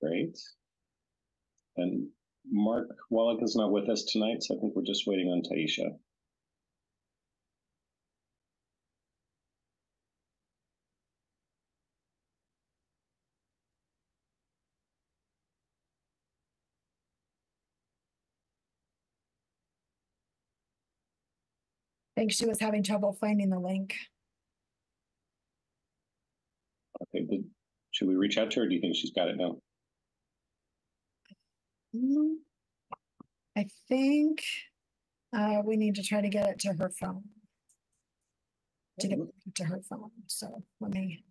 Great. And Mark Wallach is not with us tonight, so I think we're just waiting on Taishya. I think she was having trouble finding the link. Okay, did, should we reach out to her? Do you think she's got it now? Hmm. I think uh, we need to try to get it to her phone. To get it to her phone, so let me.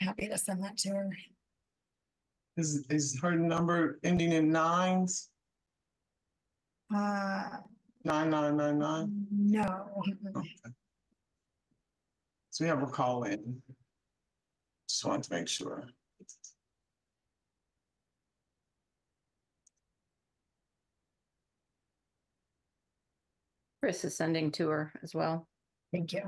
Happy to send that to her. Is, is her number ending in nines? Uh, Nine, nine, nine, nine? no, Okay. So we have a call in. Just wanted to make sure. Chris is sending to her as well. thank you.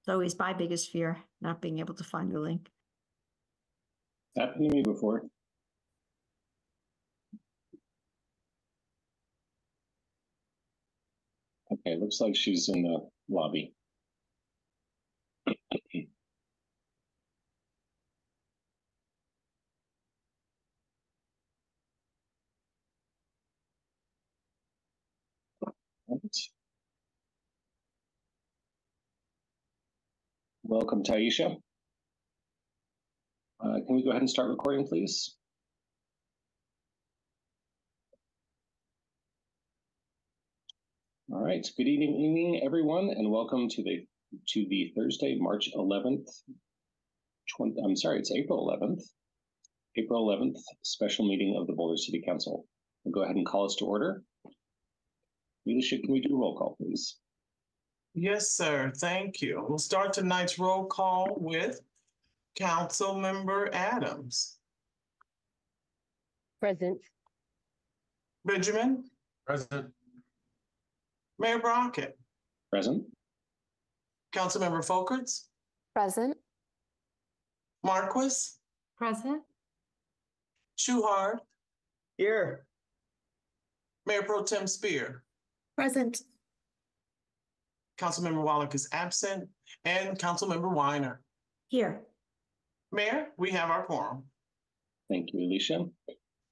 It's always my biggest fear, not being able to find the link. Happened to me before. Okay, looks like she's in the lobby. Welcome, Taishya. Uh, can we go ahead and start recording, please? All right, good evening, everyone, and welcome to the to the Thursday, March 11th. 20, I'm sorry, it's April 11th. April 11th special meeting of the Boulder City Council. We'll go ahead and call us to order. Leadership, can we do a roll call, please? Yes, sir. Thank you. We'll start tonight's roll call with Council Member Adams. Present. Benjamin, President. Mayor Brockett, Present? Councilmember Folkerts, Present. Marquis, Present. Schuhard, Here. Mayor Pro Tem Speer. Present, Councilmember Wallach is absent, and Councilmember Winer. Here, Mayor, we have our quorum. Thank you, Elesha.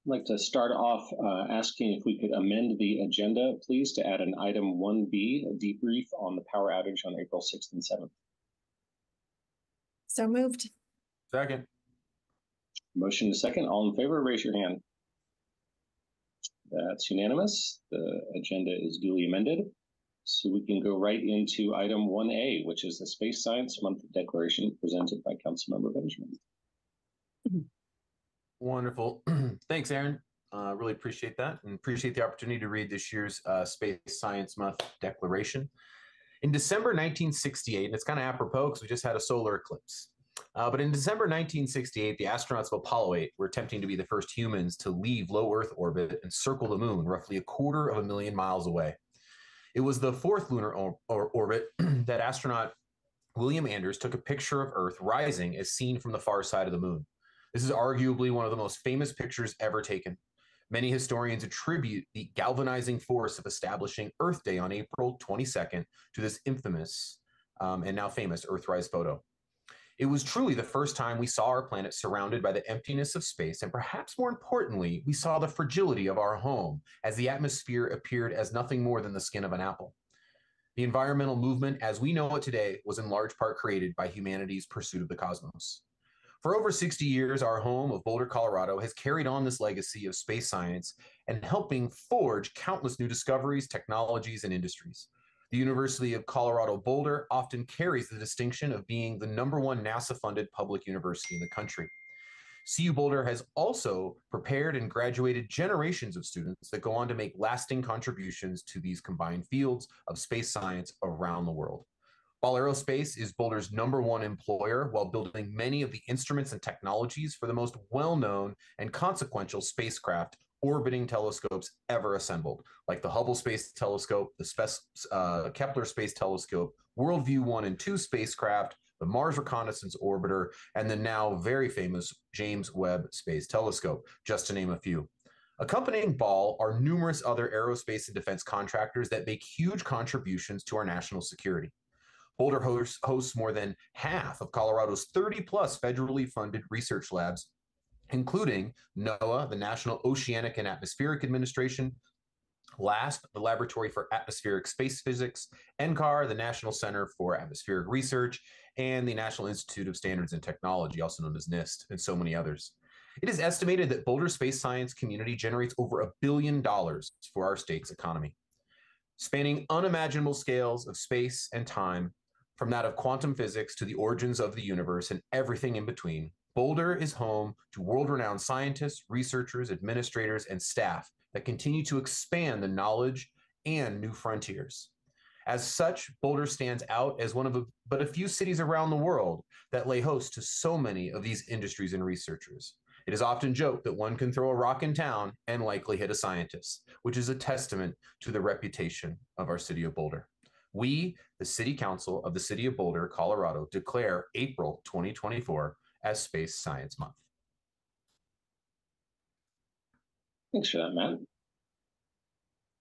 I'd like to start off uh, asking if we could amend the agenda, please, to add an item 1B, a debrief on the power outage on April 6th and 7th. so moved. Second. Motion to second. All in favor, raise your hand. That's unanimous. The agenda is duly amended. So we can go right into item 1A, which is the Space Science Month Declaration presented by Councilmember Benjamin. Wonderful. Thanks, Aaron. Uh, really appreciate that and appreciate the opportunity to read this year's uh, Space Science Month Declaration. In December 1968, and it's kind of apropos because we just had a solar eclipse. Uh, but in December 1968, the astronauts of Apollo 8 were attempting to be the first humans to leave low Earth orbit and circle the moon, roughly a quarter of a million miles away. It was the fourth lunar or- or- orbit that astronaut William Anders took a picture of Earth rising as seen from the far side of the moon. This is arguably one of the most famous pictures ever taken. Many historians attribute the galvanizing force of establishing Earth Day on April 22nd to this infamous um, and now famous Earthrise photo. It was truly the first time we saw our planet surrounded by the emptiness of space, and perhaps more importantly, we saw the fragility of our home as the atmosphere appeared as nothing more than the skin of an apple. The environmental movement as we know it today was in large part created by humanity's pursuit of the cosmos. For over 60 years, our home of Boulder, Colorado has carried on this legacy of space science and helping forge countless new discoveries, technologies, and industries. The University of Colorado Boulder often carries the distinction of being the number one NASA funded public university in the country. CU Boulder has also prepared and graduated generations of students that go on to make lasting contributions to these combined fields of space science around the world. Ball Aerospace is Boulder's number one employer while building many of the instruments and technologies for the most well known and consequential spacecraft orbiting telescopes ever assembled, like the Hubble Space Telescope, the Spes- uh, Kepler Space Telescope, Worldview 1 and 2 spacecraft, the Mars Reconnaissance Orbiter, and the now very famous James Webb Space Telescope, just to name a few. Accompanying Ball are numerous other aerospace and defense contractors that make huge contributions to our national security. Boulder hosts, hosts more than half of Colorado's 30 plus federally funded research labs, including NOAA, the National Oceanic and Atmospheric Administration, LASP, the Laboratory for Atmospheric Space Physics, NCAR, the National Center for Atmospheric Research, and the National Institute of Standards and Technology, also known as NIST, and so many others. It is estimated that Boulder space science community generates over a billion dollars for our state's economy. Spanning unimaginable scales of space and time, from that of quantum physics to the origins of the universe and everything in between, Boulder is home to world renowned scientists, researchers, administrators, and staff that continue to expand the knowledge and new frontiers. As such, Boulder stands out as one of a, but a few cities around the world that lay host to so many of these industries and researchers. It is often joked that one can throw a rock in town and likely hit a scientist, which is a testament to the reputation of our city of Boulder. We, the City Council of the City of Boulder, Colorado, declare April 2024 as Space Science Month. Thanks for that, Matt.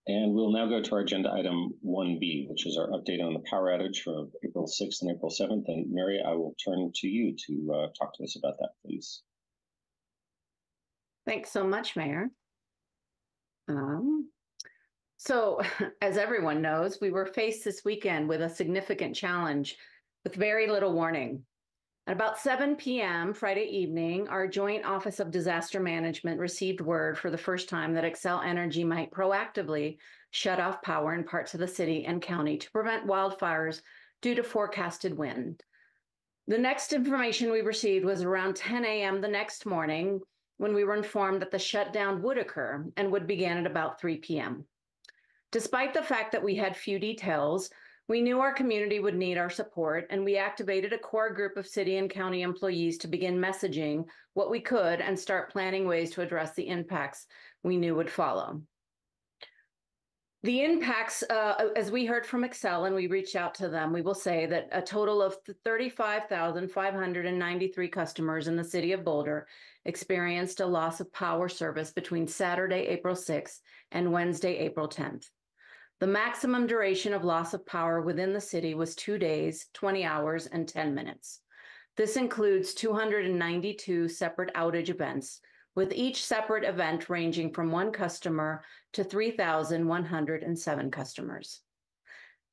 And we'll now go to our agenda item 1B, which is our update on the power outage from April 6th and April 7th. And Mary, I will turn to you to uh, talk to us about that, please. Thanks so much, Mayor. Um, so, as everyone knows, we were faced this weekend with a significant challenge with very little warning. At about 7 p.m. Friday evening, our Joint Office of Disaster Management received word for the first time that Xcel Energy might proactively shut off power in parts of the city and county to prevent wildfires due to forecasted wind. The next information we received was around 10 a.m. the next morning when we were informed that the shutdown would occur and would begin at about 3 p.m. Despite the fact that we had few details, we knew our community would need our support, and we activated a core group of city and county employees to begin messaging what we could and start planning ways to address the impacts we knew would follow. The impacts, uh, as we heard from Xcel and we reached out to them, we will say that a total of 35,593 customers in the city of Boulder experienced a loss of power service between Saturday, April 6th and Wednesday, April 10th. The maximum duration of loss of power within the city was two days, 20 hours, and 10 minutes. This includes 292 separate outage events, with each separate event ranging from one customer to 3,107 customers.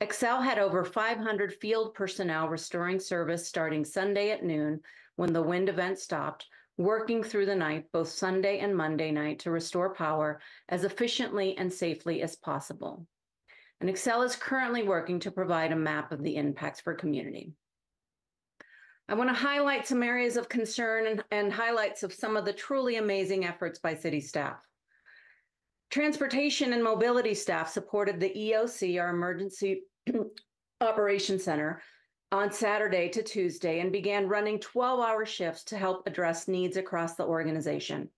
Xcel had over 500 field personnel restoring service starting Sunday at noon when the wind event stopped, working through the night, both Sunday and Monday night, to restore power as efficiently and safely as possible and Xcel is currently working to provide a map of the impacts for community. I want to highlight some areas of concern and, and highlights of some of the truly amazing efforts by city staff. Transportation and mobility staff supported the EOC, our Emergency Operations Center, on Saturday to Tuesday and began running 12 hour shifts to help address needs across the organization.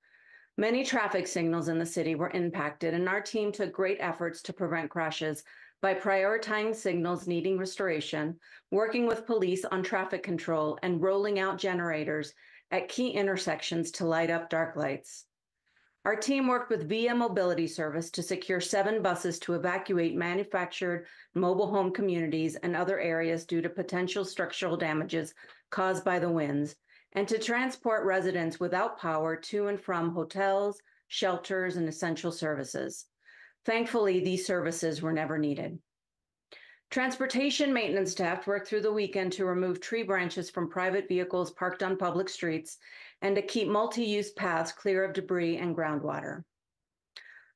Many traffic signals in the city were impacted, and our team took great efforts to prevent crashes by prioritizing signals needing restoration, working with police on traffic control, and rolling out generators at key intersections to light up dark lights. Our team worked with Via Mobility Service to secure seven buses to evacuate manufactured mobile home communities and other areas due to potential structural damages caused by the winds, and to transport residents without power to and from hotels, shelters, and essential services. Thankfully, these services were never needed. Transportation maintenance staff worked through the weekend to remove tree branches from private vehicles parked on public streets and to keep multi-use paths clear of debris and groundwater.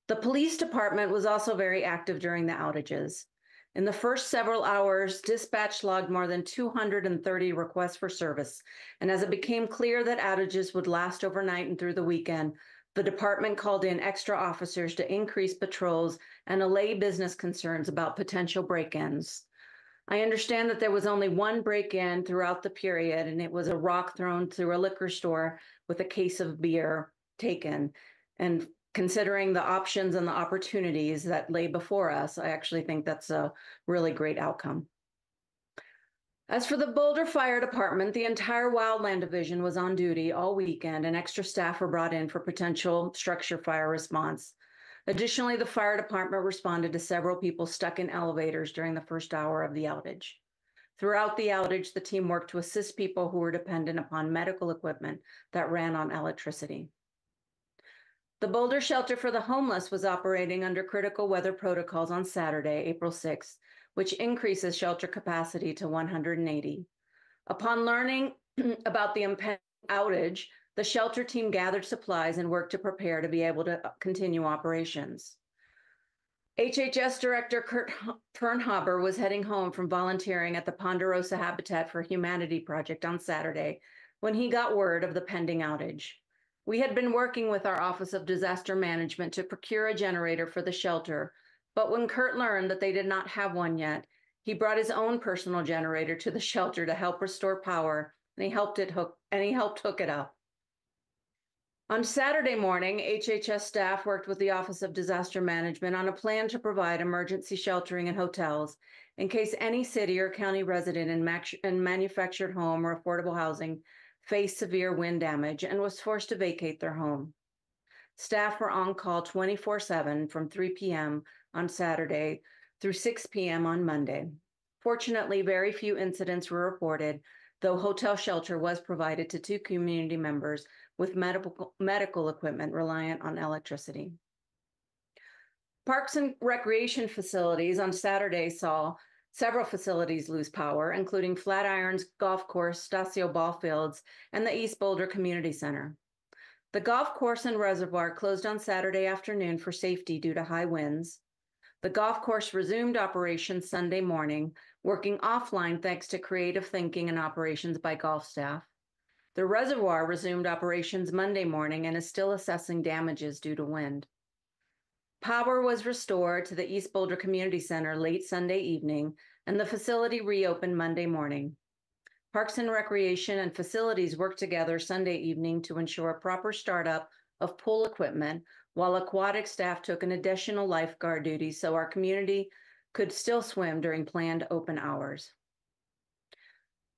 The police department was also very active during the outages. In the first several hours, dispatch logged more than 230 requests for service. And as it became clear that outages would last overnight and through the weekend, the department called in extra officers to increase patrols and allay business concerns about potential break ins. I understand that there was only one break-in throughout the period, and it was a rock thrown through a liquor store with a case of beer taken. And considering the options and the opportunities that lay before us, I actually think that's a really great outcome. As for the Boulder Fire Department, the entire Wildland Division was on duty all weekend and extra staff were brought in for potential structure fire response. Additionally, the fire department responded to several people stuck in elevators during the first hour of the outage. Throughout the outage, the team worked to assist people who were dependent upon medical equipment that ran on electricity. The Boulder Shelter for the Homeless was operating under critical weather protocols on Saturday, April 6th, which increases shelter capacity to 180. Upon learning about the impending outage, the shelter team gathered supplies and worked to prepare to be able to uh, continue operations. HHS Director Kurt Firnhaber was heading home from volunteering at the Ponderosa Habitat for Humanity project on Saturday when he got word of the pending outage. We had been working with our Office of Disaster Management to procure a generator for the shelter, but when Kurt learned that they did not have one yet, he brought his own personal generator to the shelter to help restore power, and he helped it hook and he helped hook it up. On Saturday morning, HHS staff worked with the Office of Disaster Management on a plan to provide emergency sheltering in hotels in case any city or county resident in, manufactured home or affordable housing faced severe wind damage and was forced to vacate their home. Staff were on call 24 7 from 3 p.m. on Saturday through 6 p.m. on Monday. Fortunately, very few incidents were reported, though hotel shelter was provided to two community members with medical, medical equipment reliant on electricity. Parks and recreation facilities on Saturday saw several facilities lose power, including Flatirons Golf Course, Stazio Ball Fields, and the East Boulder Community Center. The golf course and reservoir closed on Saturday afternoon for safety due to high winds. The golf course resumed operations Sunday morning, working offline thanks to creative thinking and operations by golf staff. The reservoir resumed operations Monday morning and is still assessing damages due to wind. Power was restored to the East Boulder Community Center late Sunday evening, and the facility reopened Monday morning. Parks and Recreation and facilities worked together Sunday evening to ensure proper startup of pool equipment, while aquatic staff took an additional lifeguard duty so our community could still swim during planned open hours.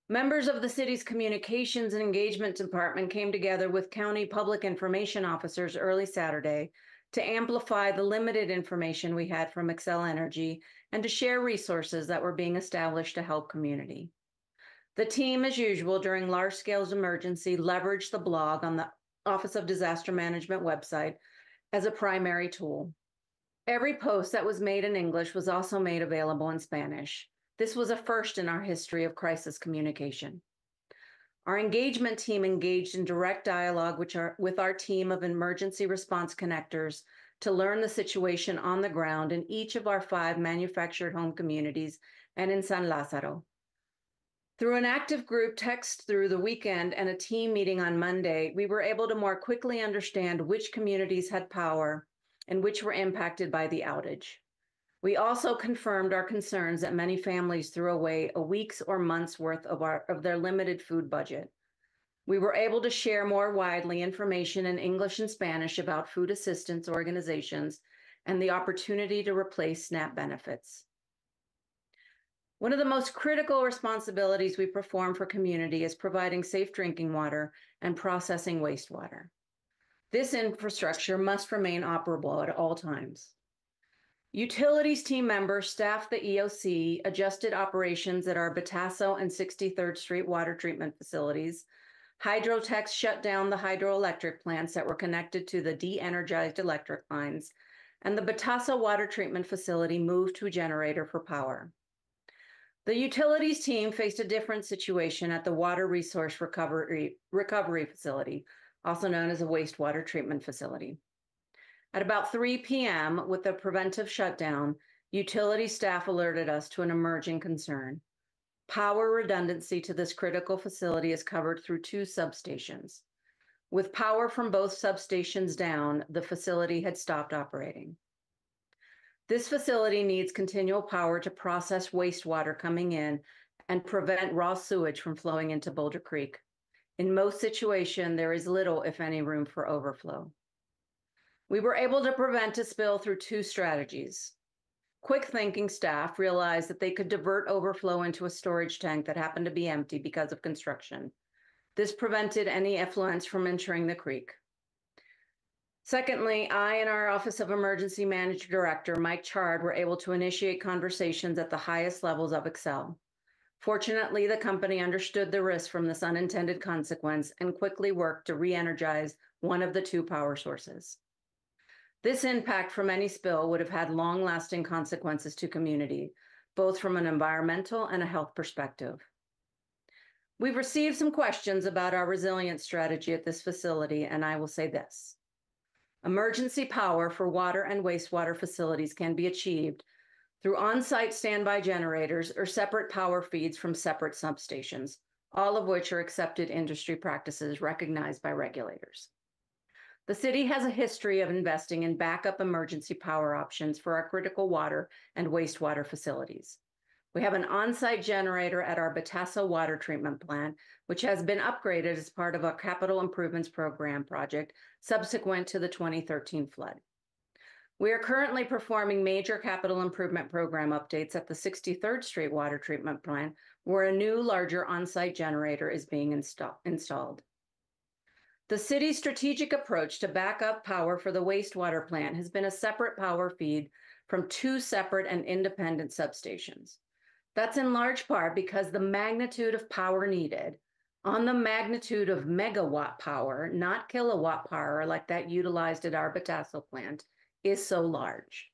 Members of the city's communications and engagement department came together with county public information officers early Saturday to amplify the limited information we had from Xcel Energy and to share resources that were being established to help community. The team, as usual, during large scale emergency, leveraged the blog on the Office of Disaster Management website as a primary tool. Every post that was made in English was also made available in Spanish. This was a first in our history of crisis communication. Our engagement team engaged in direct dialogue with our, team of emergency response connectors to learn the situation on the ground in each of our five manufactured home communities and in San Lazaro. Through an active group text through the weekend and a team meeting on Monday, we were able to more quickly understand which communities had power and which were impacted by the outage. We also confirmed our concerns that many families threw away a week's or month's worth of, our, of their limited food budget. We were able to share more widely information in English and Spanish about food assistance organizations and the opportunity to replace SNAP benefits. One of the most critical responsibilities we perform for community is providing safe drinking water and processing wastewater. This infrastructure must remain operable at all times. Utilities team members staffed the EOC, adjusted operations at our Betasso and 63rd Street water treatment facilities. Hydrotex shut down the hydroelectric plants that were connected to the de-energized electric lines, and the Betasso water treatment facility moved to a generator for power. The utilities team faced a different situation at the Water Resource Recovery, Recovery Facility, also known as a wastewater treatment facility. At about 3 p.m., with the preventive shutdown, utility staff alerted us to an emerging concern. Power redundancy to this critical facility is covered through two substations. With power from both substations down, the facility had stopped operating. This facility needs continual power to process wastewater coming in and prevent raw sewage from flowing into Boulder Creek. In most situations, there is little, if any, room for overflow. We were able to prevent a spill through two strategies. Quick thinking staff realized that they could divert overflow into a storage tank that happened to be empty because of construction. This prevented any effluents from entering the creek. Secondly, I and our Office of Emergency Manager Director, Mike Chard, were able to initiate conversations at the highest levels of Xcel. Fortunately, the company understood the risk from this unintended consequence and quickly worked to re-energize one of the two power sources. This impact from any spill would have had long-lasting consequences to community, both from an environmental and a health perspective. We've received some questions about our resilience strategy at this facility, and I will say this. Emergency power for water and wastewater facilities can be achieved through on-site standby generators or separate power feeds from separate substations, all of which are accepted industry practices recognized by regulators. The city has a history of investing in backup emergency power options for our critical water and wastewater facilities. We have an on-site generator at our Betasso water treatment plant, which has been upgraded as part of our capital improvements program project subsequent to the 2013 flood. We are currently performing major capital improvement program updates at the 63rd Street Water Treatment Plant, where a new, larger on-site generator is being install- installed. The city's strategic approach to backup power for the wastewater plant has been a separate power feed from two separate and independent substations. That's in large part because the magnitude of power needed on the magnitude of megawatt power, not kilowatt power like that utilized at our Betasso plant, is so large.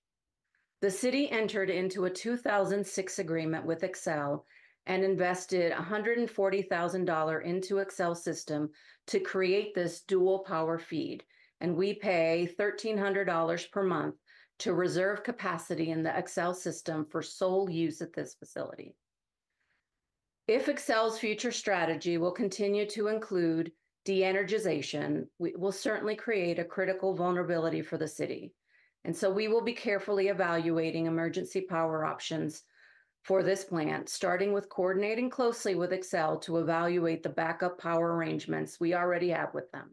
The city entered into a 2006 agreement with Xcel and invested $140,000 into Xcel system to create this dual power feed. And we pay $1,300 per month to reserve capacity in the Xcel system for sole use at this facility. If Xcel's future strategy will continue to include de-energization, we will certainly create a critical vulnerability for the city. And so we will be carefully evaluating emergency power options for this plant, starting with coordinating closely with Xcel to evaluate the backup power arrangements we already have with them.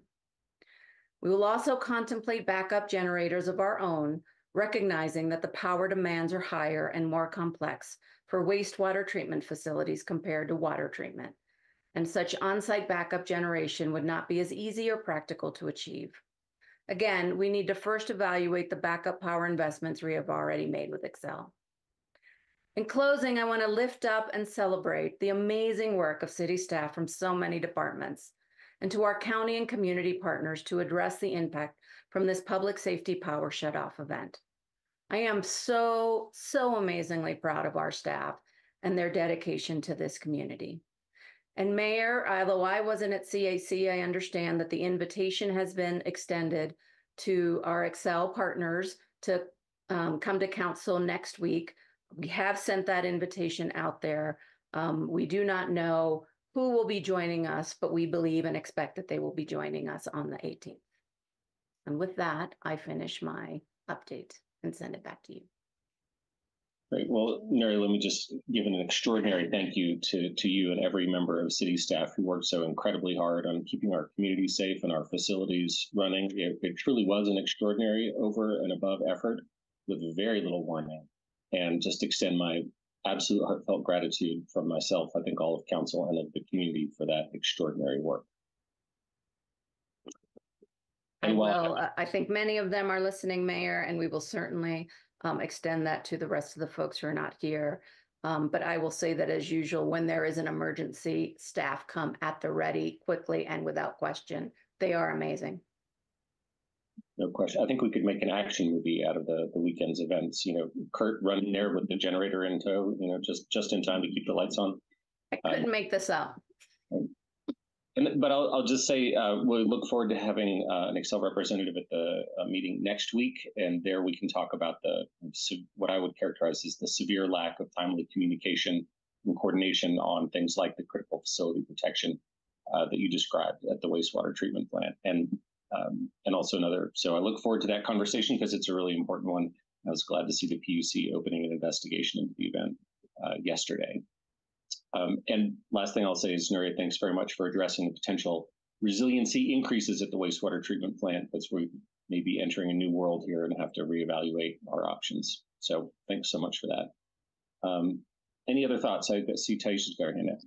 We will also contemplate backup generators of our own, recognizing that the power demands are higher and more complex for wastewater treatment facilities compared to water treatment, and such on-site backup generation would not be as easy or practical to achieve. Again, we need to first evaluate the backup power investments we have already made with Xcel. In closing, I want to lift up and celebrate the amazing work of city staff from so many departments and to our county and community partners to address the impact from this public safety power shutoff event. I am so, so amazingly proud of our staff and their dedication to this community. And Mayor, although I wasn't at CAC, I understand that the invitation has been extended to our Xcel partners to um, come to council next week. We have sent that invitation out there. Um, we do not know who will be joining us, but we believe and expect that they will be joining us on the 18th. And with that, I finish my update and send it back to you. Great. Well, Mary, let me just give an extraordinary thank you to, to you and every member of city staff who worked so incredibly hard on keeping our community safe and our facilities running. It, it truly was an extraordinary over and above effort with very little warning. And just extend my absolute heartfelt gratitude from myself, I think all of council and of the community for that extraordinary work. And while- will, uh, I think many of them are listening, Mayor, and we will certainly um, extend that to the rest of the folks who are not here. Um, but I will say that as usual, when there is an emergency, staff come at the ready quickly and without question. They are amazing. No question. I think we could make an action movie out of the, the weekend's events. You know, Kurt running there with the generator in tow, you know, just just in time to keep the lights on. I Um, couldn't make this up. And but I'll I'll just say uh, we look forward to having uh, an Xcel representative at the uh, meeting next week, and there we can talk about the what I would characterize as the severe lack of timely communication and coordination on things like the critical facility protection uh, that you described at the wastewater treatment plant, and um, and also another. So I look forward to that conversation because it's a really important one. I was glad to see the PUC opening an investigation into the event uh, yesterday. Um, and last thing I'll say is, Nuria, thanks very much for addressing the potential resiliency increases at the wastewater treatment plant as we may be entering a new world here and have to reevaluate our options. So thanks so much for that. Um, any other thoughts? I see Taishya's got her.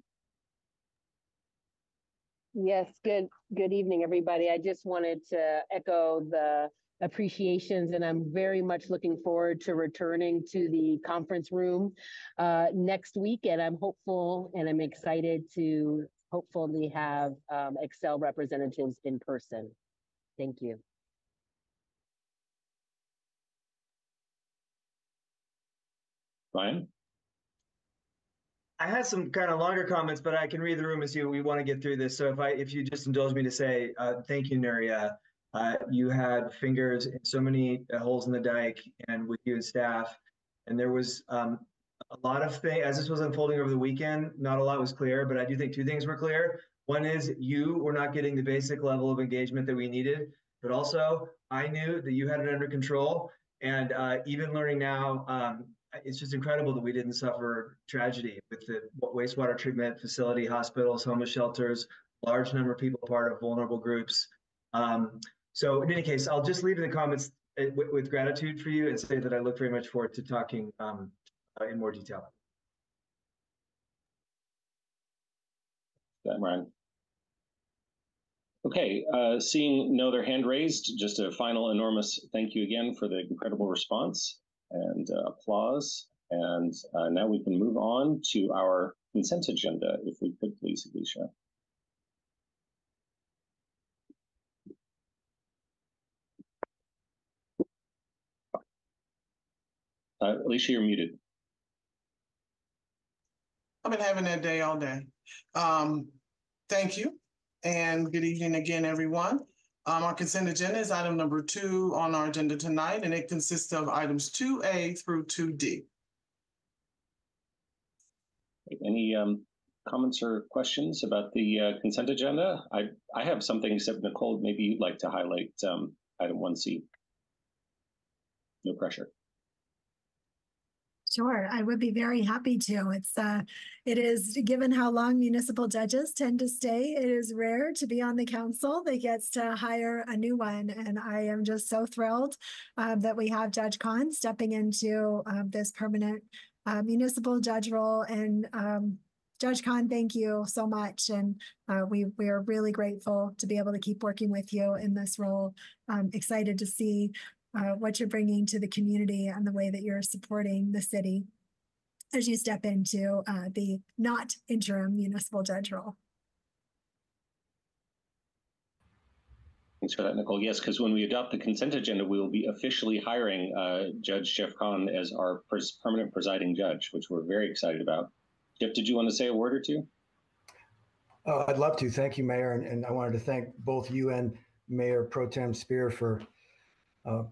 Yes, good, good evening, everybody. I just wanted to echo the appreciations and I'm very much looking forward to returning to the conference room uh, next week. And I'm hopeful and I'm excited to hopefully have um, Xcel representatives in person. Thank you. Ryan? I had some kind of longer comments, but I can read the room as you we want to get through this. So if I if you just indulge me to say uh, thank you, Nuria. Uh, you had fingers in so many uh, holes in the dike, and with you and staff, and there was um, a lot of things as this was unfolding over the weekend. Not a lot was clear, but I do think two things were clear. One is you were not getting the basic level of engagement that we needed, but also I knew that you had it under control. And uh, even learning now, um, it's just incredible that we didn't suffer tragedy with the wastewater treatment facility, hospitals, homeless shelters, large number of people part of vulnerable groups. Um, so in any case, I'll just leave in the comments uh, with, with, gratitude for you and say that I look very much forward to talking um, uh, in more detail. Ryan. Okay, uh, seeing no other hand raised, just a final enormous thank you again for the incredible response and uh, applause. And uh, now we can move on to our consent agenda, if we could please, Elesha. Uh, Elesha, you're muted. I've been having that day all day. Um, thank you. And good evening again, everyone. Um, our consent agenda is item number two on our agenda tonight, and it consists of items 2A through 2D. Any um, comments or questions about the uh, consent agenda? I, I have something, except Nicole, maybe you'd like to highlight um, item 1C. No pressure. Sure, I would be very happy to. It's uh, it is given how long municipal judges tend to stay, it is rare to be on the council that gets to hire a new one, and I am just so thrilled uh, that we have Judge Khan stepping into uh, this permanent uh, municipal judge role. And um, Judge Khan, thank you so much, and uh, we we are really grateful to be able to keep working with you in this role. I'm excited to see uh, what you're bringing to the community and the way that you're supporting the city as you step into uh, the not interim municipal judge role. Thanks for that, Nicole. Yes, because when we adopt the consent agenda, we will be officially hiring uh, Judge Jeff Kahn as our pres permanent presiding judge, which we're very excited about. Jeff, did you want to say a word or two? Uh, I'd love to. Thank you, Mayor. And, and I wanted to thank both you and Mayor Pro Tem Speer for uh,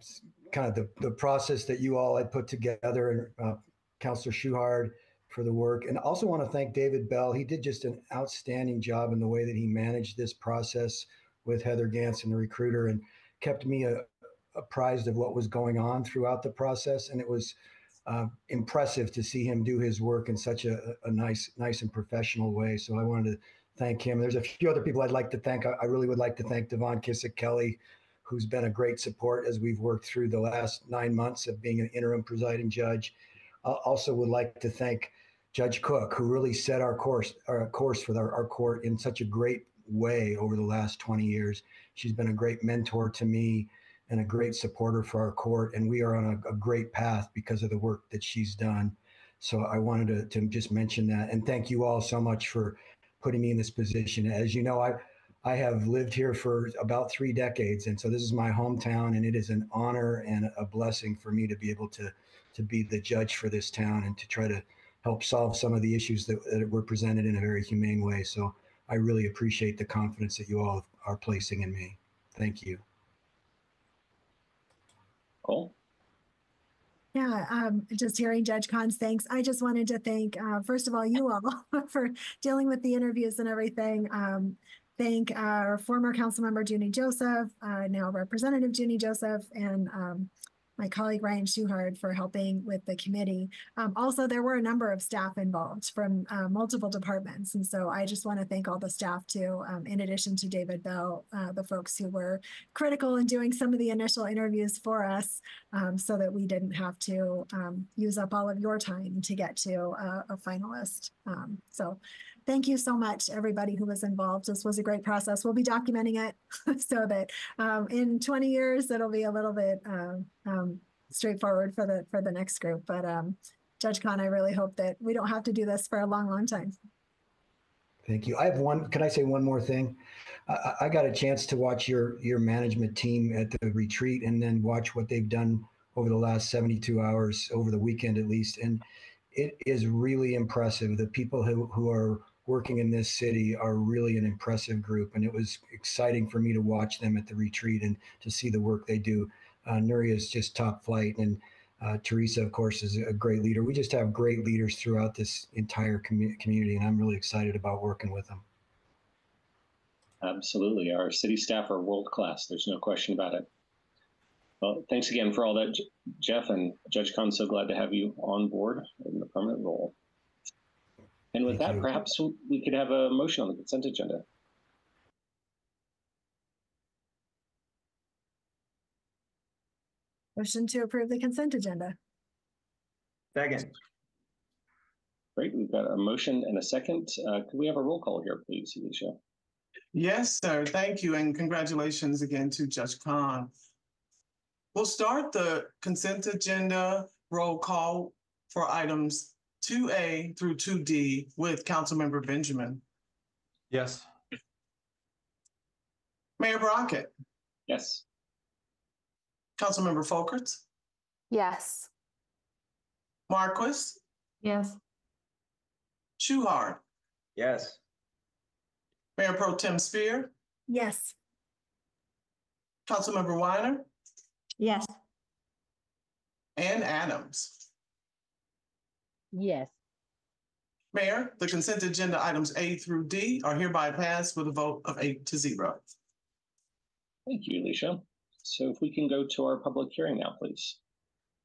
kind of the, the process that you all had put together and uh, Councillor Schuhard for the work. And also want to thank David Bell. He did just an outstanding job in the way that he managed this process with Heather Gans and the recruiter, and kept me uh, apprised of what was going on throughout the process. And it was uh, impressive to see him do his work in such a, a, nice, nice and professional way. So I wanted to thank him. There's a few other people I'd like to thank. I, I really would like to thank Devon Kissick Kelly, who's been a great support as we've worked through the last nine months of being an interim presiding judge. Also, would like to thank Judge Cook, who really set our course, our course for our, our court in such a great way over the last 20 years. She's been a great mentor to me and a great supporter for our court, and we are on a, a great path because of the work that she's done. So I wanted to, to just mention that, and thank you all so much for putting me in this position. As you know, I I have lived here for about three decades, and so this is my hometown, and it is an honor and a blessing for me to be able to to be the judge for this town and to try to help solve some of the issues that, that were presented in a very humane way. So I really appreciate the confidence that you all are placing in me. Thank you. Cool. Yeah, um, just hearing Judge Kahn's thanks. I just wanted to thank, uh, first of all, you all for dealing with the interviews and everything. Um, thank our former council member Junie Joseph, uh, now Representative Junie Joseph, and um, my colleague Ryan Schuhard for helping with the committee. Um, also, there were a number of staff involved from uh, multiple departments. And so I just want to thank all the staff too, um, in addition to David Bell, uh, the folks who were critical in doing some of the initial interviews for us um, so that we didn't have to um, use up all of your time to get to a, finalist. Um, so thank you so much, everybody who was involved. This was a great process. We'll be documenting it so that um, in 20 years, it'll be a little bit um, um, straightforward for the for the next group. But um, Judge Khan, I really hope that we don't have to do this for a long, long time. Thank you. I have one, can I say one more thing? I- I, got a chance to watch your, your management team at the retreat and then watch what they've done over the last 72 hours, over the weekend at least. And it is really impressive. The people who, who are working in this city are really an impressive group. And it was exciting for me to watch them at the retreat and to see the work they do. Uh, Nuria is just top flight. And uh, Teresa, of course, is a great leader. We just have great leaders throughout this entire commu- community, and I'm really excited about working with them. Absolutely. Our city staff are world class. There's no question about it. Well, thanks again for all that, Jeff and Judge Khan. So glad to have you on board in the permanent role. And with Thank that, you. perhaps we could have a motion on the consent agenda. Motion to approve the consent agenda. Second, Great. We've got a motion and a second. Uh, could we have a roll call here, please, Elesha? Yes, sir. Thank you. And congratulations again to Judge Khan. We'll start the consent agenda roll call for items two A through two D with Councilmember Benjamin. Yes. Mayor Brockett, Yes. Councilmember Folkerts, Yes. Marquis, Yes. Schuhard, yes. Mayor Pro Tem Speer, Yes. Councilmember Winer, Yes. and Adams. Yes. Mayor, the consent agenda items A through D are hereby passed with a vote of eight to zero. Thank you, Elesha. So if we can go to our public hearing now, please.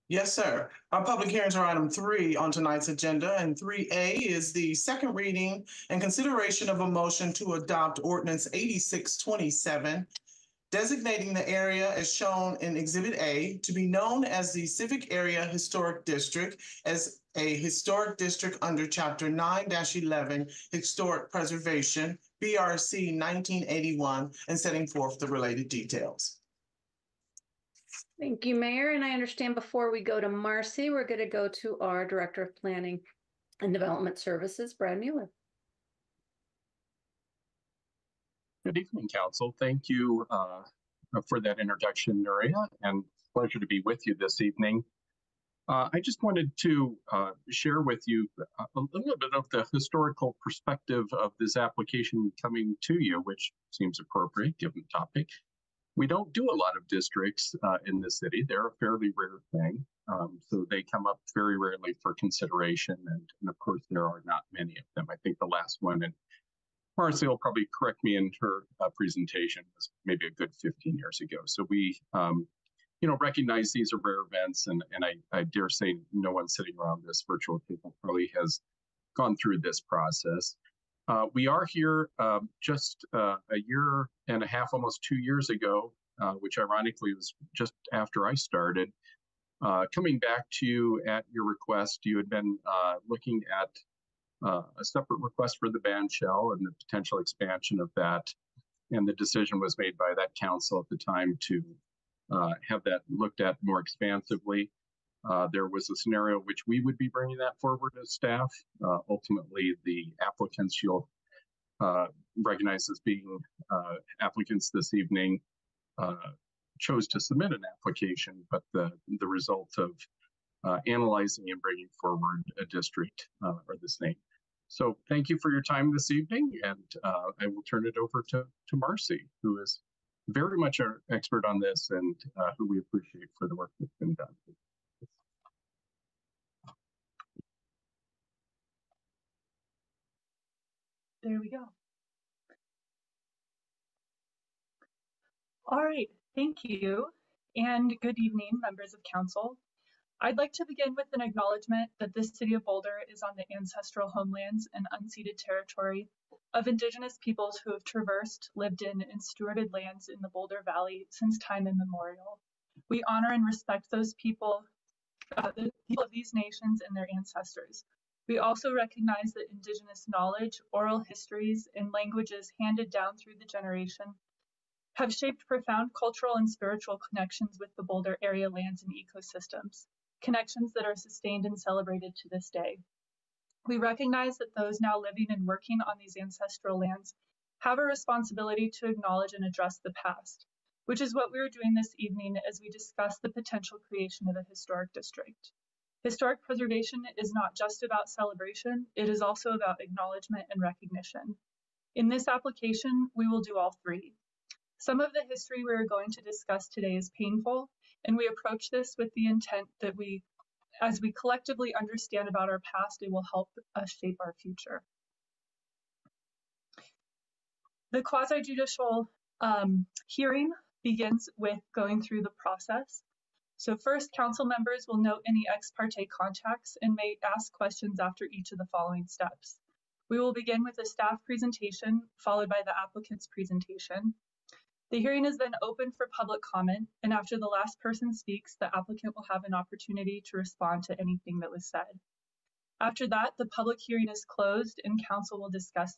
Yes, sir. Our public hearings are item three on tonight's agenda, and three A is the second reading and consideration of a motion to adopt ordinance eighty-six twenty-seven, designating the area as shown in Exhibit A to be known as the Civic Area Historic District as a historic district under Chapter nine eleven Historic Preservation, BRC nineteen eighty-one, and setting forth the related details. Thank you, Mayor. And I understand before we go to Marcy, we're going to go to our Director of Planning and Development Services, Brad Mueller. Good evening, Council. Thank you uh, for that introduction, Nuria, and pleasure to be with you this evening. Uh, I just wanted to uh, share with you a a little bit of the historical perspective of this application coming to you, which seems appropriate given the topic. We don't do a lot of districts uh, in the city. They're a fairly rare thing. Um, so they come up very rarely for consideration. And, and of course, there are not many of them. I think the last one, and Marcy will probably correct me in her uh, presentation, was maybe a good 15 years ago. So we, um, you know, recognize these are rare events. And, and I, I dare say no one sitting around this virtual table probably has gone through this process. Uh, we are here uh, just a year and a half, almost two years ago, uh, which ironically was just after I started. Uh, coming back to you at your request, you had been uh, looking at uh, a separate request for the band shell and the potential expansion of that. And the decision was made by that council at the time to uh, have that looked at more expansively. Uh, there was a scenario which we would be bringing that forward as staff. Uh, ultimately, the applicants you'll uh, recognize as being uh, applicants this evening chose to submit an application, but the, the result of uh, analyzing and bringing forward a district uh, are the same. So thank you for your time this evening, and uh, I will turn it over to, to Marcy, who is very much an expert on this and uh, who we appreciate for the work that's been done. There we go. All right, thank you. and good evening, members of council. I'd like to begin with an acknowledgement that this city of Boulder is on the ancestral homelands and unceded territory of Indigenous peoples who have traversed, lived in, and stewarded lands in the Boulder Valley since time immemorial. We honor and respect those people, uh, the people of these nations and their ancestors. We also recognize that Indigenous knowledge, oral histories, and languages handed down through the generation have shaped profound cultural and spiritual connections with the Boulder area lands and ecosystems, connections that are sustained and celebrated to this day. We recognize that those now living and working on these ancestral lands have a responsibility to acknowledge and address the past, which is what we are doing this evening as we discuss the potential creation of a historic district. Historic preservation is not just about celebration, it is also about acknowledgement and recognition. In this application, we will do all three. Some of the history we are going to discuss today is painful, and we approach this with the intent that we, as we collectively understand about our past, it will help us shape our future. The quasi-judicial um, hearing begins with going through the process. So first, council members will note any ex parte contacts and may ask questions after each of the following steps. We will begin with a staff presentation, followed by the applicant's presentation. The hearing is then open for public comment, and after the last person speaks, the applicant will have an opportunity to respond to anything that was said. After that, the public hearing is closed and council will discuss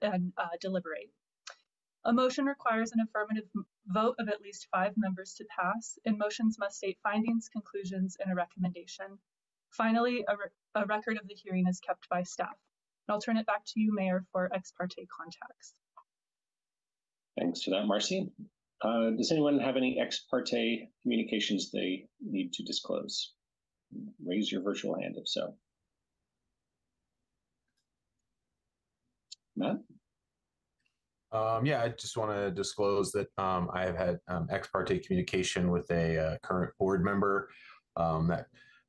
and uh, deliberate. A motion requires an affirmative vote of at least five members to pass, and motions must state findings, conclusions, and a recommendation. Finally, a, re a record of the hearing is kept by staff. And I'll turn it back to you, Mayor, for ex parte contacts. Thanks for that, Marcy. Uh, does anyone have any ex parte communications they need to disclose? Raise your virtual hand if so. Matt? Um, yeah, I just want to disclose that um, I have had um, ex parte communication with a uh, current board member. Um, that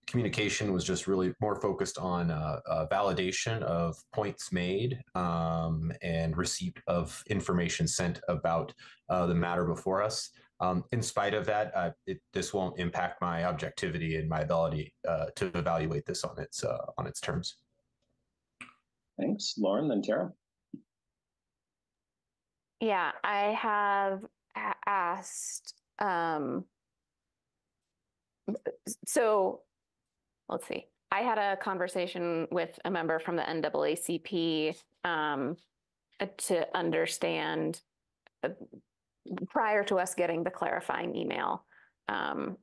communication was just really more focused on uh, uh, validation of points made um, and receipt of information sent about uh, the matter before us. Um, in spite of that, uh, it, this won't impact my objectivity and my ability uh, to evaluate this on its uh, on its terms. Thanks, Lauren. Then Tara. Yeah, I have asked. Um, so let's see. I had a conversation with a member from the NAACP um, to understand uh, prior to us getting the clarifying email um,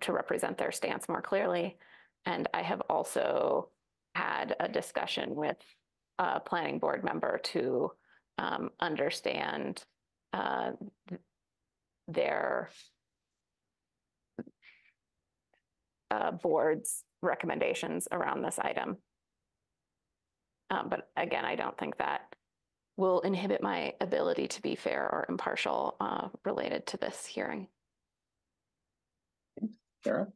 to represent their stance more clearly. And I have also had a discussion with a planning board member to um, understand uh, their uh, board's recommendations around this item. Um, but again, I don't think that will inhibit my ability to be fair or impartial uh, related to this hearing. Sarah?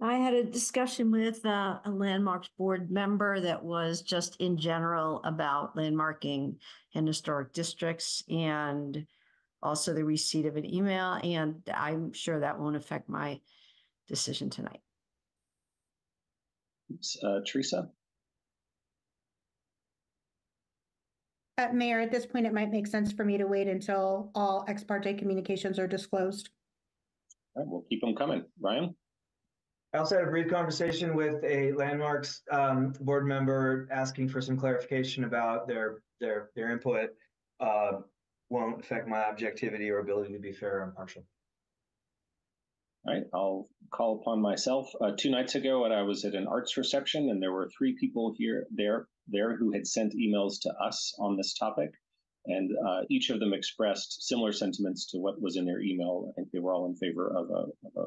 I had a discussion with uh, a landmarks board member that was just in general about landmarking and historic districts and also the receipt of an email. And I'm sure that won't affect my decision tonight. Uh, Teresa? Uh, Mayor, at this point, it might make sense for me to wait until all ex parte communications are disclosed. All right, we'll keep them coming. Ryan? I also had a brief conversation with a landmarks um, board member asking for some clarification about their their their input. Uh, won't affect my objectivity or ability to be fair or impartial. Right, I'll call upon myself. Uh, two nights ago, when I was at an arts reception, and there were three people here there there who had sent emails to us on this topic, and uh, each of them expressed similar sentiments to what was in their email. I think they were all in favor of a, of a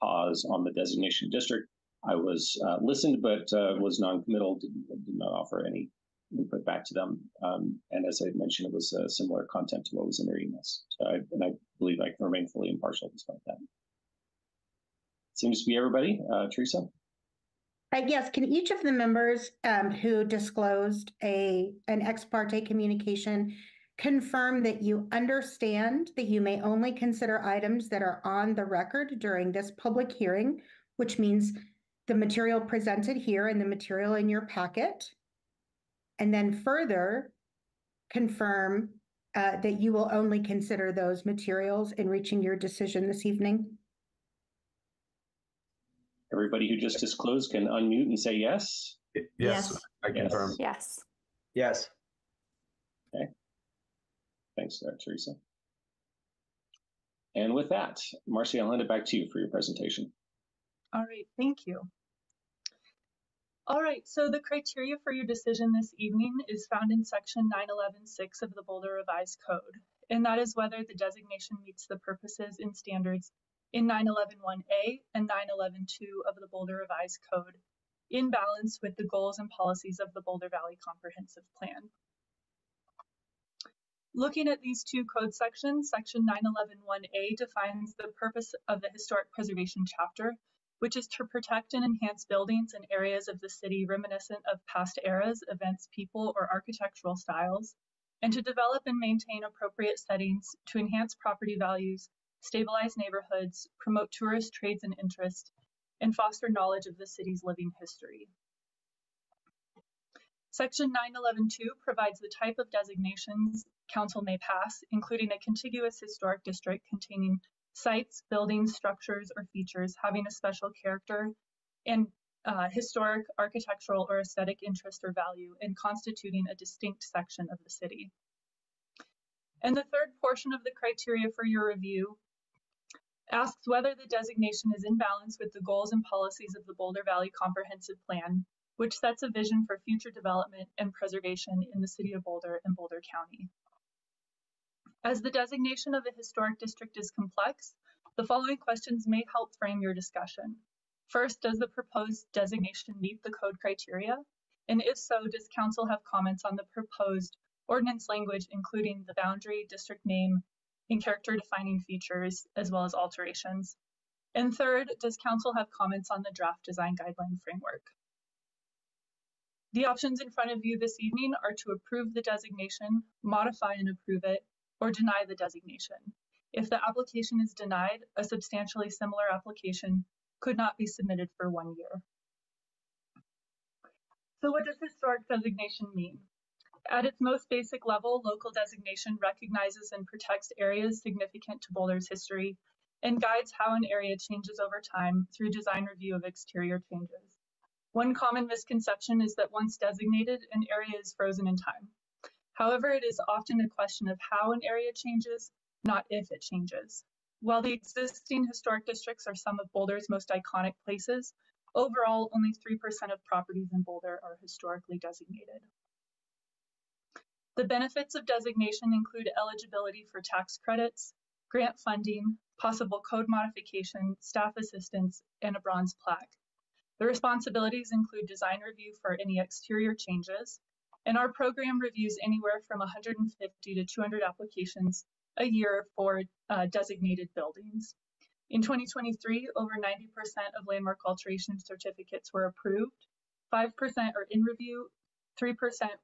pause on the designation district. I was uh, listened, but uh, was non-committal. Did, did, not offer any input back to them. Um, and as I mentioned, it was similar content to what was in their emails. So I, and I believe I can remain fully impartial despite that. Seems to be everybody. Uh, Teresa? Uh, yes, can each of the members um, who disclosed a an ex parte communication confirm that you understand that you may only consider items that are on the record during this public hearing, which means the material presented here and the material in your packet. And then further, confirm uh, that you will only consider those materials in reaching your decision this evening. Everybody who just disclosed can unmute and say yes. Yes, Yes. I Yes. confirm. Yes. Yes. Thanks, there, Teresa. And with that, Marcy, I'll hand it back to you for your presentation. All right, thank you. All right, so the criteria for your decision this evening is found in section 911.6 of the Boulder Revised Code, and that is whether the designation meets the purposes and standards in 911.1A and 911.2 of the Boulder Revised Code in balance with the goals and policies of the Boulder Valley Comprehensive Plan. Looking at these two code sections, section 911.1A defines the purpose of the historic preservation chapter which is to protect and enhance buildings and areas of the city reminiscent of past eras, events, people, or architectural styles, and to develop and maintain appropriate settings to enhance property values, stabilize neighborhoods, promote tourist trades and interest, and foster knowledge of the city's living history. Section 911.2 provides the type of designations council may pass, including a contiguous historic district containing sites, buildings, structures, or features having a special character and uh, historic, architectural, or aesthetic interest or value and constituting a distinct section of the city. And the third portion of the criteria for your review asks whether the designation is in balance with the goals and policies of the Boulder Valley Comprehensive Plan, which sets a vision for future development and preservation in the city of Boulder and Boulder County. As the designation of a historic district is complex, the following questions may help frame your discussion. First, does the proposed designation meet the code criteria? And if so, does council have comments on the proposed ordinance language, including the boundary, district name, and character defining features, as well as alterations? And third, does council have comments on the draft design guideline framework? The options in front of you this evening are to approve the designation, modify and approve it, or deny the designation. If the application is denied, a substantially similar application could not be submitted for one year. So what does historic designation mean? At its most basic level, local designation recognizes and protects areas significant to Boulder's history and guides how an area changes over time through design review of exterior changes. One common misconception is that once designated, an area is frozen in time. However, it is often a question of how an area changes, not if it changes. While the existing historic districts are some of Boulder's most iconic places, overall, only 3% of properties in Boulder are historically designated. The benefits of designation include eligibility for tax credits, grant funding, possible code modification, staff assistance, and a bronze plaque. The responsibilities include design review for any exterior changes, and our program reviews anywhere from 150 to 200 applications a year for uh, designated buildings. In 2023, over 90% of landmark alteration certificates were approved, 5% are in review, 3%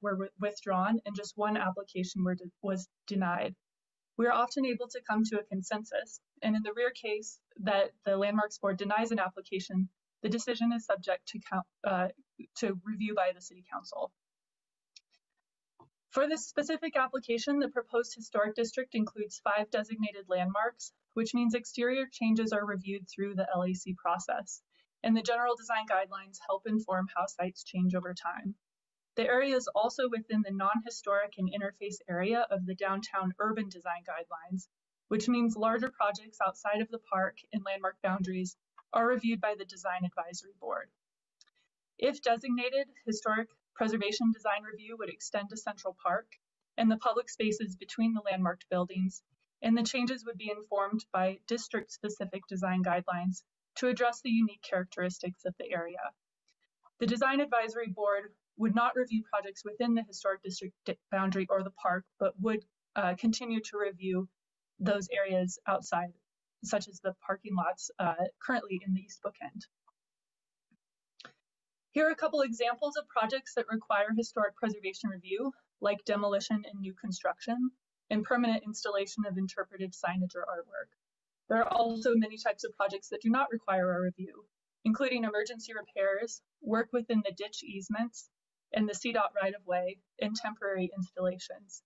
were withdrawn, and just one application de was denied. We are often able to come to a consensus, and in the rare case that the Landmarks Board denies an application, the decision is subject to, count, uh, to review by the City Council. For this specific application, the proposed historic district includes five designated landmarks, which means exterior changes are reviewed through the LAC process, and the general design guidelines help inform how sites change over time. The area is also within the non-historic and interface area of the downtown urban design guidelines, which means larger projects outside of the park and landmark boundaries are reviewed by the Design Advisory Board. If designated, historic Preservation design review would extend to Central Park and the public spaces between the landmarked buildings, and the changes would be informed by district-specific design guidelines to address the unique characteristics of the area. The Design Advisory Board would not review projects within the historic district boundary or the park, but would uh, continue to review those areas outside, such as the parking lots uh, currently in the East Bookend. Here are a couple examples of projects that require historic preservation review, like demolition and new construction. and permanent installation of interpretive signage or artwork. There are also many types of projects that do not require a review, including emergency repairs, work within the ditch easements, and the CDOT right-of-way, in temporary installations.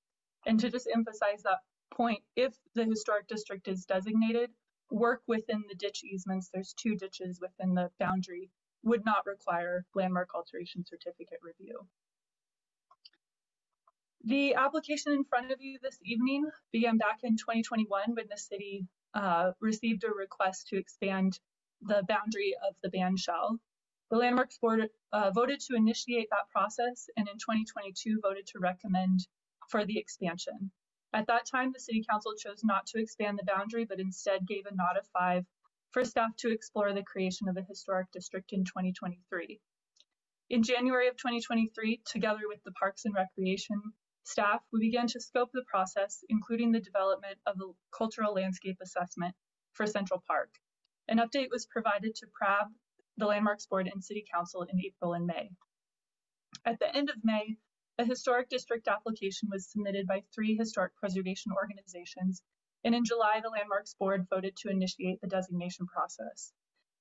And to just emphasize that point, if the historic district is designated, work within the ditch easements, there's two ditches within the boundary, would not require landmark alteration certificate review. The application in front of you this evening began back in 2021 when the city uh, received a request to expand the boundary of the band shell. The Landmarks Board uh, voted to initiate that process and in 2022 voted to recommend for the expansion. At that time, the City Council chose not to expand the boundary, but instead gave a nod of five for staff to explore the creation of a historic district in 2023. In January of 2023, together with the Parks and Recreation staff, we began to scope the process, including the development of the cultural landscape assessment for Central Park. An update was provided to PRAB, the Landmarks Board, and City Council in April and May. At the end of May, a historic district application was submitted by three historic preservation organizations, and in July, the Landmarks Board voted to initiate the designation process.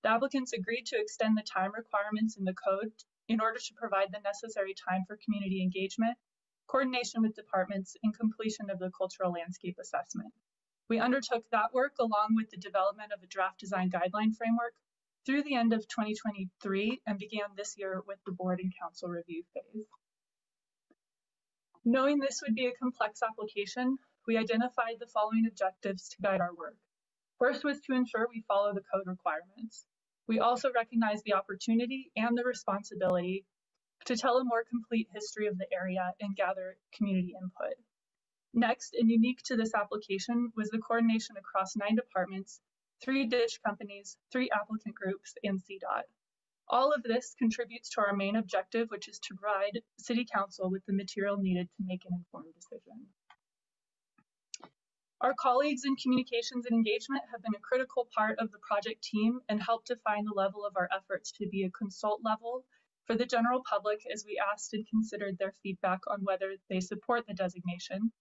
The applicants agreed to extend the time requirements in the code in order to provide the necessary time for community engagement, coordination with departments, and completion of the cultural landscape assessment. We undertook that work along with the development of a draft design guideline framework through the end of 2023 and began this year with the board and council review phase. Knowing this would be a complex application, we identified the following objectives to guide our work. First was to ensure we follow the code requirements. We also recognize the opportunity and the responsibility to tell a more complete history of the area and gather community input. Next, and unique to this application, was the coordination across nine departments, three ditch companies, three applicant groups, and CDOT. All of this contributes to our main objective, which is to provide City Council with the material needed to make an informed decision. Our colleagues in communications and engagement have been a critical part of the project team and helped define the level of our efforts to be a consult level for the general public as we asked and considered their feedback on whether they support the designation,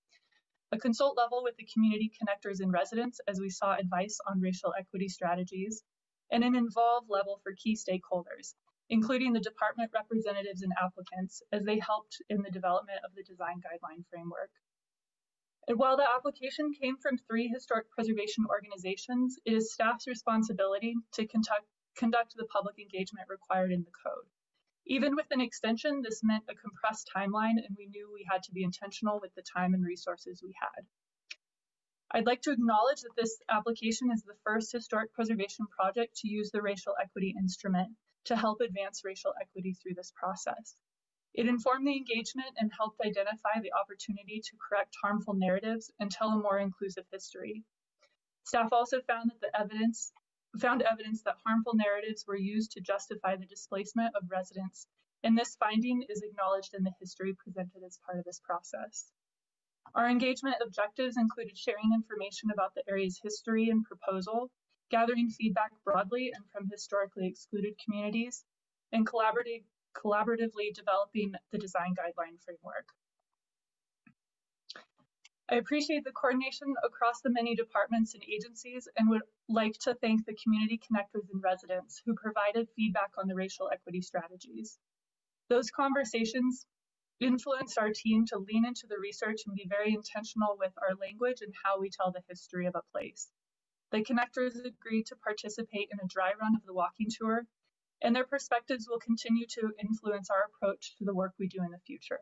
a consult level with the community connectors and residents as we saw advice on racial equity strategies, and an involved level for key stakeholders, including the department representatives and applicants as they helped in the development of the design guideline framework. And while the application came from three historic preservation organizations, it is staff's responsibility to conduct, conduct the public engagement required in the code. Even with an extension, this meant a compressed timeline, and we knew we had to be intentional with the time and resources we had. I'd like to acknowledge that this application is the first historic preservation project to use the racial equity instrument to help advance racial equity through this process. It informed the engagement and helped identify the opportunity to correct harmful narratives and tell a more inclusive history. Staff also found that the evidence found evidence that harmful narratives were used to justify the displacement of residents, and this finding is acknowledged in the history presented as part of this process. Our engagement objectives included sharing information about the area's history and proposal, gathering feedback broadly and from historically excluded communities, and collaborating collaboratively developing the design guideline framework. I appreciate the coordination across the many departments and agencies and would like to thank the community connectors and residents who provided feedback on the racial equity strategies. Those conversations influenced our team to lean into the research and be very intentional with our language and how we tell the history of a place. The connectors agreed to participate in a dry run of the walking tour and their perspectives will continue to influence our approach to the work we do in the future.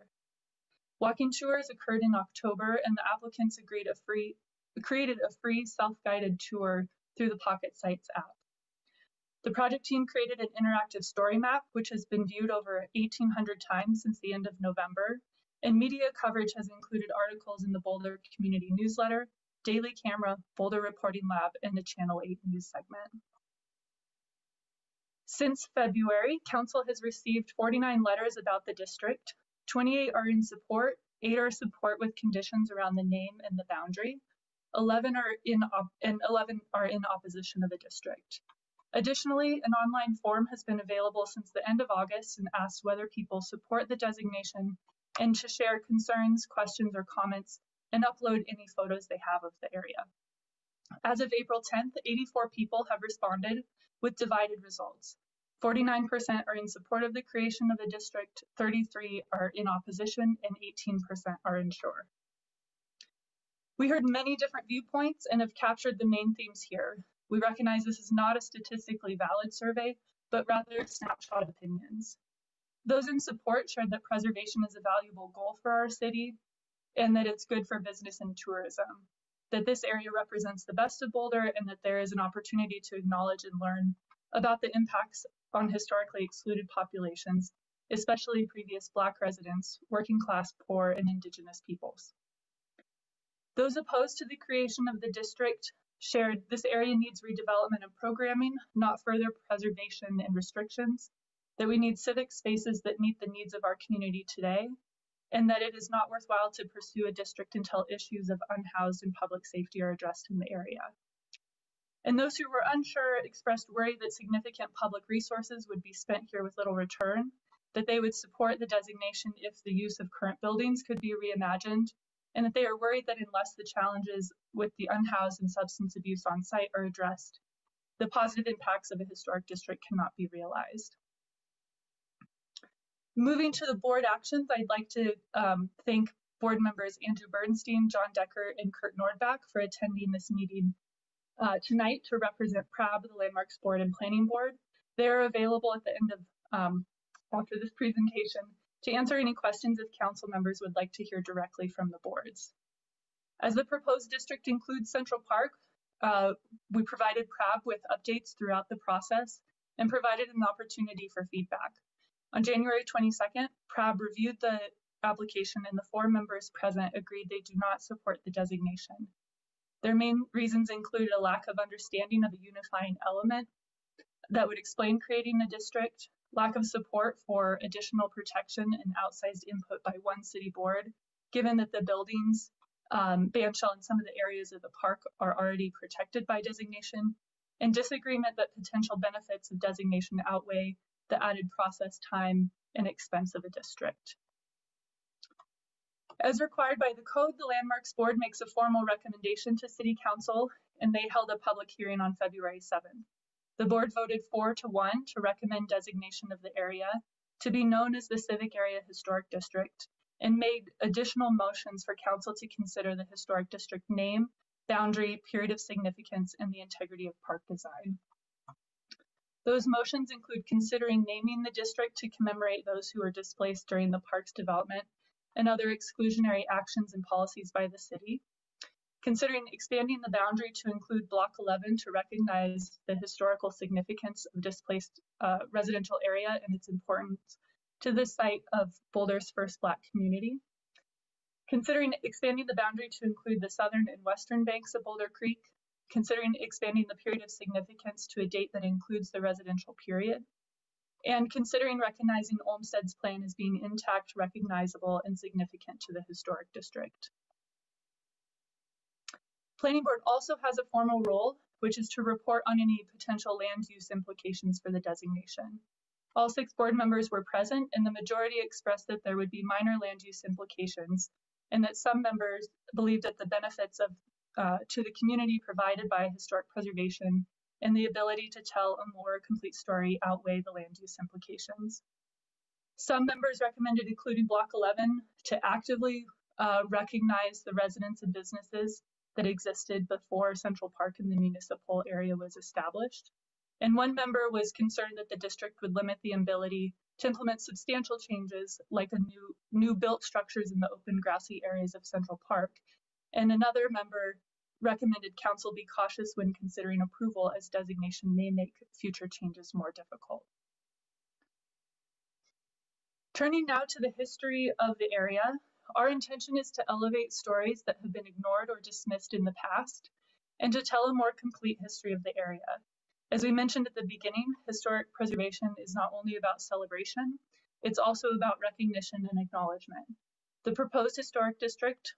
Walking tours occurred in October, and the applicants agreed a free, created a free self-guided tour through the PocketSights app. The project team created an interactive story map, which has been viewed over 1,800 times since the end of November, and media coverage has included articles in the Boulder Community Newsletter, Daily Camera, Boulder Reporting Lab, and the Channel 8 News segment. Since February, Council has received 49 letters about the district. 28 are in support, 8 are support with conditions around the name and the boundary. 11 are in and 11 are in opposition of the district. Additionally, an online form has been available since the end of August and asks whether people support the designation and to share concerns, questions, or comments and upload any photos they have of the area. As of April 10th, 84 people have responded with divided results. 49% are in support of the creation of the district, 33 are in opposition, and 18% are unsure. We heard many different viewpoints and have captured the main themes here. We recognize this is not a statistically valid survey, but rather a snapshot opinions. Those in support shared that preservation is a valuable goal for our city and that it's good for business and tourism, that this area represents the best of Boulder and that there is an opportunity to acknowledge and learn about the impacts on historically excluded populations, especially previous Black residents, working class, poor, and Indigenous peoples. Those opposed to the creation of the district shared this area needs redevelopment and programming, not further preservation and restrictions, that we need civic spaces that meet the needs of our community today, and that it is not worthwhile to pursue a district until issues of unhoused and public safety are addressed in the area. And those who were unsure expressed worry that significant public resources would be spent here with little return, that they would support the designation if the use of current buildings could be reimagined, and that they are worried that unless the challenges with the unhoused and substance abuse on site are addressed, the positive impacts of a historic district cannot be realized. Moving to the board actions, I'd like to um, thank board members Andrew Bernstein, John Decker, and Kurt Nordback for attending this meeting uh, tonight to represent PRAB, the Landmarks Board and Planning Board. They're available at the end of um, after this presentation to answer any questions if council members would like to hear directly from the boards. As the proposed district includes Central Park, uh, we provided PRAB with updates throughout the process and provided an opportunity for feedback. On January 22nd, PRAB reviewed the application and the four members present agreed they do not support the designation. Their main reasons included a lack of understanding of a unifying element that would explain creating a district, lack of support for additional protection and outsized input by one city board, given that the buildings, um, bandshell, and some of the areas of the park are already protected by designation, and disagreement that potential benefits of designation outweigh the added process time and expense of a district. As required by the code, the Landmarks Board makes a formal recommendation to City Council, and they held a public hearing on February 7th. The board voted four to one to recommend designation of the area to be known as the Civic Area Historic District and made additional motions for council to consider the historic district name, boundary, period of significance, and the integrity of park design. Those motions include considering naming the district to commemorate those who were displaced during the park's development and other exclusionary actions and policies by the city. Considering expanding the boundary to include Block 11 to recognize the historical significance of displaced uh, residential area and its importance to the site of Boulder's first Black community. Considering expanding the boundary to include the southern and western banks of Boulder Creek. Considering expanding the period of significance to a date that includes the residential period and considering recognizing Olmsted's plan as being intact, recognizable, and significant to the historic district. Planning Board also has a formal role, which is to report on any potential land use implications for the designation. All six board members were present, and the majority expressed that there would be minor land use implications, and that some members believed that the benefits of uh, to the community provided by historic preservation and the ability to tell a more complete story outweigh the land use implications. Some members recommended including Block 11 to actively uh, recognize the residents and businesses that existed before Central Park in the municipal area was established. And one member was concerned that the district would limit the ability to implement substantial changes like a new new built structures in the open grassy areas of Central Park. And another member recommended council be cautious when considering approval as designation may make future changes more difficult. Turning now to the history of the area, our intention is to elevate stories that have been ignored or dismissed in the past and to tell a more complete history of the area. As we mentioned at the beginning, historic preservation is not only about celebration, it's also about recognition and acknowledgement. The proposed historic district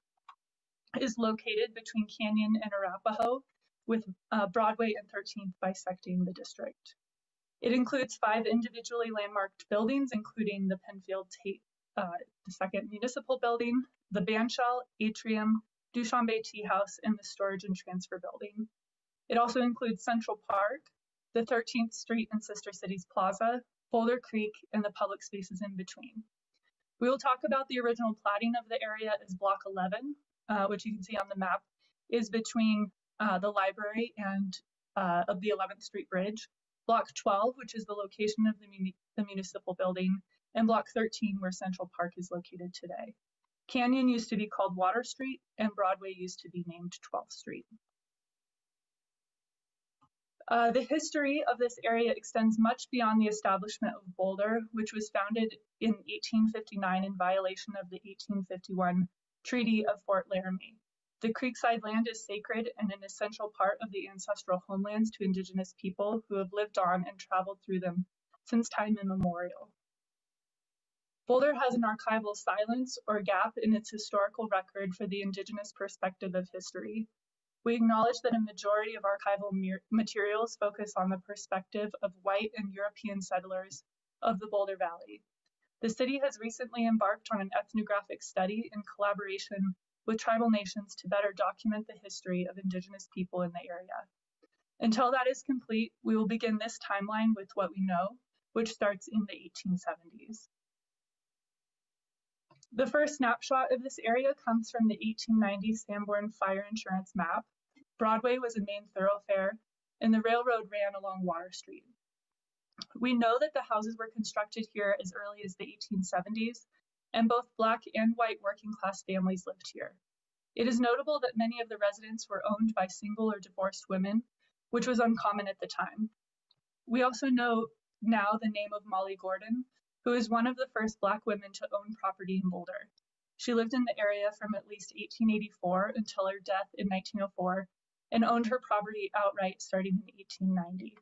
is located between Canyon and Arapahoe, with uh, Broadway and 13th bisecting the district. It includes five individually landmarked buildings, including the Penfield Tate uh, the second municipal building, the Bandshell, Atrium, Dushanbe Tea House, and the Storage and Transfer Building. It also includes Central Park, the 13th Street and Sister Cities Plaza, Boulder Creek, and the public spaces in between. We will talk about the original platting of the area as Block 11, uh, which you can see on the map, is between uh, the library and uh, of the 11th Street Bridge. Block 12, which is the location of the, muni the municipal building, and Block 13, where Central Park is located today. Canyon used to be called Water Street, and Broadway used to be named 12th Street. Uh, the history of this area extends much beyond the establishment of Boulder, which was founded in 1859 in violation of the 1851 Treaty of Fort Laramie. The Creekside land is sacred and an essential part of the ancestral homelands to Indigenous people who have lived on and traveled through them since time immemorial. Boulder has an archival silence or gap in its historical record for the Indigenous perspective of history. We acknowledge that a majority of archival materials focus on the perspective of white and European settlers of the Boulder Valley. The city has recently embarked on an ethnographic study in collaboration with tribal nations to better document the history of Indigenous people in the area. Until that is complete, we will begin this timeline with what we know, which starts in the 1870s. The first snapshot of this area comes from the 1890 Sanborn Fire Insurance map, Broadway was a main thoroughfare, and the railroad ran along Water Street. We know that the houses were constructed here as early as the 1870s, and both Black and white working class families lived here. It is notable that many of the residents were owned by single or divorced women, which was uncommon at the time. We also know now the name of Molly Gordon, who is one of the first Black women to own property in Boulder. She lived in the area from at least 1884 until her death in 1904 and owned her property outright starting in 1890.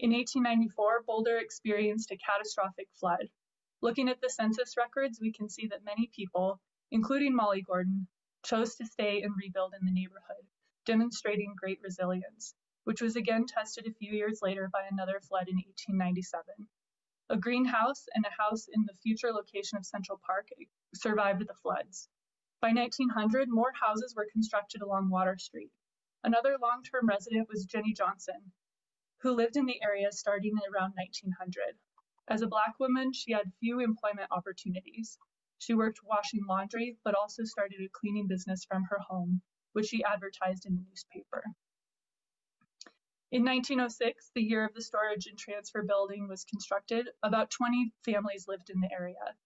In 1894, Boulder experienced a catastrophic flood. Looking at the census records, we can see that many people, including Molly Gordon, chose to stay and rebuild in the neighborhood, demonstrating great resilience, which was again tested a few years later by another flood in 1897. A greenhouse and a house in the future location of Central Park survived the floods. By 1900, more houses were constructed along Water Street. Another long-term resident was Jenny Johnson, who lived in the area starting around 1900. As a Black woman, she had few employment opportunities. She worked washing laundry, but also started a cleaning business from her home, which she advertised in the newspaper. In 1906, the year of the storage and transfer building was constructed, about 20 families lived in the area.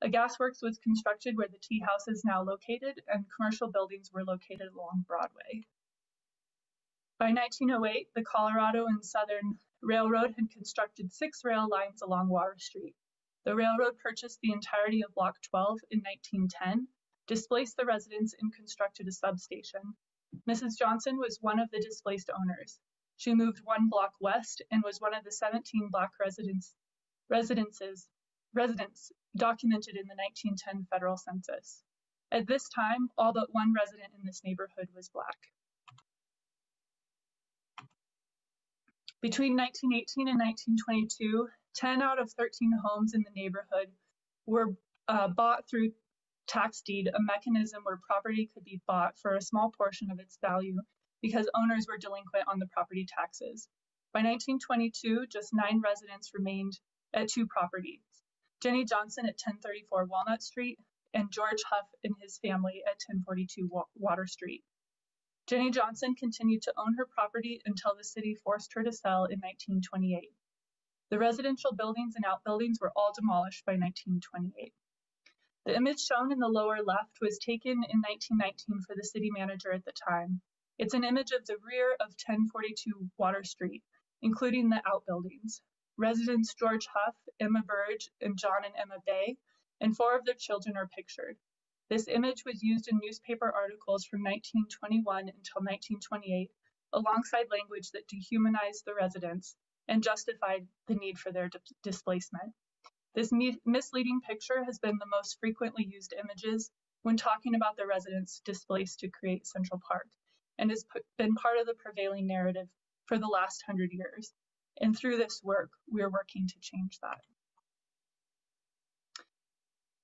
A gasworks was constructed where the tea house is now located, and commercial buildings were located along Broadway. By 1908, the Colorado and Southern Railroad had constructed six rail lines along Water Street. The railroad purchased the entirety of Block 12 in 1910, displaced the residents, and constructed a substation. Mrs. Johnson was one of the displaced owners. She moved one block west and was one of the 17 Black residents, residences residents documented in the 1910 federal census. At this time, all but one resident in this neighborhood was Black. Between 1918 and 1922, 10 out of 13 homes in the neighborhood were uh, bought through tax deed, a mechanism where property could be bought for a small portion of its value because owners were delinquent on the property taxes. By 1922, just nine residents remained at two properties. Jenny Johnson at 1034 Walnut Street, and George Huff and his family at 1042 Water Street. Jenny Johnson continued to own her property until the city forced her to sell in 1928. The residential buildings and outbuildings were all demolished by 1928. The image shown in the lower left was taken in 1919 for the city manager at the time. It's an image of the rear of 1042 Water Street, including the outbuildings residents George Huff, Emma Burge, and John and Emma Bay, and four of their children are pictured. This image was used in newspaper articles from 1921 until 1928, alongside language that dehumanized the residents and justified the need for their displacement. This misleading picture has been the most frequently used images when talking about the residents displaced to create Central Park and has been part of the prevailing narrative for the last hundred years. And through this work, we are working to change that.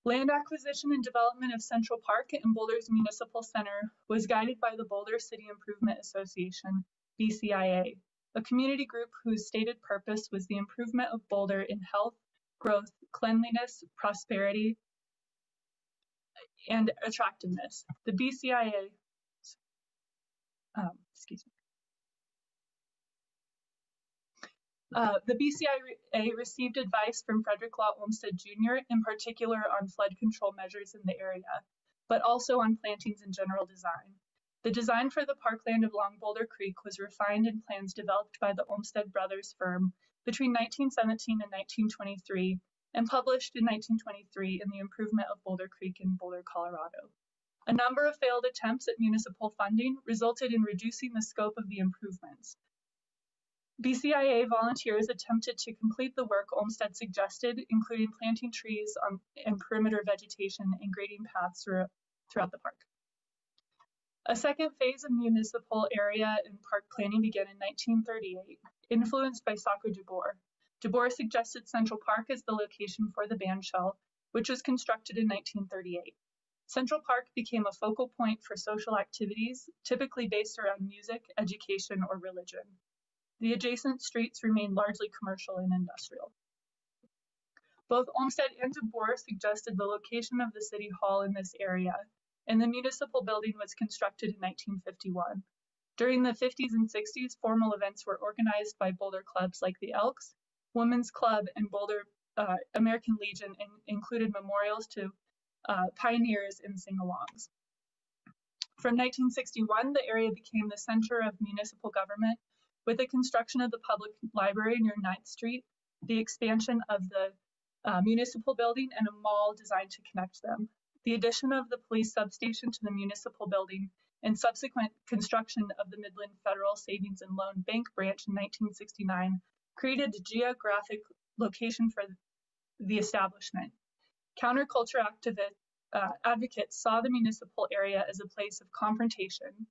Land acquisition and development of Central Park and Boulder's Municipal Center was guided by the Boulder City Improvement Association, BCIA, a community group whose stated purpose was the improvement of Boulder in health, growth, cleanliness, prosperity, and attractiveness. The BCIA, um, excuse me. Uh, the BCIA received advice from Frederick Law Olmsted Jr., in particular on flood control measures in the area, but also on plantings and general design. The design for the parkland of Long Boulder Creek was refined in plans developed by the Olmsted Brothers firm between 1917 and 1923 and published in 1923 in the Improvement of Boulder Creek in Boulder, Colorado. A number of failed attempts at municipal funding resulted in reducing the scope of the improvements. BCIA volunteers attempted to complete the work Olmsted suggested, including planting trees on, and perimeter vegetation and grading paths through, throughout the park. A second phase of municipal area and park planning began in 1938, influenced by Saco DeBoer. DeBoer suggested Central Park as the location for the bandshell, which was constructed in 1938. Central Park became a focal point for social activities, typically based around music, education, or religion. The adjacent streets remain largely commercial and industrial. Both Olmsted and DeBoer suggested the location of the city hall in this area, and the municipal building was constructed in 1951. During the 50s and 60s, formal events were organized by Boulder clubs like the Elks, Women's Club, and Boulder uh, American Legion, and included memorials to uh, pioneers and sing-alongs. From 1961, the area became the center of municipal government with the construction of the public library near 9th Street, the expansion of the uh, municipal building, and a mall designed to connect them. The addition of the police substation to the municipal building and subsequent construction of the Midland Federal Savings and Loan Bank branch in 1969 created a geographic location for the establishment. Counterculture activist, uh, advocates saw the municipal area as a place of confrontation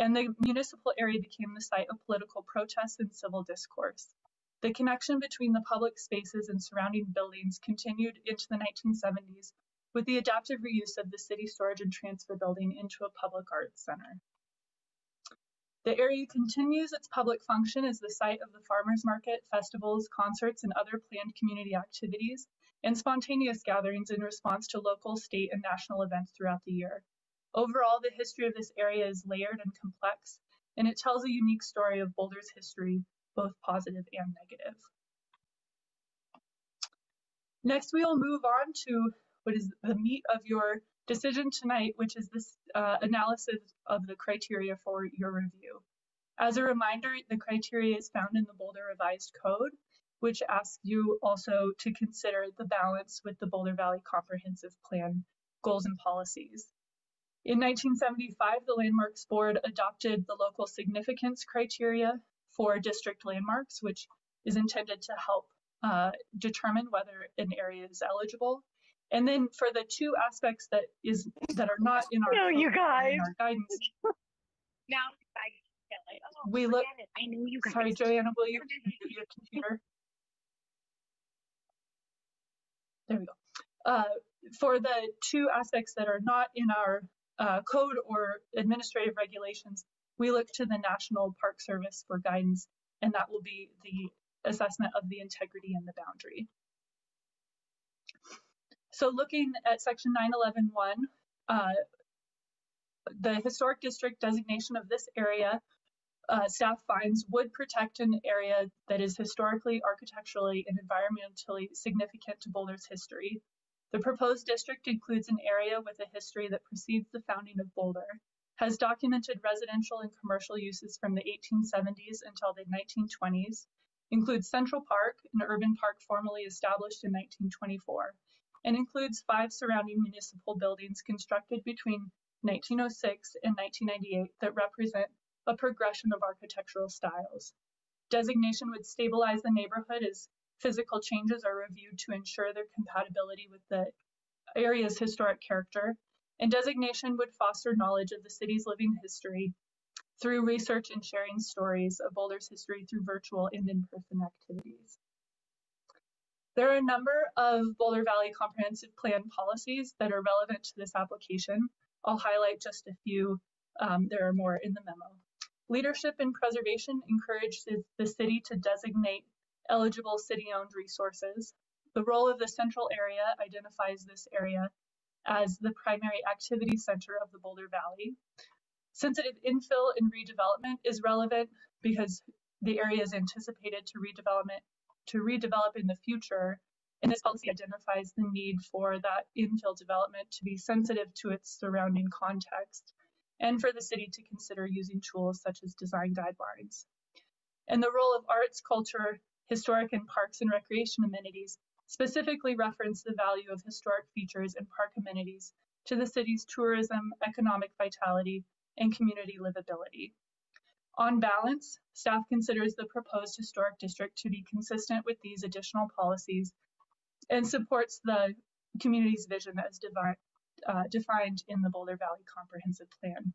and the municipal area became the site of political protests and civil discourse. The connection between the public spaces and surrounding buildings continued into the 1970s with the adaptive reuse of the city storage and transfer building into a public arts center. The area continues its public function as the site of the farmers market, festivals, concerts, and other planned community activities, and spontaneous gatherings in response to local, state, and national events throughout the year. Overall, the history of this area is layered and complex, and it tells a unique story of Boulder's history, both positive and negative. Next, we will move on to what is the meat of your decision tonight, which is this uh, analysis of the criteria for your review. As a reminder, the criteria is found in the Boulder Revised Code, which asks you also to consider the balance with the Boulder Valley Comprehensive Plan goals and policies. In 1975, the Landmarks Board adopted the local significance criteria for district landmarks, which is intended to help uh, determine whether an area is eligible. And then for the two aspects that is that are not in our, no, you guys. our guidance. now I oh, we look. I knew you guys. Sorry, Joanna, will you mute your computer? There we go. Uh, for the two aspects that are not in our uh, code or administrative regulations, we look to the National Park Service for guidance, and that will be the assessment of the integrity and the boundary. So looking at section 911.1, uh, the historic district designation of this area, uh, staff finds would protect an area that is historically, architecturally, and environmentally significant to Boulder's history, the proposed district includes an area with a history that precedes the founding of Boulder, has documented residential and commercial uses from the 1870s until the 1920s, includes Central Park, an urban park formally established in 1924, and includes five surrounding municipal buildings constructed between 1906 and 1998 that represent a progression of architectural styles. Designation would stabilize the neighborhood as Physical changes are reviewed to ensure their compatibility with the area's historic character, and designation would foster knowledge of the city's living history through research and sharing stories of Boulder's history through virtual and in-person activities. There are a number of Boulder Valley Comprehensive Plan policies that are relevant to this application. I'll highlight just a few. Um, there are more in the memo. Leadership and preservation encourages the city to designate eligible city-owned resources. The role of the central area identifies this area as the primary activity center of the Boulder Valley. Sensitive infill and redevelopment is relevant because the area is anticipated to redevelopment to redevelop in the future. And this policy identifies the need for that infill development to be sensitive to its surrounding context and for the city to consider using tools such as design guidelines. And the role of arts, culture, historic and parks and recreation amenities specifically reference the value of historic features and park amenities to the city's tourism, economic vitality, and community livability. On balance, staff considers the proposed historic district to be consistent with these additional policies and supports the community's vision as devi uh, defined in the Boulder Valley Comprehensive Plan.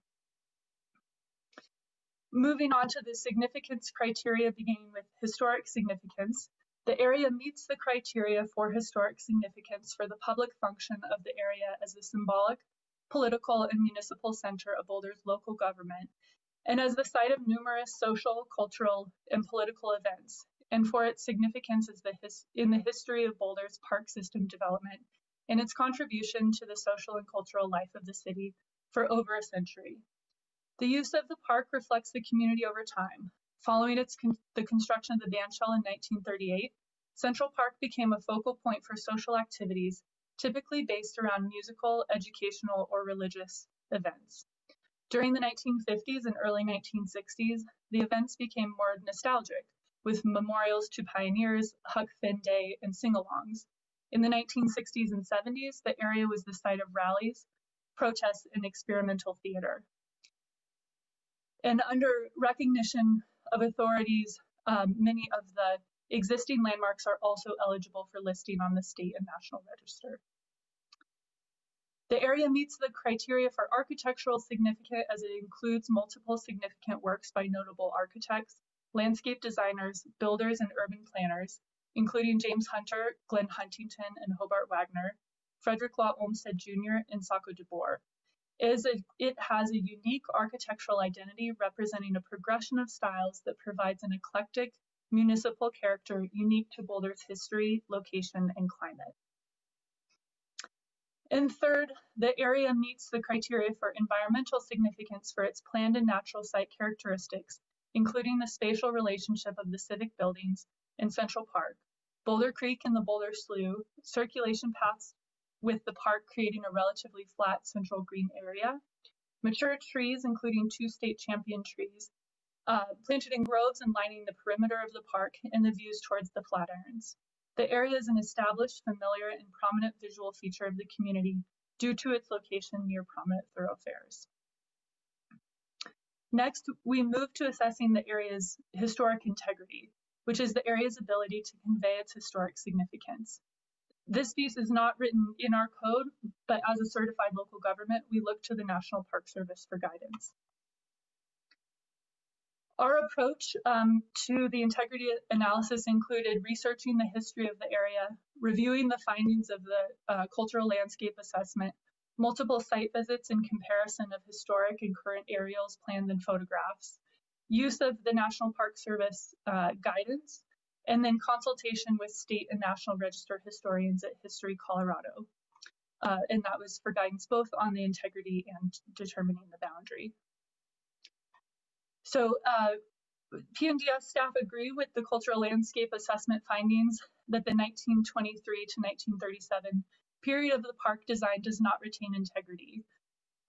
Moving on to the significance criteria beginning with historic significance, the area meets the criteria for historic significance for the public function of the area as a symbolic, political, and municipal center of Boulder's local government, and as the site of numerous social, cultural, and political events, and for its significance as the in the history of Boulder's park system development and its contribution to the social and cultural life of the city for over a century. The use of the park reflects the community over time. Following its con the construction of the bandshell in 1938, Central Park became a focal point for social activities, typically based around musical, educational, or religious events. During the 1950s and early 1960s, the events became more nostalgic, with memorials to pioneers, Huck Finn Day, and sing-alongs. In the 1960s and 70s, the area was the site of rallies, protests, and experimental theater. And under recognition of authorities, um, many of the existing landmarks are also eligible for listing on the state and national register. The area meets the criteria for architectural significance as it includes multiple significant works by notable architects, landscape designers, builders, and urban planners, including James Hunter, Glen Huntington, and Hobart Wagner, Frederick Law Olmsted Jr., and Saco DeBoer. Is a, it has a unique architectural identity representing a progression of styles that provides an eclectic municipal character unique to Boulder's history, location, and climate. And third, the area meets the criteria for environmental significance for its planned and natural site characteristics, including the spatial relationship of the civic buildings and Central Park, Boulder Creek and the Boulder Slough, circulation paths with the park creating a relatively flat central green area, mature trees, including two state champion trees, uh, planted in groves and lining the perimeter of the park and the views towards the Flatirons. The area is an established, familiar, and prominent visual feature of the community due to its location near prominent thoroughfares. Next, we move to assessing the area's historic integrity, which is the area's ability to convey its historic significance. This piece is not written in our code, but as a certified local government, we look to the National Park Service for guidance. Our approach um, to the integrity analysis included researching the history of the area, reviewing the findings of the uh, cultural landscape assessment, multiple site visits and comparison of historic and current aerials, plans, and photographs, use of the National Park Service uh, guidance, and then consultation with state and national register historians at History Colorado. Uh, and that was for guidance both on the integrity and determining the boundary. So uh, PNDS staff agree with the cultural landscape assessment findings that the 1923 to 1937 period of the park design does not retain integrity.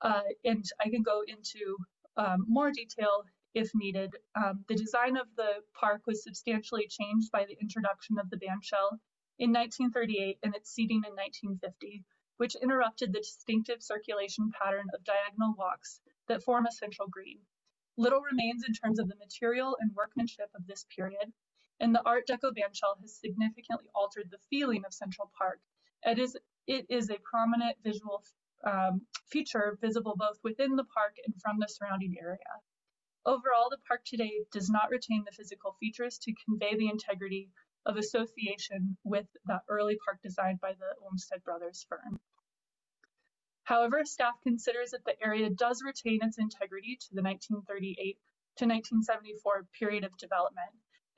Uh, and I can go into um, more detail if needed. Um, the design of the park was substantially changed by the introduction of the bandshell in 1938 and its seating in 1950, which interrupted the distinctive circulation pattern of diagonal walks that form a central green. Little remains in terms of the material and workmanship of this period, and the Art Deco bandshell has significantly altered the feeling of Central Park. It is, it is a prominent visual um, feature visible both within the park and from the surrounding area. Overall, the park today does not retain the physical features to convey the integrity of association with that early park designed by the Olmsted Brothers firm. However, staff considers that the area does retain its integrity to the 1938 to 1974 period of development.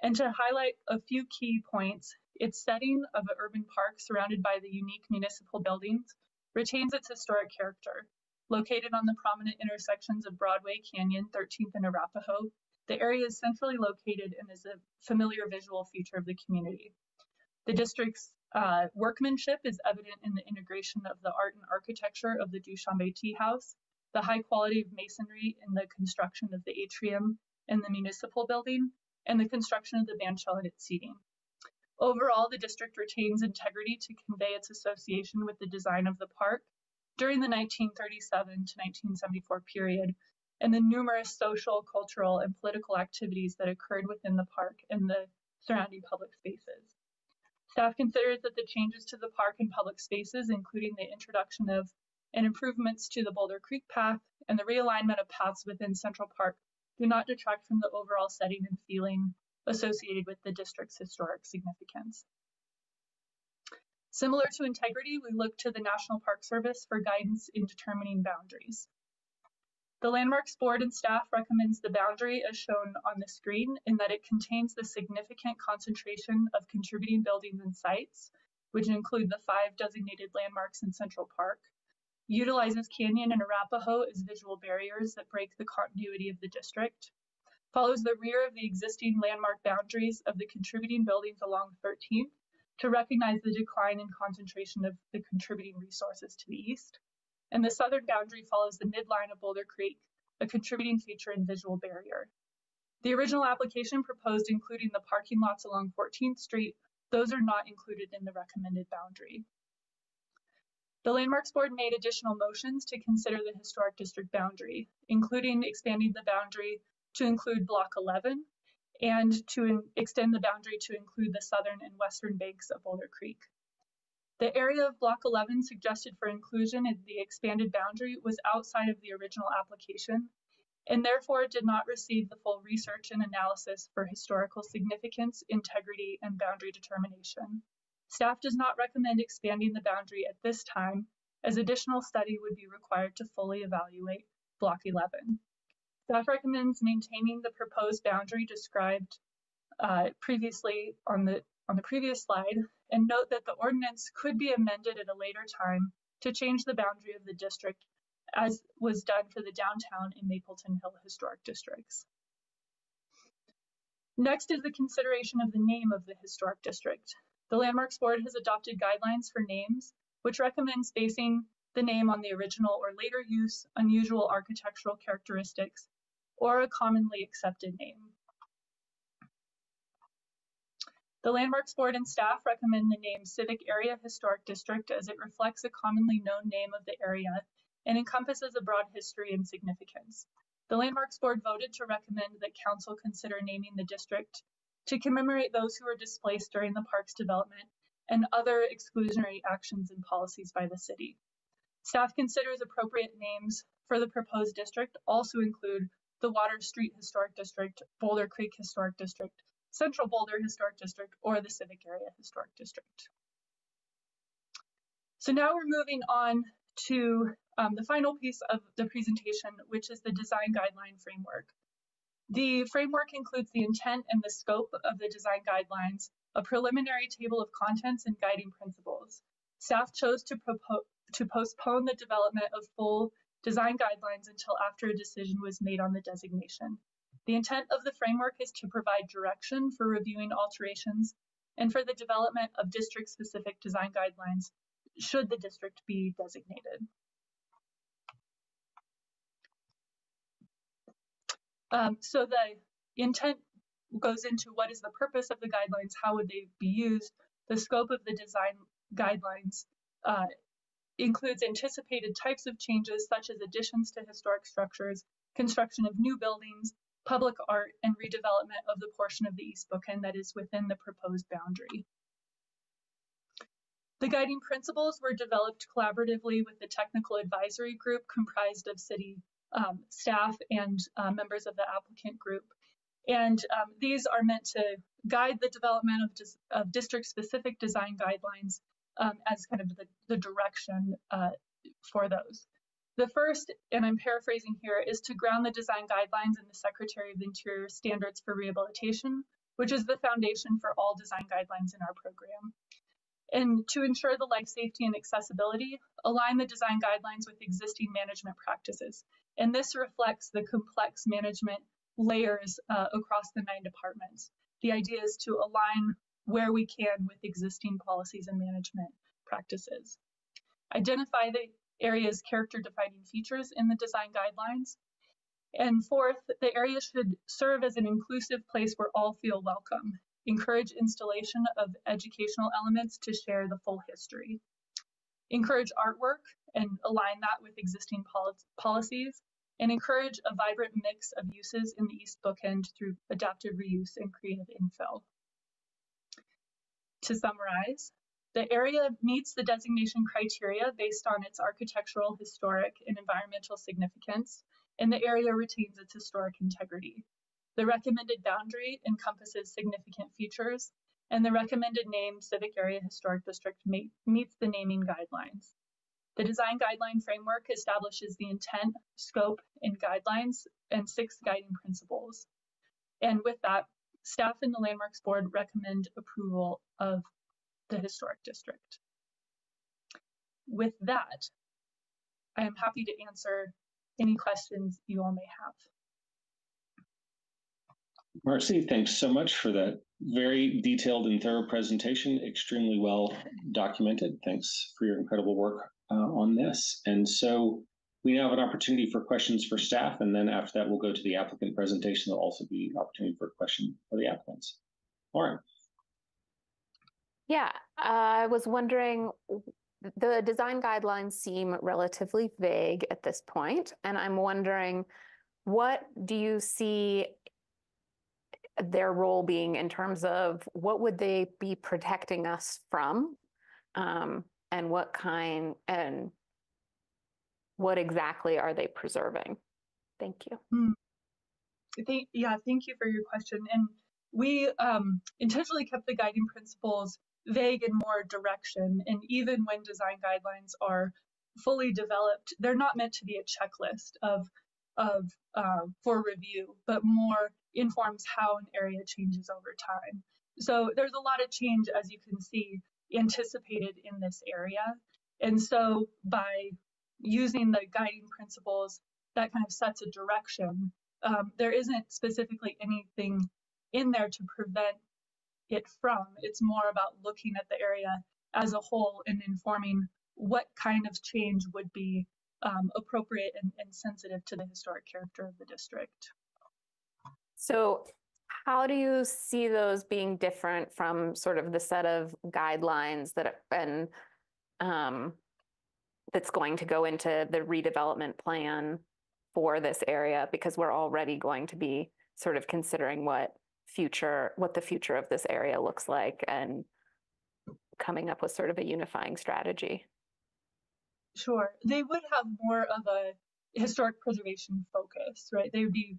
And to highlight a few key points, its setting of an urban park surrounded by the unique municipal buildings retains its historic character. Located on the prominent intersections of Broadway, Canyon, 13th, and Arapahoe, the area is centrally located and is a familiar visual feature of the community. The district's uh, workmanship is evident in the integration of the art and architecture of the Dushanbe Tea House, the high quality of masonry in the construction of the atrium and the municipal building, and the construction of the bandshell and its seating. Overall, the district retains integrity to convey its association with the design of the park during the 1937 to 1974 period and the numerous social, cultural, and political activities that occurred within the park and the surrounding public spaces. Staff considers that the changes to the park and public spaces, including the introduction of and improvements to the Boulder Creek path and the realignment of paths within Central Park, do not detract from the overall setting and feeling associated with the district's historic significance. Similar to integrity, we look to the National Park Service for guidance in determining boundaries. The Landmarks Board and staff recommends the boundary as shown on the screen in that it contains the significant concentration of contributing buildings and sites, which include the five designated landmarks in Central Park, utilizes Canyon and Arapahoe as visual barriers that break the continuity of the district, follows the rear of the existing landmark boundaries of the contributing buildings along 13th to recognize the decline in concentration of the contributing resources to the east, and the southern boundary follows the midline of Boulder Creek, a contributing feature and visual barrier. The original application proposed including the parking lots along 14th Street. Those are not included in the recommended boundary. The Landmarks Board made additional motions to consider the historic district boundary, including expanding the boundary to include Block 11 and to extend the boundary to include the southern and western banks of Boulder Creek. The area of Block 11 suggested for inclusion in the expanded boundary was outside of the original application and therefore did not receive the full research and analysis for historical significance, integrity, and boundary determination. Staff does not recommend expanding the boundary at this time, as additional study would be required to fully evaluate Block 11. Staff recommends maintaining the proposed boundary described uh, previously on the on the previous slide and note that the ordinance could be amended at a later time to change the boundary of the district as was done for the downtown and Mapleton Hill historic districts. Next is the consideration of the name of the historic district. The Landmarks Board has adopted guidelines for names, which recommends basing the name on the original or later use, unusual architectural characteristics, or a commonly accepted name. The Landmarks Board and staff recommend the name Civic Area Historic District as it reflects a commonly known name of the area and encompasses a broad history and significance. The Landmarks Board voted to recommend that Council consider naming the district to commemorate those who were displaced during the park's development and other exclusionary actions and policies by the city. Staff considers appropriate names for the proposed district also include the Water Street Historic District, Boulder Creek Historic District, Central Boulder Historic District or the Civic Area Historic District. So now we're moving on to um, the final piece of the presentation, which is the design guideline framework. The framework includes the intent and the scope of the design guidelines, a preliminary table of contents and guiding principles. Staff chose to, to postpone the development of full design guidelines until after a decision was made on the designation. The intent of the framework is to provide direction for reviewing alterations and for the development of district-specific design guidelines should the district be designated. Um, so the intent goes into what is the purpose of the guidelines, how would they be used, the scope of the design guidelines uh, includes anticipated types of changes such as additions to historic structures, construction of new buildings, public art, and redevelopment of the portion of the East Bookend that is within the proposed boundary. The guiding principles were developed collaboratively with the technical advisory group comprised of city um, staff and uh, members of the applicant group. And um, these are meant to guide the development of, dis- of district-specific design guidelines um, as kind of the, the direction uh, for those. The first, and I'm paraphrasing here, is to ground the design guidelines in the Secretary of Interior Standards for Rehabilitation, which is the foundation for all design guidelines in our program. And to ensure the life safety and accessibility, align the design guidelines with existing management practices. And this reflects the complex management layers uh, across the nine departments. The idea is to align where we can with existing policies and management practices. Identify the area's character defining features in the design guidelines. And fourth, the area should serve as an inclusive place where all feel welcome. Encourage installation of educational elements to share the full history. Encourage artwork and align that with existing pol policies and encourage a vibrant mix of uses in the East Bookend through adaptive reuse and creative infill. To summarize, the area meets the designation criteria based on its architectural, historic, and environmental significance, and the area retains its historic integrity. The recommended boundary encompasses significant features, and the recommended name Civic Area Historic District meets the naming guidelines. The design guideline framework establishes the intent, scope, and guidelines and six guiding principles. And with that, staff and the Landmarks Board recommend approval of the historic district. With that, I am happy to answer any questions you all may have. Marcy, thanks so much for that very detailed and thorough presentation, extremely well documented. Thanks for your incredible work uh, on this. And so we now have an opportunity for questions for staff, and then after that, we'll go to the applicant presentation. There'll also be an opportunity for a question for the applicants. Lauren. Yeah, I was wondering, the design guidelines seem relatively vague at this point, and I'm wondering, what do you see their role being in terms of what would they be protecting us from? Um, and what kind and what exactly are they preserving? Thank you. Mm. Thank, yeah, thank you for your question. And we um, intentionally kept the guiding principles vague and more direction. And even when design guidelines are fully developed, they're not meant to be a checklist of of uh, for review, but more informs how an area changes over time. So there's a lot of change, as you can see, anticipated in this area. And so by using the guiding principles, that kind of sets a direction. Um, there isn't specifically anything in there to prevent it from. It's more about looking at the area as a whole and informing what kind of change would be um, appropriate and, and sensitive to the historic character of the district. So how do you see those being different from sort of the set of guidelines that been um, that's going to go into the redevelopment plan for this area? Because we're already going to be sort of considering what future, what the future of this area looks like and coming up with sort of a unifying strategy. Sure. They would have more of a historic preservation focus, right? They would be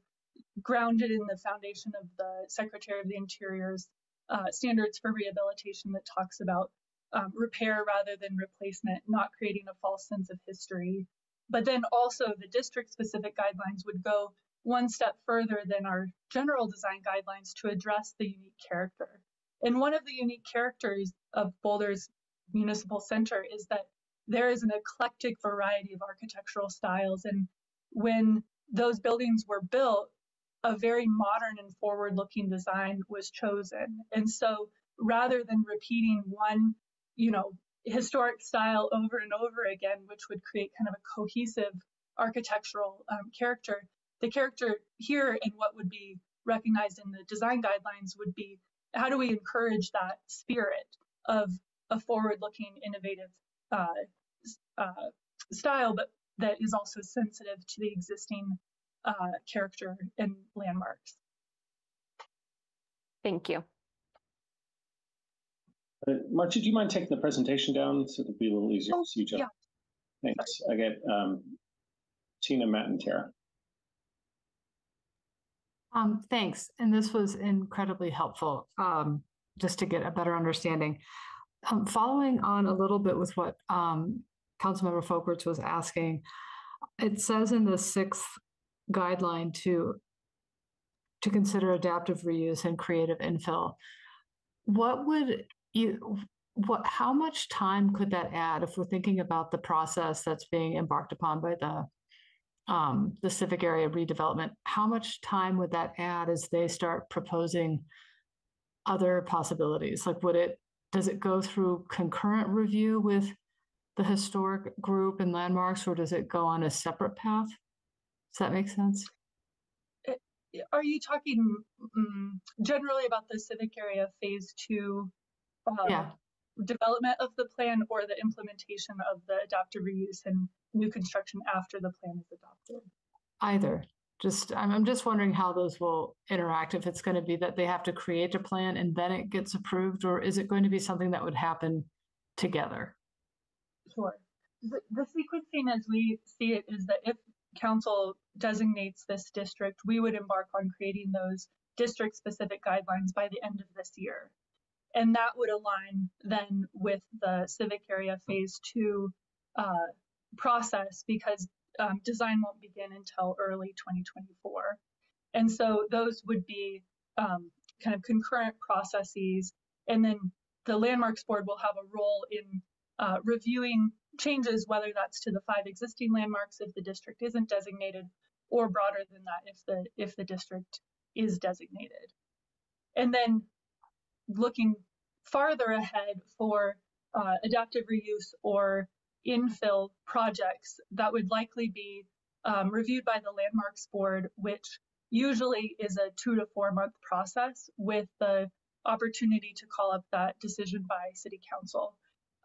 grounded in the foundation of the Secretary of the Interior's uh, standards for rehabilitation that talks about um, repair rather than replacement, not creating a false sense of history. But then also the district specific guidelines would go one step further than our general design guidelines to address the unique character. And one of the unique characters of Boulder's municipal center is that there is an eclectic variety of architectural styles. And when those buildings were built, a very modern and forward looking design was chosen. And so rather than repeating one, you know, historic style over and over again, which would create kind of a cohesive architectural um, character, the character here and what would be recognized in the design guidelines would be how do we encourage that spirit of a forward looking, innovative uh, uh, style, but that is also sensitive to the existing uh, character and landmarks. Thank you. Marcia, do you mind taking the presentation down so it'll be a little easier oh, to see each other? Yeah. Thanks. Sorry. I get um, Tina, Matt, and Tara. Um, thanks. And this was incredibly helpful, um, just to get a better understanding. Um, following on a little bit with what, um, Councilmember Folkerts was asking, it says in the sixth guideline to to consider adaptive reuse and creative infill. What would you what how much time could that add if we're thinking about the process that's being embarked upon by the um, the civic area redevelopment, how much time would that add as they start proposing other possibilities? Like, would it, does it go through concurrent review with the historic group and landmarks, or does it go on a separate path? Does that make sense? Are you talking um, generally about the civic area phase two uh, yeah. development of the plan or the implementation of the adaptive reuse and new construction after the plan is adopted? Either. Just, I'm, I'm just wondering how those will interact. If it's going to be that they have to create a plan and then it gets approved, or is it going to be something that would happen together? Sure. The, the sequencing as we see it is that if council designates this district, we would embark on creating those district specific guidelines by the end of this year. And that would align then with the civic area phase two uh, process because um, design won't begin until early 2024. And so those would be um, kind of concurrent processes. And then the landmarks board will have a role in uh, reviewing changes, whether that's to the five existing landmarks if the district isn't designated, or broader than that if the if the district is designated. And then looking farther ahead for uh, adaptive reuse or infill projects that would likely be um, reviewed by the landmarks board, which usually is a two to four month process with the opportunity to call up that decision by city council.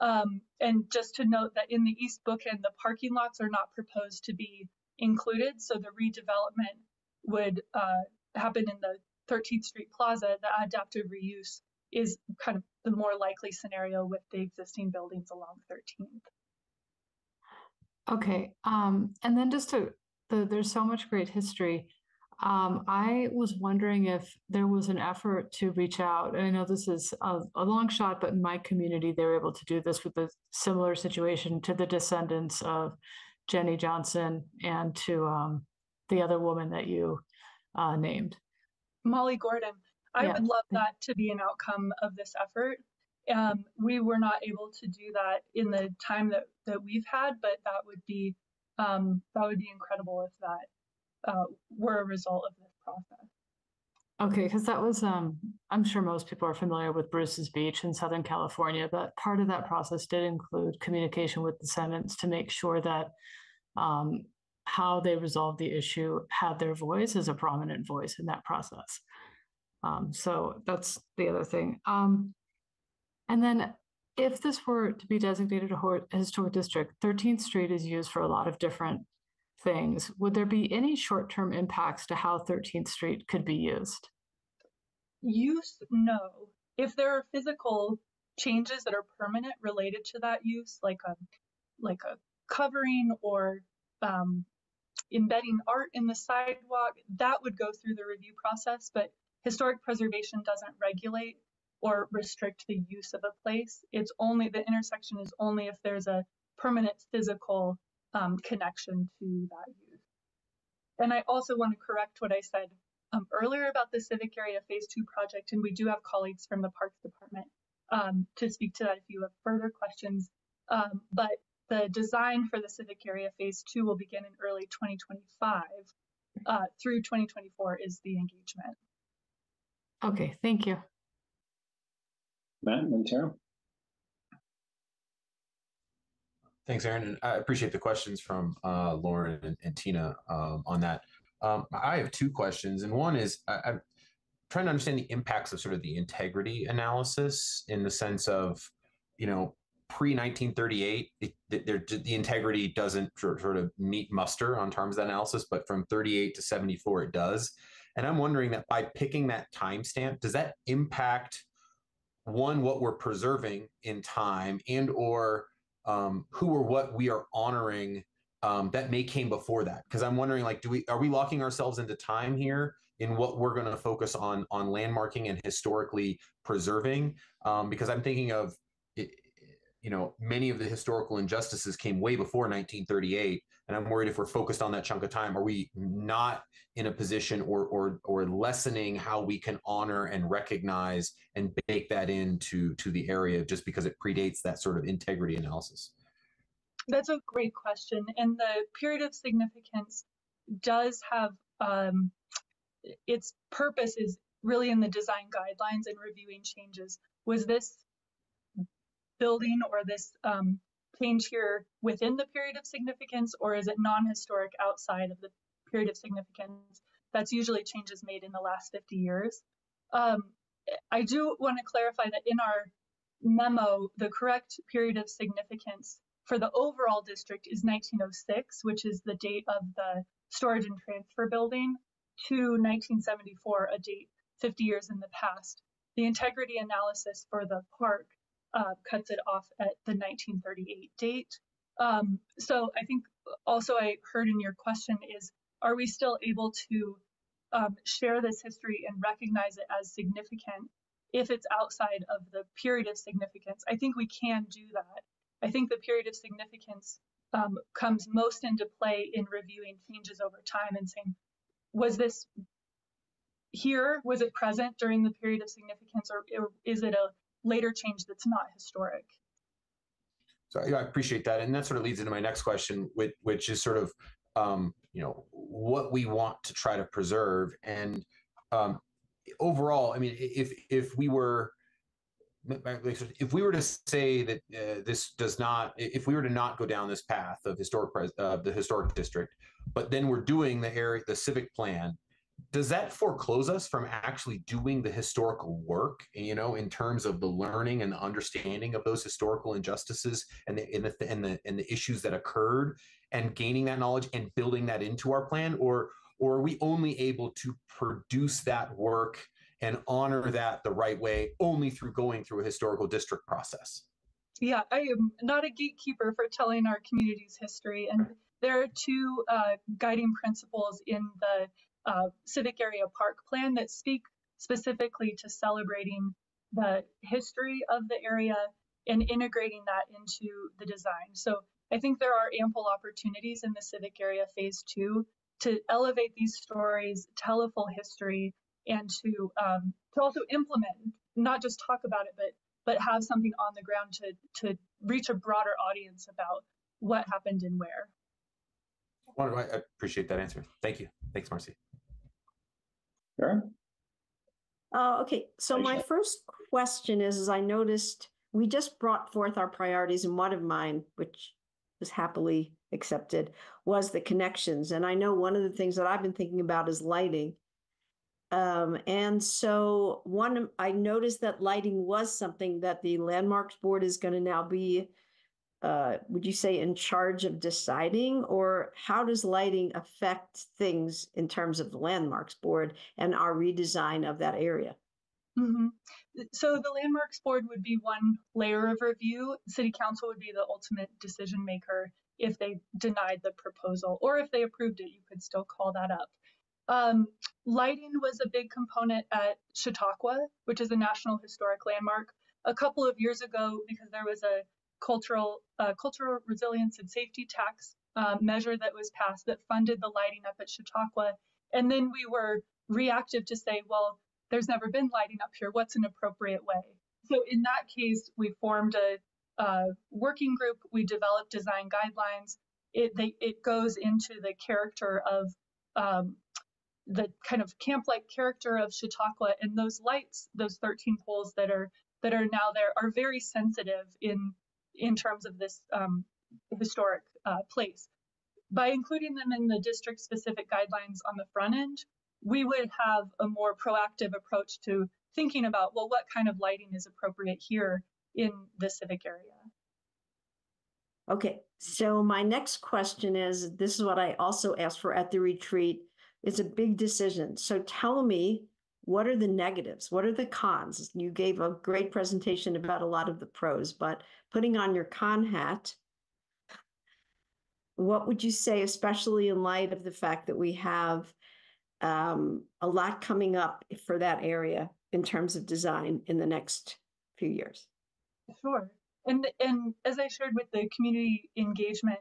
Um, and just to note that in the East Bookend, the parking lots are not proposed to be included. So the redevelopment would uh, happen in the 13th Street Plaza. The adaptive reuse is kind of the more likely scenario with the existing buildings along 13th. Okay. Um, and then just to the, there's so much great history. Um, I was wondering if there was an effort to reach out. And I know this is a, a, long shot, but in my community, they were able to do this with a similar situation to the descendants of Jenny Johnson and to um, the other woman that you uh, named. Molly Gordon. I yeah. would love that to be an outcome of this effort. Um, we were not able to do that in the time that, that we've had, but that would be um, that would be incredible if that uh, were a result of this process. Okay, because that was um, I'm sure most people are familiar with Bruce's Beach in Southern California, but part of that process did include communication with the descendants to make sure that um, how they resolved the issue had their voice as a prominent voice in that process. Um, so that's the other thing. Um, and then if this were to be designated a historic district, 13th Street is used for a lot of different things. Would there be any short-term impacts to how 13th Street could be used? Use, no. If there are physical changes that are permanent related to that use, like a like a covering or um, embedding art in the sidewalk, that would go through the review process. But historic preservation doesn't regulate or restrict the use of a place. It's only the intersection is only if there's a permanent physical um, connection to that use. And I also want to correct what I said um, earlier about the civic area phase two project, and we do have colleagues from the Parks Department um, to speak to that if you have further questions. Um, but the design for the civic area phase two will begin in early 2025. Uh, through 2024 is the engagement. Okay, thank you. Matt Montero. Thanks, Aaron. And I appreciate the questions from uh, Lauren and, and Tina um, on that. Um, I have two questions, and one is I, I'm trying to understand the impacts of sort of the integrity analysis in the sense of, you know, pre 1938, the integrity doesn't sort of meet muster on terms of that analysis, but from 38 to 74, it does. And I'm wondering that by picking that timestamp, does that impact one what we're preserving in time and or um, who or what we are honoring um, that may came before that? Because I'm wondering, like, do we are we locking ourselves into time here in what we're going to focus on on landmarking and historically preserving? Um, because I'm thinking of, you know, many of the historical injustices came way before 1938, and I'm worried if we're focused on that chunk of time, are we not in a position or or or lessening how we can honor and recognize and bake that into to the area just because it predates that sort of integrity analysis? That's a great question. And the period of significance does have um, its purpose is really in the design guidelines and reviewing changes. Was this building or this um, change here within the period of significance, or is it non-historic outside of the period of significance? That's usually changes made in the last 50 years. Um, I do want to clarify that in our memo, the correct period of significance for the overall district is 1906, which is the date of the storage and transfer building, to 1974, a date 50 years in the past. The integrity analysis for the park uh, cuts it off at the 1938 date. Um, so I think also I heard in your question is, are we still able to um, share this history and recognize it as significant if it's outside of the period of significance? I think we can do that. I think the period of significance um, comes most into play in reviewing changes over time and saying, was this here? Was it present during the period of significance, or, or is it a later change that's not historic? So I appreciate that, and that sort of leads into my next question, which, which is sort of, um, you know, what we want to try to preserve, and um, overall, I mean, if if we were if we were to say that uh, this does not, if we were to not go down this path of historic uh, the historic district, but then we're doing the area, the civic plan, does that foreclose us from actually doing the historical work? You know, in terms of the learning and the understanding of those historical injustices and the and the and the, and the issues that occurred, and gaining that knowledge and building that into our plan, or or are we only able to produce that work? and honor that the right way only through going through a historical district process. Yeah, I am not a gatekeeper for telling our community's history. And there are two uh, guiding principles in the uh, Civic Area Park Plan that speak specifically to celebrating the history of the area and integrating that into the design. So I think there are ample opportunities in the Civic Area Phase 2 to elevate these stories, tell a full history, and to um, to also implement, not just talk about it, but but have something on the ground to to reach a broader audience about what happened and where. I appreciate that answer. Thank you. Thanks, Marcy. Sure. Uh, okay, so my first question is, is I noticed we just brought forth our priorities, and one of mine, which was happily accepted, was the connections. And I know one of the things that I've been thinking about is lighting. Um, and so one, I noticed that lighting was something that the landmarks board is going to now be, uh, would you say in charge of deciding or how does lighting affect things in terms of the landmarks board and our redesign of that area? Mm-hmm. So the landmarks board would be one layer of review. City council would be the ultimate decision maker if they denied the proposal or if they approved it, you could still call that up. Um, lighting was a big component at Chautauqua, which is a National Historic Landmark. A couple of years ago, because there was a cultural uh, cultural resilience and safety tax uh, measure that was passed that funded the lighting up at Chautauqua, and then we were reactive to say, well, there's never been lighting up here. What's an appropriate way? So in that case, we formed a, a working group. We developed design guidelines. It they, it goes into the character of um, the kind of camp-like character of Chautauqua and those lights, those 13 poles that are that are now there are very sensitive in in terms of this um, historic uh, place. By including them in the district specific guidelines on the front end, we would have a more proactive approach to thinking about, well, what kind of lighting is appropriate here in the civic area. Okay, so my next question is, this is what I also asked for at the retreat, it's a big decision. So tell me, what are the negatives? What are the cons? You gave a great presentation about a lot of the pros, but putting on your con hat, what would you say, especially in light of the fact that we have um, a lot coming up for that area in terms of design in the next few years? Sure. And and as I shared with the community engagement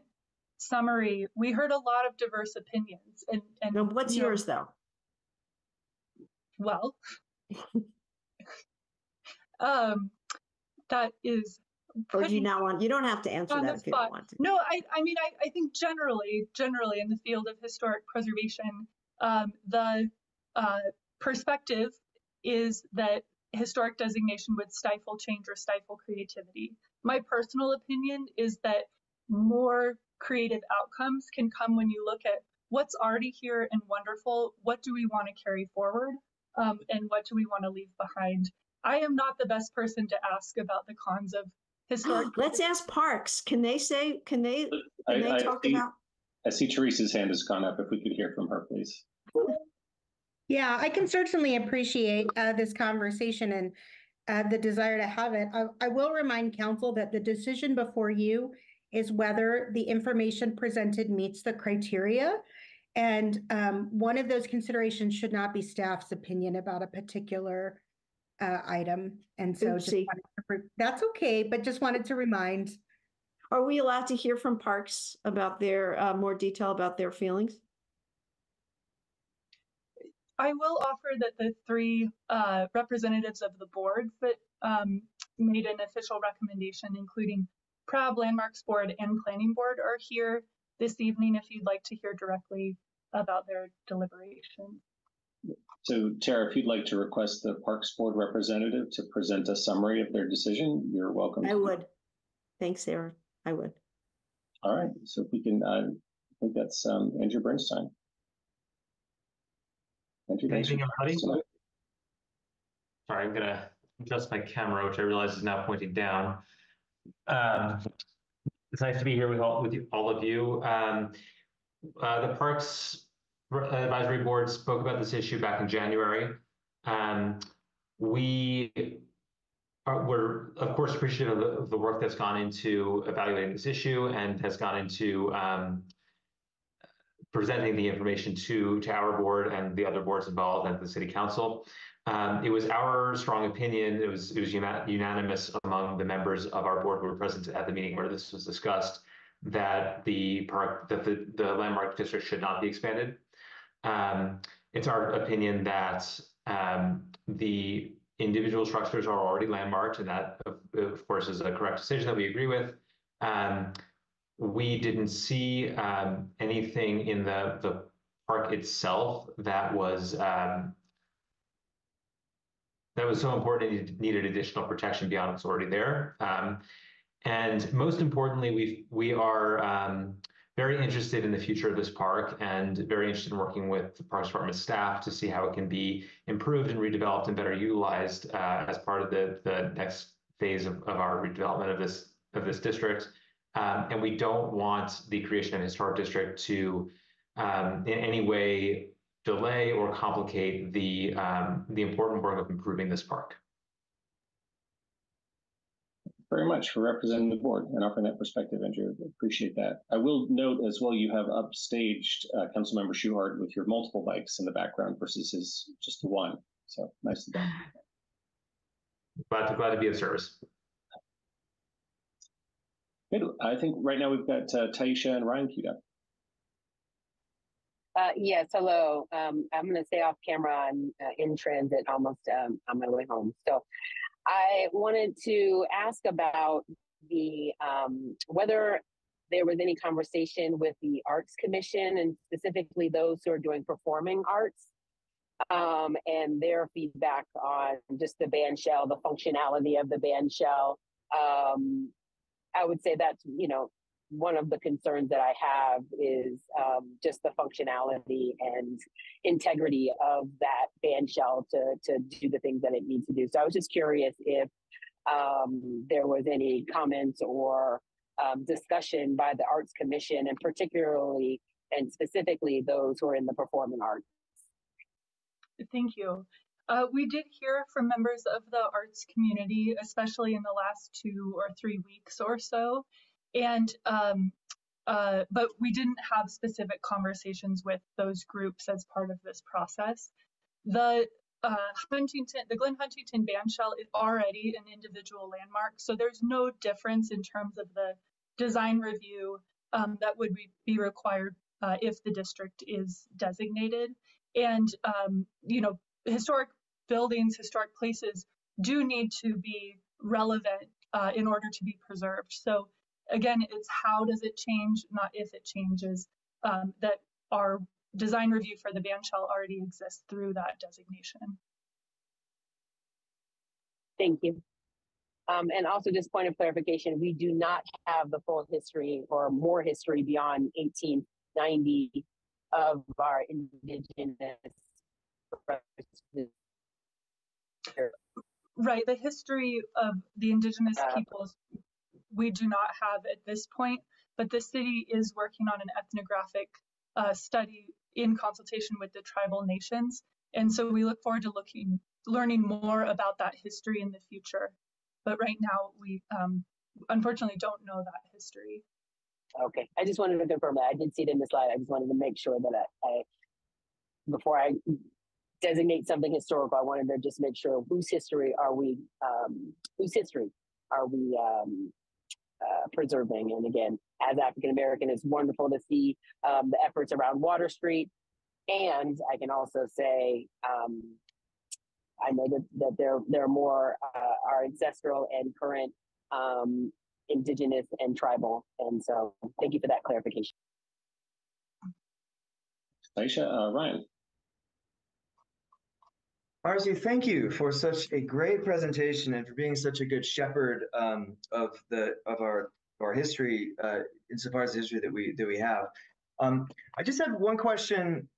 summary, we heard a lot of diverse opinions. And and Now, what's you know, yours though? Well, um, that is Or do you not want, you don't have to answer that if you don't want to. No, I, I mean, I, I think generally, generally in the field of historic preservation, um, the uh, perspective is that historic designation would stifle change or stifle creativity. My personal opinion is that more creative outcomes can come when you look at what's already here and wonderful, what do we want to carry forward, um, and what do we want to leave behind. I am not the best person to ask about the cons of historic. Let's ask Parks. Can they say, can they, I, they I talk see, about? I see Teresa's hand has gone up. If we could hear from her, please. Yeah, I can certainly appreciate uh, this conversation and uh, the desire to have it. I, I will remind council that the decision before you is whether the information presented meets the criteria. And um, one of those considerations should not be staff's opinion about a particular uh, item. And so just Oopsie. wanted to re- that's okay, but just wanted to remind. Are we allowed to hear from Parks about their, uh, more detail about their feelings? I will offer that the three uh, representatives of the board that um, made an official recommendation, including PRAB, Landmarks Board, and Planning Board, are here this evening if you'd like to hear directly about their deliberations. So Tara, if you'd like to request the Parks Board representative to present a summary of their decision, you're welcome. I would. Thanks, Aaron. I would. All right, so if we can, uh, I think that's um, Andrew Bernstein. Andrew, Good thanks for evening, joining everybody. Sorry, I'm gonna adjust my camera, which I realize is now pointing down. Um, it's nice to be here with all, with all of you. Um, uh, the Parks Advisory Board spoke about this issue back in January. Um, we are, we're of course appreciative of the, of the work that's gone into evaluating this issue and has gone into, um, presenting the information to, to our board and the other boards involved and the city council. Um, it was our strong opinion, it was, it was unanimous among the members of our board who were present at the meeting where this was discussed, that the park, that the, landmark district should not be expanded. Um, it's our opinion that, um, the individual structures are already landmarked and that, of, of course, is a correct decision that we agree with. We didn't see anything in the the park itself that was that was so important it needed additional protection beyond what's already there. Um, and most importantly, we we are um, very interested in the future of this park and very interested in working with the Parks Department staff to see how it can be improved and redeveloped and better utilized uh, as part of the next phase of, our redevelopment of this of this district. Um, and we don't want the creation of a historic district to in any way delay or complicate the um, the important work of improving this park. Very much for representing the board and offering that perspective, Andrew. Appreciate that. I will note as well, you have upstaged uh, Councilmember Schuhard with your multiple bikes in the background versus his just the one. So nice to done. Glad to glad to be of service. Good. I think right now we've got uh, Taishya and Ryan queued up. Uh, yes, hello. Um, I'm going to stay off camera. I'm uh, in transit almost um, on my way home. So I wanted to ask about the um, whether there was any conversation with the Arts Commission and specifically those who are doing performing arts um, and their feedback on just the band shell, the functionality of the band shell. Um, I would say that's, you know, one of the concerns that I have is um, just the functionality and integrity of that band shell to, to do the things that it needs to do. So I was just curious if um, there was any comments or um, discussion by the Arts Commission and particularly and specifically those who are in the performing arts. Thank you. Uh, we did hear from members of the arts community, especially in the last two or three weeks or so. And um, uh, but we didn't have specific conversations with those groups as part of this process. The uh, Huntington, the Glen Huntington bandshell is already an individual landmark, so there's no difference in terms of the design review um, that would be, required uh, if the district is designated. And um, you know, historic buildings, historic places do need to be relevant uh, in order to be preserved. So again, it's how does it change, not if it changes, um, that our design review for the bandshell already exists through that designation. Thank you. Um, and also just point of clarification, we do not have the full history or more history beyond 1890 of our indigenous Right, the history of the indigenous uh, peoples we do not have at this point, but the city is working on an ethnographic uh, study in consultation with the tribal nations. And so we look forward to looking, learning more about that history in the future. But right now, we um, unfortunately don't know that history. Okay, I just wanted to confirm that. I did see it in the slide. I just wanted to make sure that I, I before I designate something historical, I wanted to just make sure whose history are we, um, whose history are we um, uh, preserving? And again, as African American, it's wonderful to see um, the efforts around Water Street. And I can also say, um, I know that, that there, there are more uh, are ancestral and current um, indigenous and tribal. And so thank you for that clarification. Taishya, uh, Ryan. Marcy, thank you for such a great presentation and for being such a good shepherd um, of the of our our history uh, insofar as the history that we that we have. Um, I just have one question,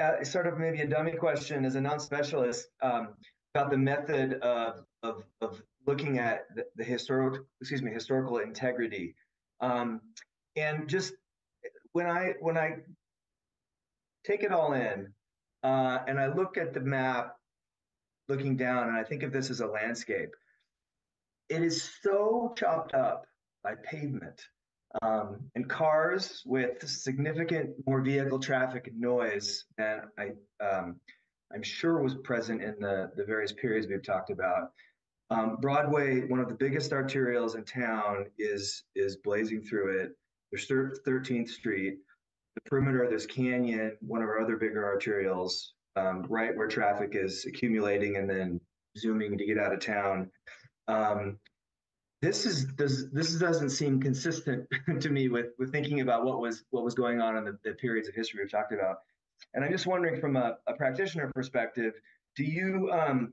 uh, sort of maybe a dummy question as a non-specialist um, about the method of of, of looking at the, the historical excuse me historical integrity, um, and just when I when I take it all in uh, and I look at the map looking down, and I think of this as a landscape. It is so chopped up by pavement um, and cars with significant more vehicle traffic and noise than I, um, I'm sure was present in the, the various periods we've talked about. Um, Broadway, one of the biggest arterials in town, is is blazing through it. There's 13th Street. The perimeter, there's Canyon, one of our other bigger arterials um, right where traffic is accumulating and then zooming to get out of town. Um, this is does this doesn't seem consistent to me with with thinking about what was what was going on in the, the periods of history we've talked about. And I'm just wondering from a, a practitioner perspective, do you um,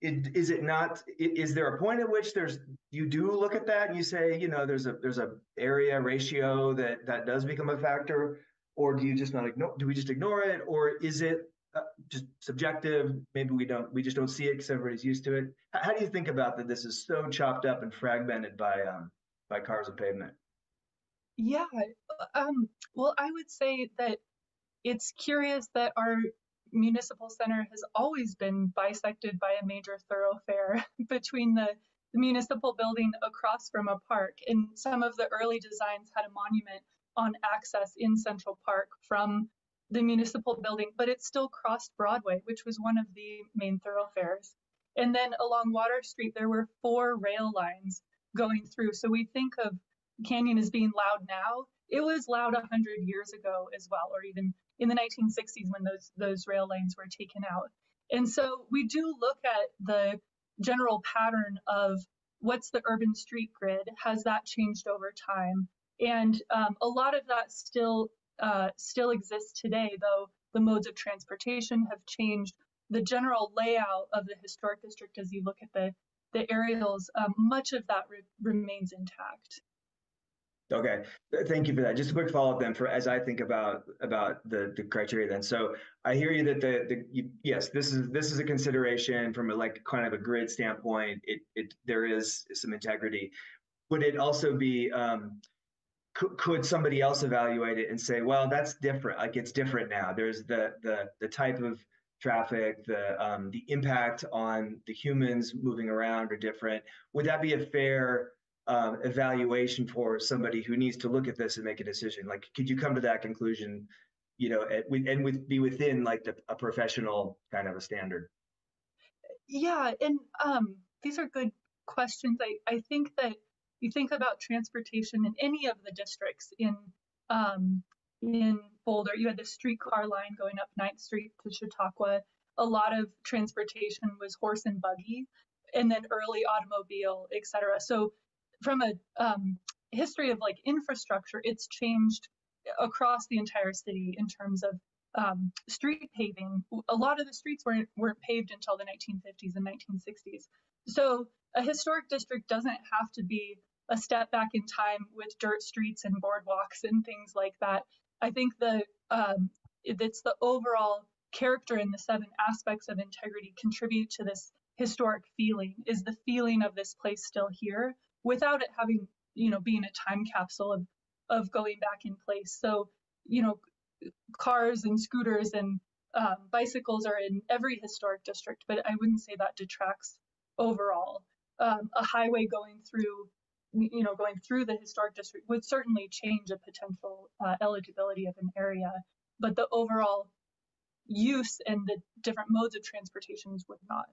it, is it not is there a point at which there's you do look at that and you say you know there's a there's a area ratio that that does become a factor or do you just not ignore do we just ignore it or is it uh, just subjective. Maybe we don't, we just don't see it because everybody's used to it. How, how, do you think about that? This is so chopped up and fragmented by um, by cars and pavement. Yeah, um, well, I would say that it's curious that our municipal center has always been bisected by a major thoroughfare between the, the municipal building across from a park. And some of the early designs had a monument on access in Central Park from the municipal building, but it still crossed Broadway, which was one of the main thoroughfares. And then along Water Street, there were four rail lines going through. So we think of Canyon as being loud now. It was loud 100 years ago as well, or even in the 1960s when those, those rail lines were taken out. And so we do look at the general pattern of what's the urban street grid? Has that changed over time? And um, a lot of that still uh, still exists today, though the modes of transportation have changed. The general layout of the historic district, as you look at the, the aerials, um, much of that re- remains intact. Okay, thank you for that. Just a quick follow up then, for as I think about about the the criteria. Then, so I hear you that the the you, yes, this is this is a consideration from a like kind of a grid standpoint. It it there is some integrity. Would it also be um, could, could somebody else evaluate it and say, well, that's different. Like it's different now. There's the the the type of traffic, the um, the impact on the humans moving around are different. Would that be a fair um, evaluation for somebody who needs to look at this and make a decision? Like, could you come to that conclusion, you know, at, and with, be within like the, a professional kind of a standard? Yeah, and um, these are good questions. I, I think that you think about transportation in any of the districts in um, in Boulder, you had the streetcar line going up 9th Street to Chautauqua. A lot of transportation was horse and buggy, and then early automobile, et cetera. So, from a um, history of like infrastructure, it's changed across the entire city in terms of um, street paving. A lot of the streets weren't weren't paved until the 1950s and 1960s. So, a historic district doesn't have to be a step back in time with dirt streets and boardwalks and things like that. I think the um, it's the overall character and the seven aspects of integrity contribute to this historic feeling. Is the feeling of this place still here without it having you know being a time capsule of of going back in place? So you know, cars and scooters and um, bicycles are in every historic district, but I wouldn't say that detracts overall. Um, a highway going through you know, going through the historic district would certainly change a potential uh, eligibility of an area, but the overall use and the different modes of transportations would not.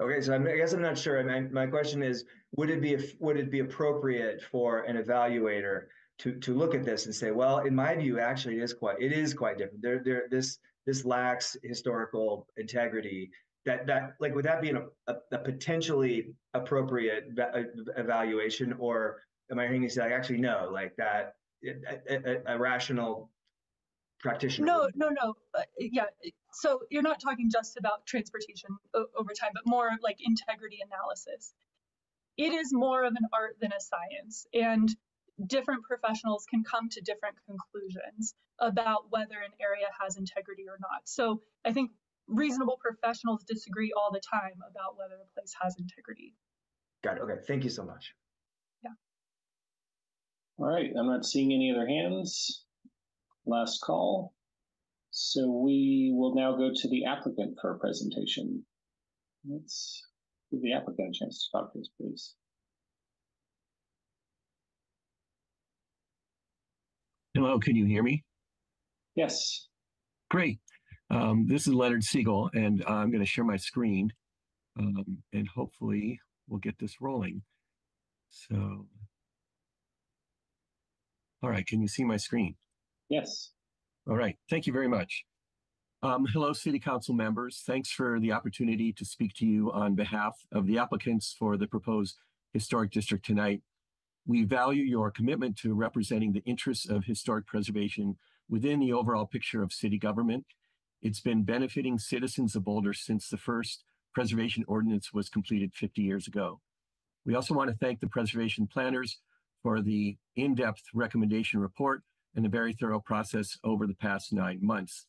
Okay, so I'm, I guess I'm not sure. I mean, my question is, would it be would it be appropriate for an evaluator to to look at this and say, well, in my view, actually, it is quite it is quite different. There, there, this this lacks historical integrity. That that like would that be an, a, a potentially appropriate evaluation, or am I hearing you say like, actually no, like that a, a, a rational practitioner? No, no, no. Uh, yeah. So you're not talking just about transportation over time, but more like integrity analysis. It is more of an art than a science, and different professionals can come to different conclusions about whether an area has integrity or not. So I think reasonable professionals disagree all the time about whether a place has integrity. Got it. Okay. Thank you so much. Yeah. All right. I'm not seeing any other hands. Last call. So we will now go to the applicant for a presentation. Let's give the applicant a chance to talk to us, please. Hello, can you hear me? Yes. Great. Um, this is Leonard Siegel, and I'm going to share my screen, um, and hopefully we'll get this rolling. So, all right, can you see my screen? Yes. All right, thank you very much. Um, hello, City Council members. Thanks for the opportunity to speak to you on behalf of the applicants for the proposed historic district tonight. We value your commitment to representing the interests of historic preservation within the overall picture of city government it's been benefiting citizens of Boulder since the first preservation ordinance was completed 50 years ago. We also want to thank the preservation planners for the in-depth recommendation report and the very thorough process over the past nine months.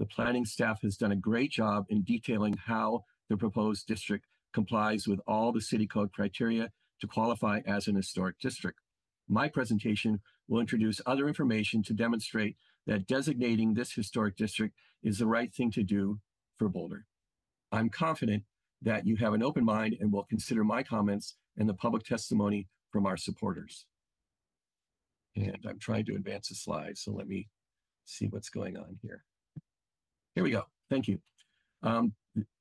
The planning staff has done a great job in detailing how the proposed district complies with all the city code criteria to qualify as an historic district. My presentation will introduce other information to demonstrate that designating this historic district is the right thing to do for Boulder. I'm confident that you have an open mind and will consider my comments and the public testimony from our supporters. And I'm trying to advance the slide, so let me see what's going on here. Here we go. Thank you. Um,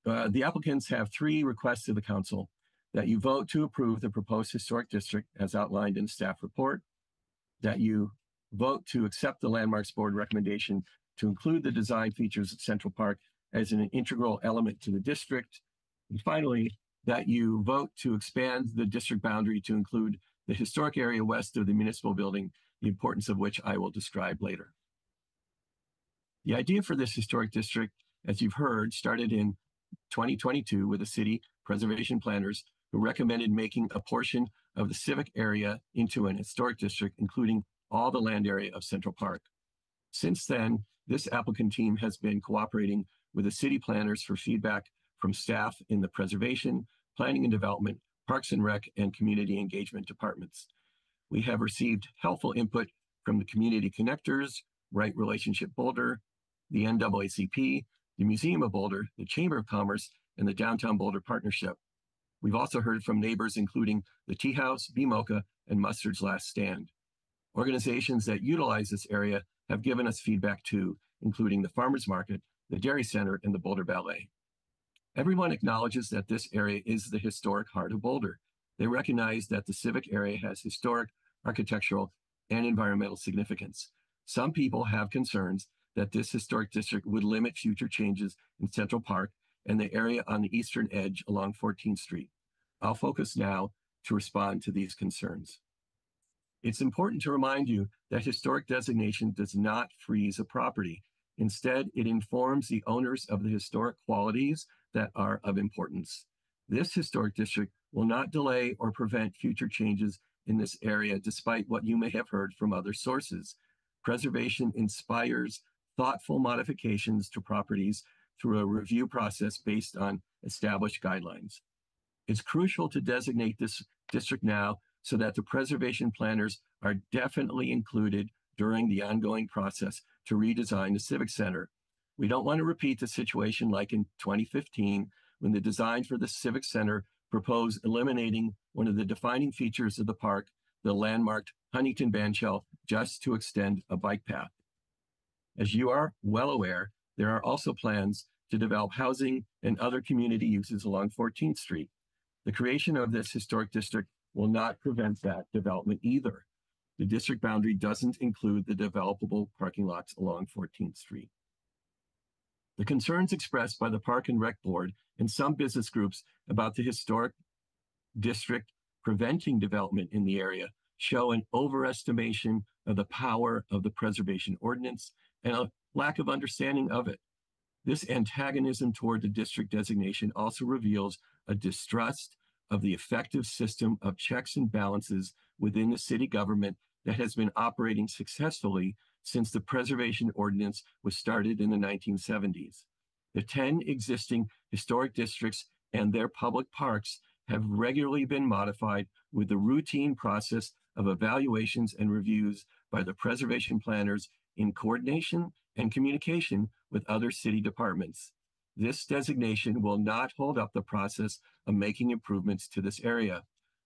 uh, the applicants have three requests to the council that you vote to approve the proposed historic district as outlined in staff report, that you vote to accept the Landmarks Board recommendation to include the design features at Central Park as an integral element to the district. And finally, that you vote to expand the district boundary to include the historic area west of the municipal building, the importance of which I will describe later. The idea for this historic district, as you've heard, started in 2022 with the city preservation planners who recommended making a portion of the civic area into an historic district, including all the land area of Central Park. Since then, this applicant team has been cooperating with the city planners for feedback from staff in the preservation, planning and development, parks and rec, and community engagement departments. We have received helpful input from the community connectors, Right Relationship Boulder, the NAACP, the Museum of Boulder, the Chamber of Commerce, and the Downtown Boulder Partnership. We've also heard from neighbors, including the Tea House, BMoCA, and Mustard's Last Stand. Organizations that utilize this area have given us feedback too, including the Farmers Market, the Dairy Center, and the Boulder Ballet. Everyone acknowledges that this area is the historic heart of Boulder. They recognize that the civic area has historic, architectural, and environmental significance. Some people have concerns that this historic district would limit future changes in Central Park and the area on the eastern edge along 14th Street. I'll focus now to respond to these concerns. It's important to remind you that historic designation does not freeze a property. Instead, it informs the owners of the historic qualities that are of importance. This historic district will not delay or prevent future changes in this area, despite what you may have heard from other sources. Preservation inspires thoughtful modifications to properties through a review process based on established guidelines. It's crucial to designate this district now so that the preservation planners are definitely included during the ongoing process to redesign the Civic Center. We don't want to repeat the situation like in 2015 when the design for the Civic Center proposed eliminating one of the defining features of the park, the landmarked Huntington Bandshell, just to extend a bike path. As you are well aware, there are also plans to develop housing and other community uses along 14th Street. The creation of this historic district will not prevent that development either. The district boundary doesn't include the developable parking lots along 14th Street. The concerns expressed by the Park and Rec Board and some business groups about the historic district preventing development in the area show an overestimation of the power of the preservation ordinance and a lack of understanding of it. This antagonism toward the district designation also reveals a distrust of the effective system of checks and balances within the city government that has been operating successfully since the preservation ordinance was started in the 1970s. The 10 existing historic districts and their public parks have regularly been modified with the routine process of evaluations and reviews by the preservation planners in coordination and communication with other city departments. This designation will not hold up the process of making improvements to this area.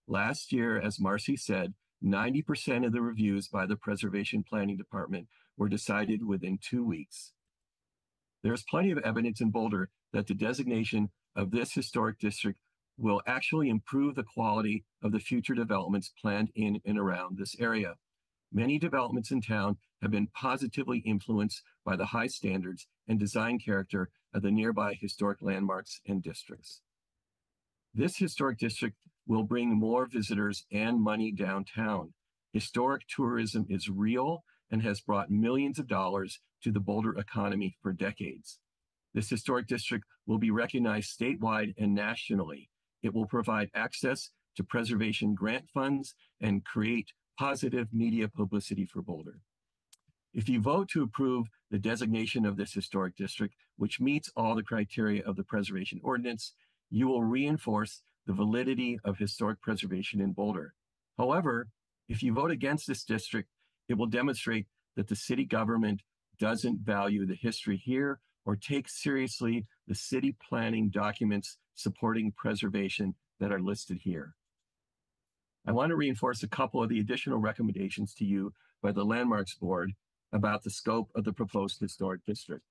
Last year, as Marcy said, 90% of the reviews by the Preservation Planning Department were decided within two weeks. There's plenty of evidence in Boulder that the designation of this historic district will actually improve the quality of the future developments planned in and around this area. Many developments in town have been positively influenced by the high standards and design character of the nearby historic landmarks and districts. This historic district will bring more visitors and money downtown. Historic tourism is real and has brought millions of dollars to the Boulder economy for decades. This historic district will be recognized statewide and nationally. It will provide access to preservation grant funds and create positive media publicity for Boulder. If you vote to approve the designation of this historic district, which meets all the criteria of the preservation ordinance, you will reinforce the validity of historic preservation in Boulder. However, if you vote against this district, it will demonstrate that the city government doesn't value the history here or take seriously the city planning documents supporting preservation that are listed here. I want to reinforce a couple of the additional recommendations to you by the Landmarks Board about the scope of the proposed historic district.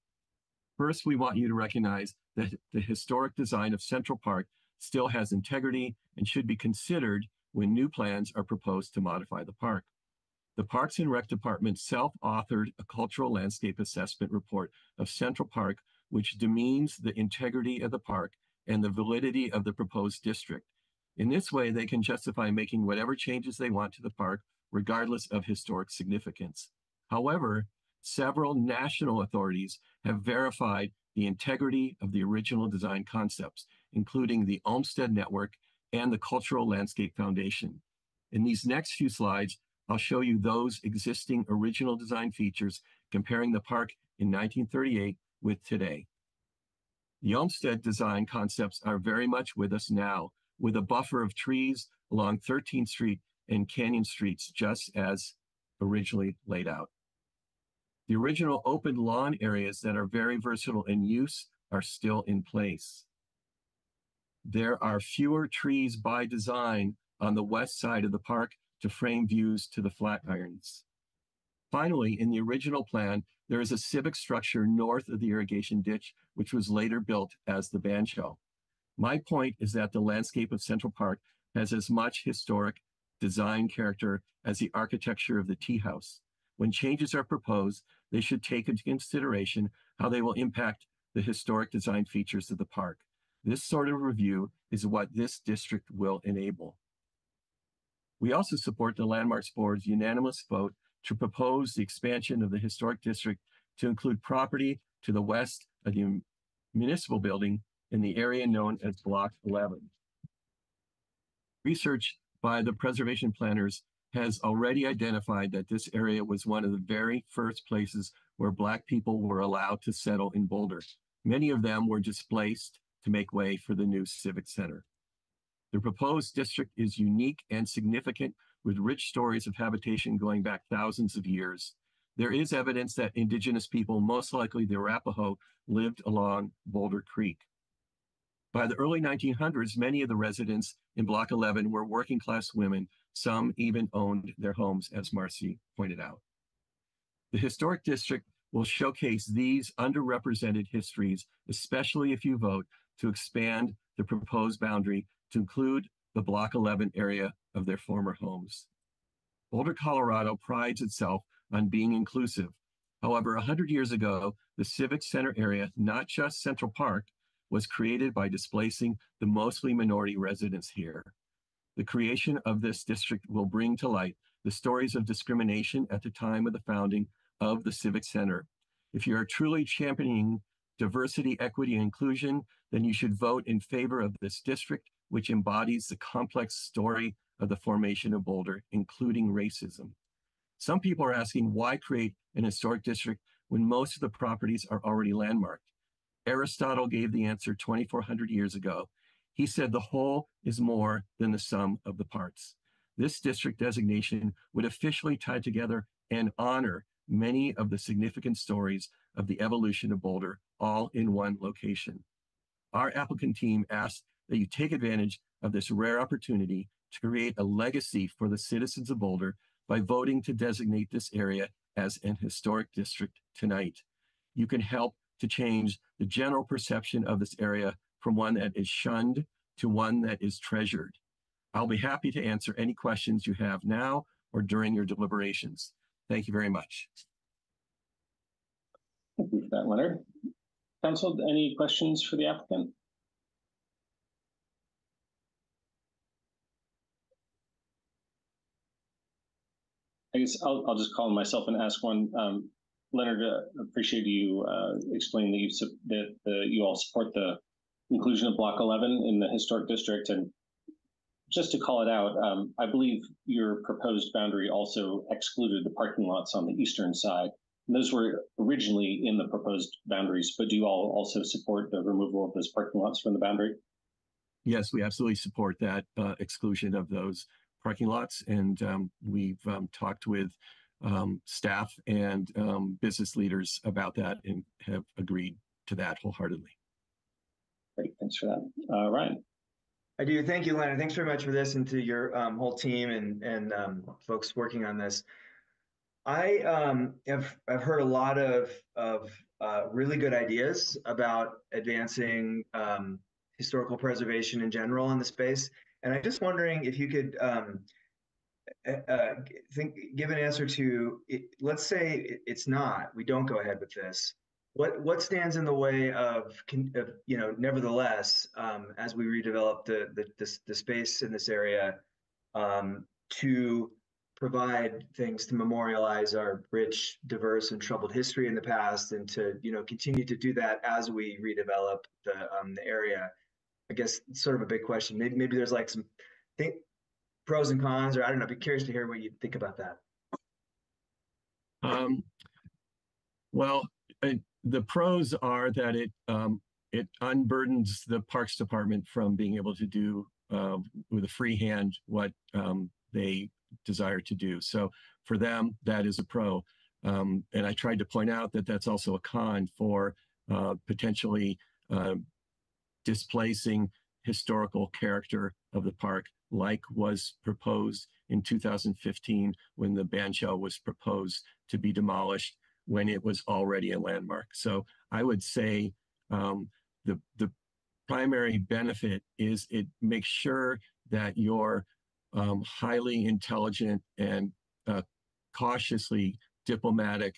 First, we want you to recognize that the historic design of Central Park still has integrity and should be considered when new plans are proposed to modify the park. The Parks and Rec Department self-authored a cultural landscape assessment report of Central Park, which demeans the integrity of the park and the validity of the proposed district. In this way, they can justify making whatever changes they want to the park, regardless of historic significance. However, several national authorities have verified the integrity of the original design concepts, including the Olmsted Network and the Cultural Landscape Foundation. In these next few slides, I'll show you those existing original design features comparing the park in 1938 with today. The Olmsted design concepts are very much with us now, with a buffer of trees along 13th Street and Canyon Streets, just as originally laid out. The original open lawn areas that are very versatile in use are still in place. there are fewer trees by design on the west side of the park to frame views to the Flatirons. Finally, in the original plan, there is a civic structure north of the irrigation ditch, which was later built as the shell. My point is that the landscape of Central Park has as much historic design character as the architecture of the tea house. When changes are proposed, they should take into consideration how they will impact the historic design features of the park. This sort of review is what this district will enable. We also support the Landmarks Board's unanimous vote to propose the expansion of the historic district to include property to the west of the municipal building in the area known as Block 11. Research by the preservation planners has already identified that this area was one of the very first places where Black people were allowed to settle in Boulder. Many of them were displaced to make way for the new Civic Center. The proposed district is unique and significant with rich stories of habitation going back thousands of years. There is evidence that indigenous people, most likely the Arapaho, lived along Boulder Creek. By the early 1900s, many of the residents in Block 11 were working class women. Some even owned their homes, as Marcy pointed out. The historic district will showcase these underrepresented histories, especially if you vote to expand the proposed boundary to include the Block 11 area of their former homes. Boulder, Colorado prides itself on being inclusive. However, 100 years ago, the Civic Center area, not just Central Park, was created by displacing the mostly minority residents here. The creation of this district will bring to light the stories of discrimination at the time of the founding of the Civic Center. If you are truly championing diversity, equity, and inclusion, then you should vote in favor of this district, which embodies the complex story of the formation of Boulder, including racism. Some people are asking why create an historic district when most of the properties are already landmarked. Aristotle gave the answer 2,400 years ago. He said the whole is more than the sum of the parts. This district designation would officially tie together and honor many of the significant stories of the evolution of Boulder all in one location. Our applicant team asks that you take advantage of this rare opportunity to create a legacy for the citizens of Boulder by voting to designate this area as an historic district tonight. You can help to change the general perception of this area from one that is shunned to one that is treasured. I'll be happy to answer any questions you have now or during your deliberations. Thank you very much. Thank you for that, Leonard. Council, any questions for the applicant? I guess I'll, I'll just call myself and ask one. Um, Leonard, uh, appreciate you uh, explaining that you that the, you all support the inclusion of Block 11 in the historic district. And just to call it out, um, I believe your proposed boundary also excluded the parking lots on the eastern side. And those were originally in the proposed boundaries, but do you all also support the removal of those parking lots from the boundary? Yes, we absolutely support that uh, exclusion of those parking lots. And um, we've um, talked with um, staff and um, business leaders about that and have agreed to that wholeheartedly. Great, thanks for that. Uh, Ryan. I do. Thank you, Leonard. Thanks very much for this and to your um, whole team and and um, folks working on this. I um, have I've heard a lot of of uh, really good ideas about advancing um, historical preservation in general in the space, and I'm just wondering if you could um, uh, think give an answer to. It, let's say it's not. We don't go ahead with this what what stands in the way of, of you know nevertheless um, as we redevelop the, the the, the space in this area um, to provide things to memorialize our rich diverse and troubled history in the past and to you know continue to do that as we redevelop the um, the area i guess sort of a big question maybe maybe there's like some think pros and cons or i don't know I'd be curious to hear what you think about that um, well the pros are that it um, it unburdens the Parks Department from being able to do uh, with a free hand what um, they desire to do. So for them, that is a pro. Um, and I tried to point out that that's also a con for uh, potentially uh, displacing historical character of the park, like was proposed in 2015 when the bandshell was proposed to be demolished when it was already a landmark. So I would say um, the the primary benefit is it makes sure that your um, highly intelligent and uh, cautiously diplomatic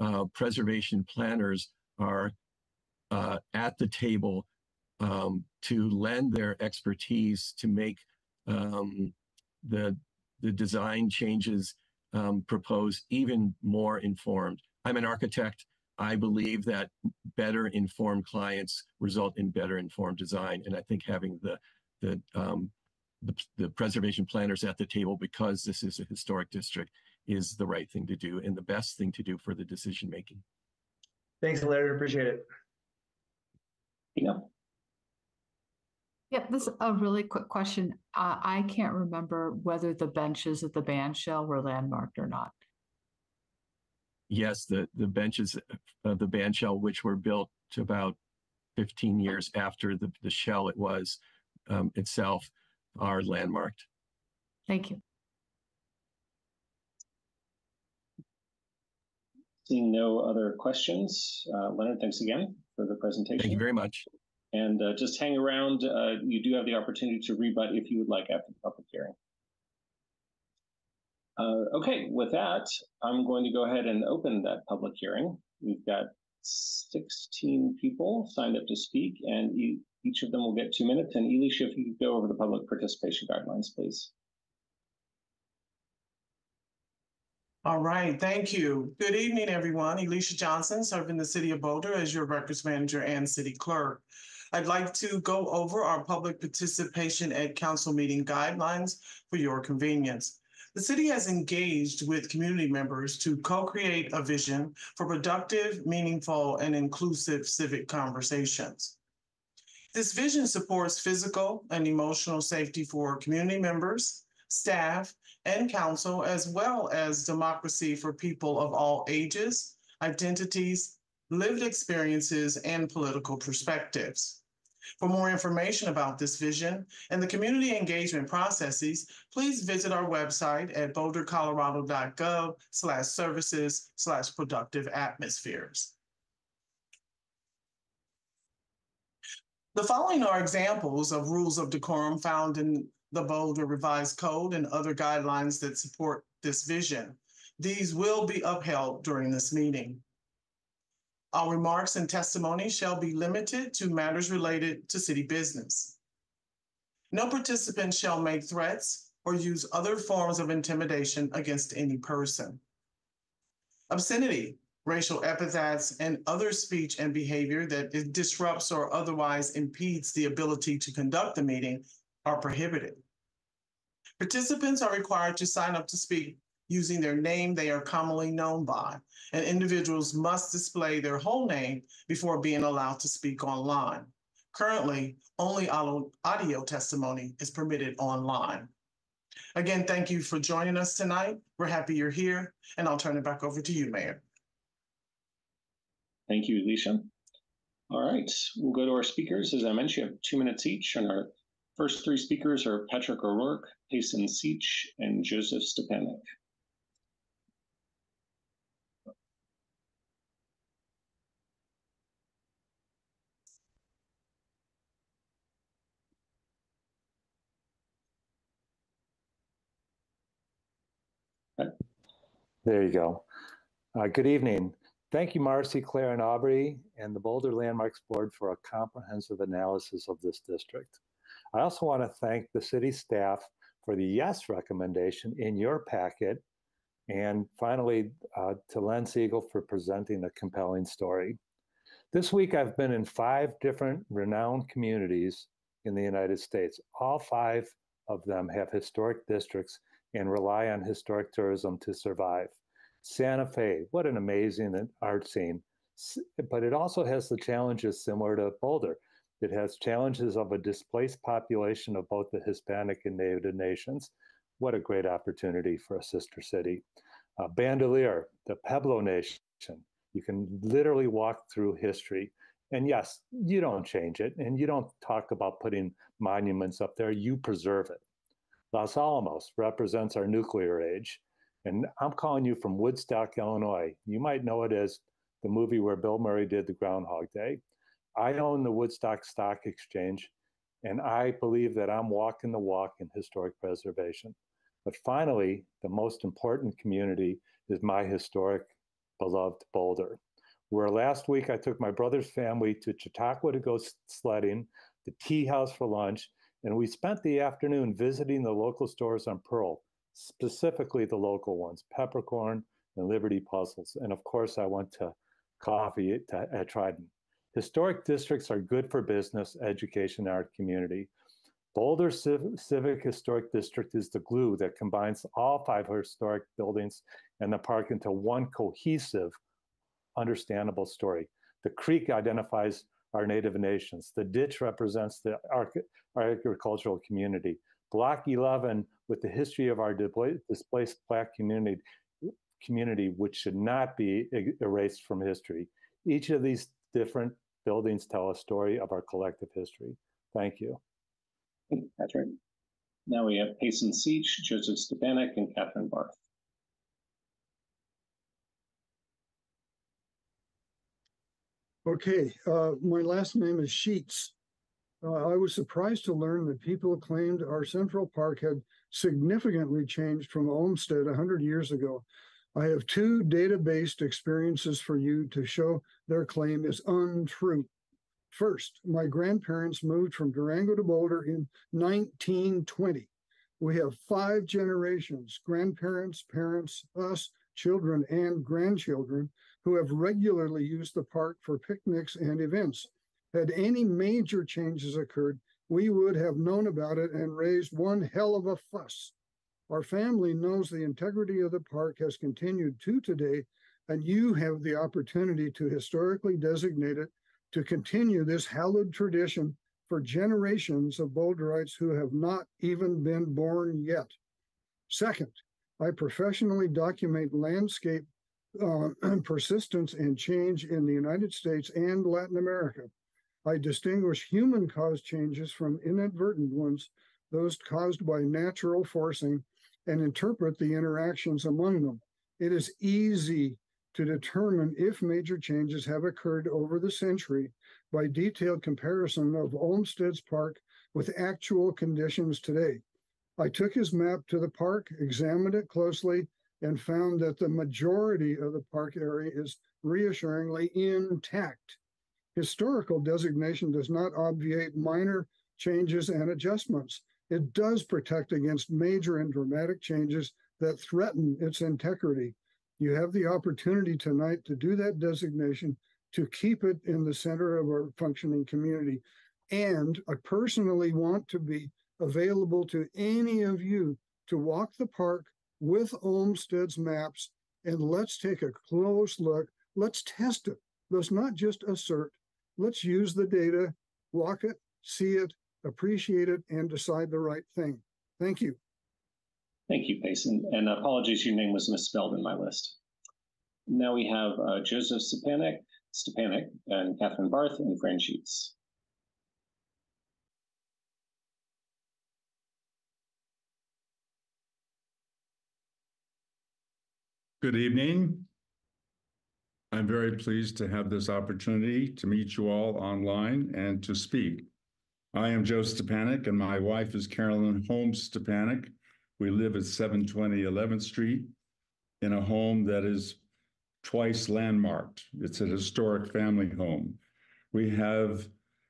uh, preservation planners are uh, at the table um, to lend their expertise to make um, the the design changes um, proposed even more informed. I'm an architect. I believe that better informed clients result in better informed design, and I think having the the um, the, the preservation planners at the table because this is a historic district is the right thing to do and the best thing to do for the decision making. Thanks, Larry. Appreciate it. Yeah. Yeah, this is a really quick question. Uh, I can't remember whether the benches at the band shell were landmarked or not. Yes, the, the benches of the band shell, which were built about 15 years after the, the shell it was um, itself, are landmarked. Thank you. Seeing no other questions, uh, Leonard, thanks again for the presentation. Thank you very much. And uh, just hang around. Uh, you do have the opportunity to rebut if you would like after the public hearing. Uh, okay, with that, I'm going to go ahead and open that public hearing. We've got 16 people signed up to speak, and e each of them will get two minutes. And Elesha, if you could go over the public participation guidelines, please. All right, thank you. Good evening, everyone. Elesha Johnson, serving the City of Boulder as your records manager and city clerk. I'd like to go over our public participation at council meeting guidelines for your convenience. The city has engaged with community members to co-create a vision for productive, meaningful, and inclusive civic conversations. This vision supports physical and emotional safety for community members, staff, and council, as well as democracy for people of all ages, identities, lived experiences, and political perspectives. For more information about this vision and the community engagement processes, please visit our website at bouldercolorado.gov slash services slash productive atmospheres. The following are examples of rules of decorum found in the Boulder Revised Code and other guidelines that support this vision. These will be upheld during this meeting. Our remarks and testimony shall be limited to matters related to city business. No participant shall make threats or use other forms of intimidation against any person. Obscenity, racial epithets, and other speech and behavior that disrupts or otherwise impedes the ability to conduct the meeting are prohibited. Participants are required to sign up to speak using their name they are commonly known by, and individuals must display their whole name before being allowed to speak online. Currently, only audio testimony is permitted online. Again, thank you for joining us tonight. We're happy you're here, and I'll turn it back over to you, Mayor. Thank you, Elesha. All right, we'll go to our speakers. As I mentioned, you have two minutes each, and our first three speakers are Patrick O'Rourke, Payson Seach, and Joseph Stepanek. There you go. Uh, good evening. Thank you, Marcy, Claire, and Aubrey, and the Boulder Landmarks Board for a comprehensive analysis of this district. I also want to thank the city staff for the yes recommendation in your packet, and finally uh, to Len Siegel for presenting a compelling story. This week, I've been in five different renowned communities in the United States. All five of them have historic districts and rely on historic tourism to survive. Santa Fe, what an amazing art scene. But it also has the challenges similar to Boulder. It has challenges of a displaced population of both the Hispanic and Native nations. What a great opportunity for a sister city. Uh, Bandelier, the Pueblo Nation. You can literally walk through history And yes, you don't change it and you don't talk about putting monuments up there, you preserve it. Los Alamos represents our nuclear age. And I'm calling you from Woodstock, Illinois. You might know it as the movie where Bill Murray did the Groundhog Day. I own the Woodstock Stock Exchange, and I believe that I'm walking the walk in historic preservation. But finally, the most important community is my historic, beloved Boulder, where last week I took my brother's family to Chautauqua to go sledding, the tea house for lunch, and we spent the afternoon visiting the local stores on Pearl, specifically the local ones, Peppercorn and Liberty Puzzles. And of course, I went to coffee at, at Trident. Historic districts are good for business, education, our community. Boulder Civ- Civic Historic District is the glue that combines all five historic buildings and the park into one cohesive, understandable story. The creek identifies our native nations. The ditch represents the agricultural community. Block 11 with the history of our displaced Black community, community, which should not be erased from history. Each of these different buildings tell a story of our collective history. Thank you. That's right. Now we have Payson Seach, Joseph Stepanek, and Catherine Barth. Okay, uh, my last name is Sheets. Uh, I was surprised to learn that people claimed our Central Park had significantly changed from Olmsted 100 years ago. I have two data-based experiences for you to show their claim is untrue. First, my grandparents moved from Durango to Boulder in 1920. We have five generations, grandparents, parents, us, children, and grandchildren, who have regularly used the park for picnics and events. Had any major changes occurred, we would have known about it and raised one hell of a fuss. Our family knows the integrity of the park has continued to today, and you have the opportunity to historically designate it to continue this hallowed tradition for generations of Boulderites who have not even been born yet. Second, I professionally document landscape uh, persistence and change in the United States and Latin America. I distinguish human caused changes from inadvertent ones, those caused by natural forcing, and interpret the interactions among them. It is easy to determine if major changes have occurred over the century by detailed comparison of Olmsted's park with actual conditions today. I took his map to the park, examined it closely, and found that the majority of the park area is reassuringly intact. Historical designation does not obviate minor changes and adjustments. It does protect against major and dramatic changes that threaten its integrity. You have the opportunity tonight to do that designation to keep it in the center of our functioning community. And I personally want to be available to any of you to walk the park with Olmsted's maps and let's take a close look. Let's test it. Let's not just assert. Let's use the data, walk it, see it, appreciate it, and decide the right thing. Thank you. Thank you, Payson. And apologies, your name was misspelled in my list. Now we have uh, Joseph Stepanek, Stepanek, and Catherine Barth, and Fran Sheets. Good evening. I'm very pleased to have this opportunity to meet you all online and to speak. I am Joe Stepanek, and my wife is Carolyn Holmes Stepanek. We live at 720 11th Street in a home that is twice landmarked. It's a historic family home. We have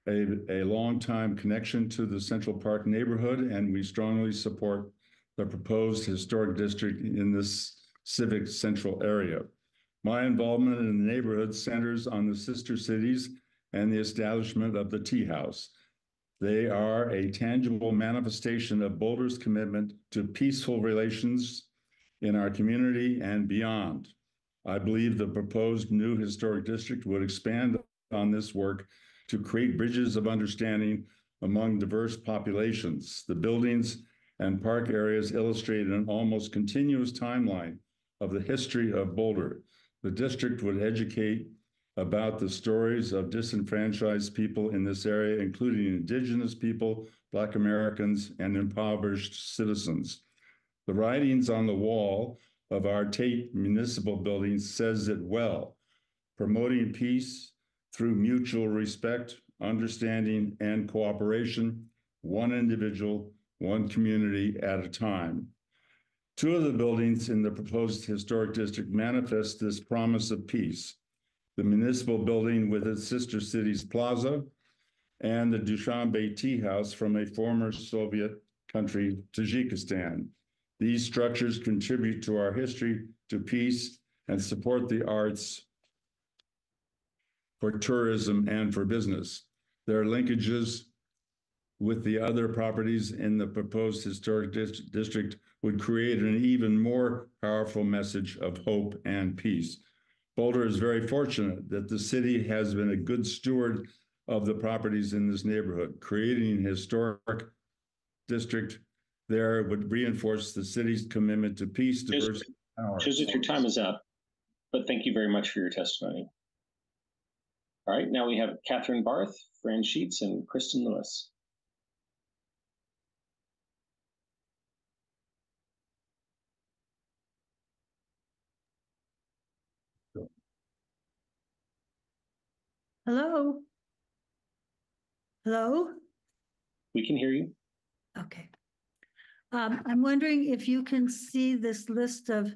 a, a long-time connection to the Central Park neighborhood, and we strongly support the proposed historic district in this civic central area. My involvement in the neighborhood centers on the sister cities and the establishment of the Tea House. They are a tangible manifestation of Boulder's commitment to peaceful relations in our community and beyond. I believe the proposed new historic district would expand on this work to create bridges of understanding among diverse populations. The buildings and park areas illustrate an almost continuous timeline of the history of Boulder. The district would educate about the stories of disenfranchised people in this area, including indigenous people, Black Americans, and impoverished citizens. The writings on the wall of our Tate Municipal Building says it well, promoting peace through mutual respect, understanding, and cooperation, one individual, one community at a time. Two of the buildings in the proposed historic district manifest this promise of peace. The municipal building with its sister cities Plaza and the Dushanbe Tea House from a former Soviet country, Tajikistan. These structures contribute to our history, to peace, and support the arts for tourism and for business. There are linkages with the other properties in the proposed historic dis- district would create an even more powerful message of hope and peace. Boulder is very fortunate that the city has been a good steward of the properties in this neighborhood. Creating a historic district there would reinforce the city's commitment to peace, diversity. Joseph, your time is up, but thank you very much for your testimony. All right, now we have Catherine Barth, Fran Sheets, and Kristen Lewis. Hello? Hello? We can hear you. Okay. Um, I'm wondering if you can see this list of,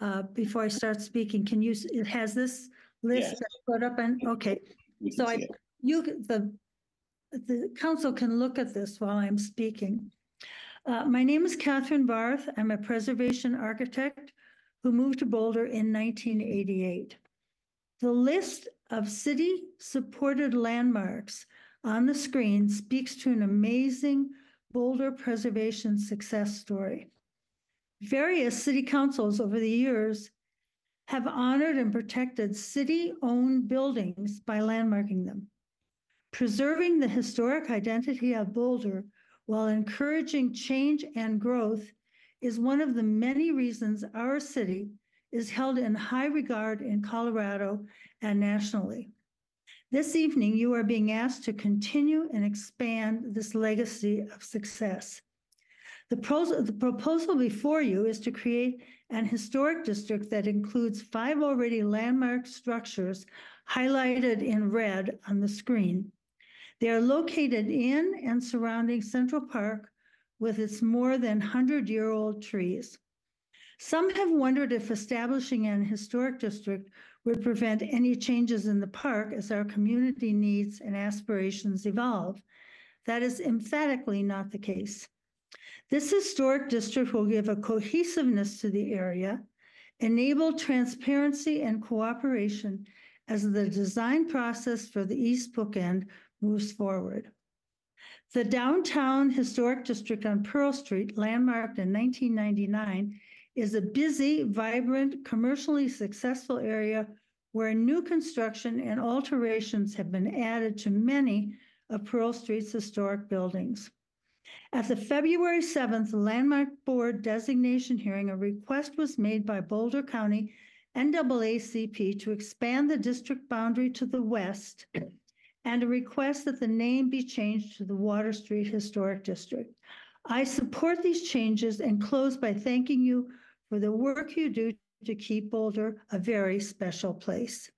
uh, before I start speaking, can you, s- it has this list Yes. that's put up and, okay. We can So see I, it. you, c- the, the council can look at this while I'm speaking. Uh, my name is Catherine Barth. I'm a preservation architect who moved to Boulder in nineteen eighty-eight. The list of city-supported landmarks on the screen speaks to an amazing Boulder preservation success story. Various city councils over the years have honored and protected city-owned buildings by landmarking them. Preserving the historic identity of Boulder while encouraging change and growth is one of the many reasons our city is held in high regard in Colorado and nationally. This evening, you are being asked to continue and expand this legacy of success. The proposal, the proposal before you is to create an historic district that includes five already landmark structures highlighted in red on the screen. They are located in and surrounding Central Park with its more than 100-year-old trees. Some have wondered if establishing an historic district would prevent any changes in the park as our community needs and aspirations evolve. That is emphatically not the case. This historic district will give a cohesiveness to the area, enable transparency and cooperation as the design process for the East Bookend moves forward. The downtown historic district on Pearl Street, landmarked in 1999, is a busy, vibrant, commercially successful area where new construction and alterations have been added to many of Pearl Street's historic buildings. At the February 7th Landmark Board designation hearing, a request was made by Boulder County NAACP to expand the district boundary to the west and a request that the name be changed to the Water Street Historic District. I support these changes and close by thanking you for the work you do to keep Boulder a very special place.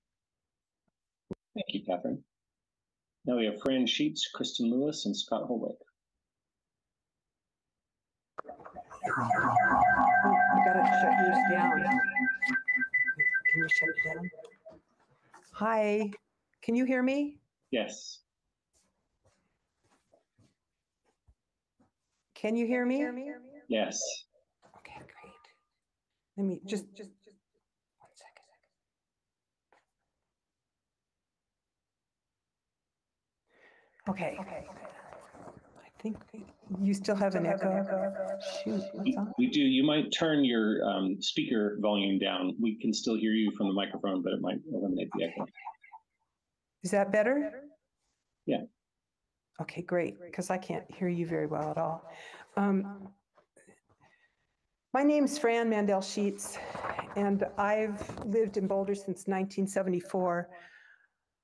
Thank you, Catherine. Now we have Fran Sheets, Kristen Lewis, and Scott Holwick. You gotta shut yours down. Can you shut it down? Hi, can you hear me? Yes. Can you hear me? Yes. Okay, great. Let me just, just, just. one second. Okay. Okay. I think you still have an echo. Shoot, what's on? We do. You might turn your um, speaker volume down. We can still hear you from the microphone, but it might eliminate the echo. Is that better? Yeah. Okay, great, because I can't hear you very well at all. Um, My name's Fran Mandel Sheets, and I've lived in Boulder since 1974.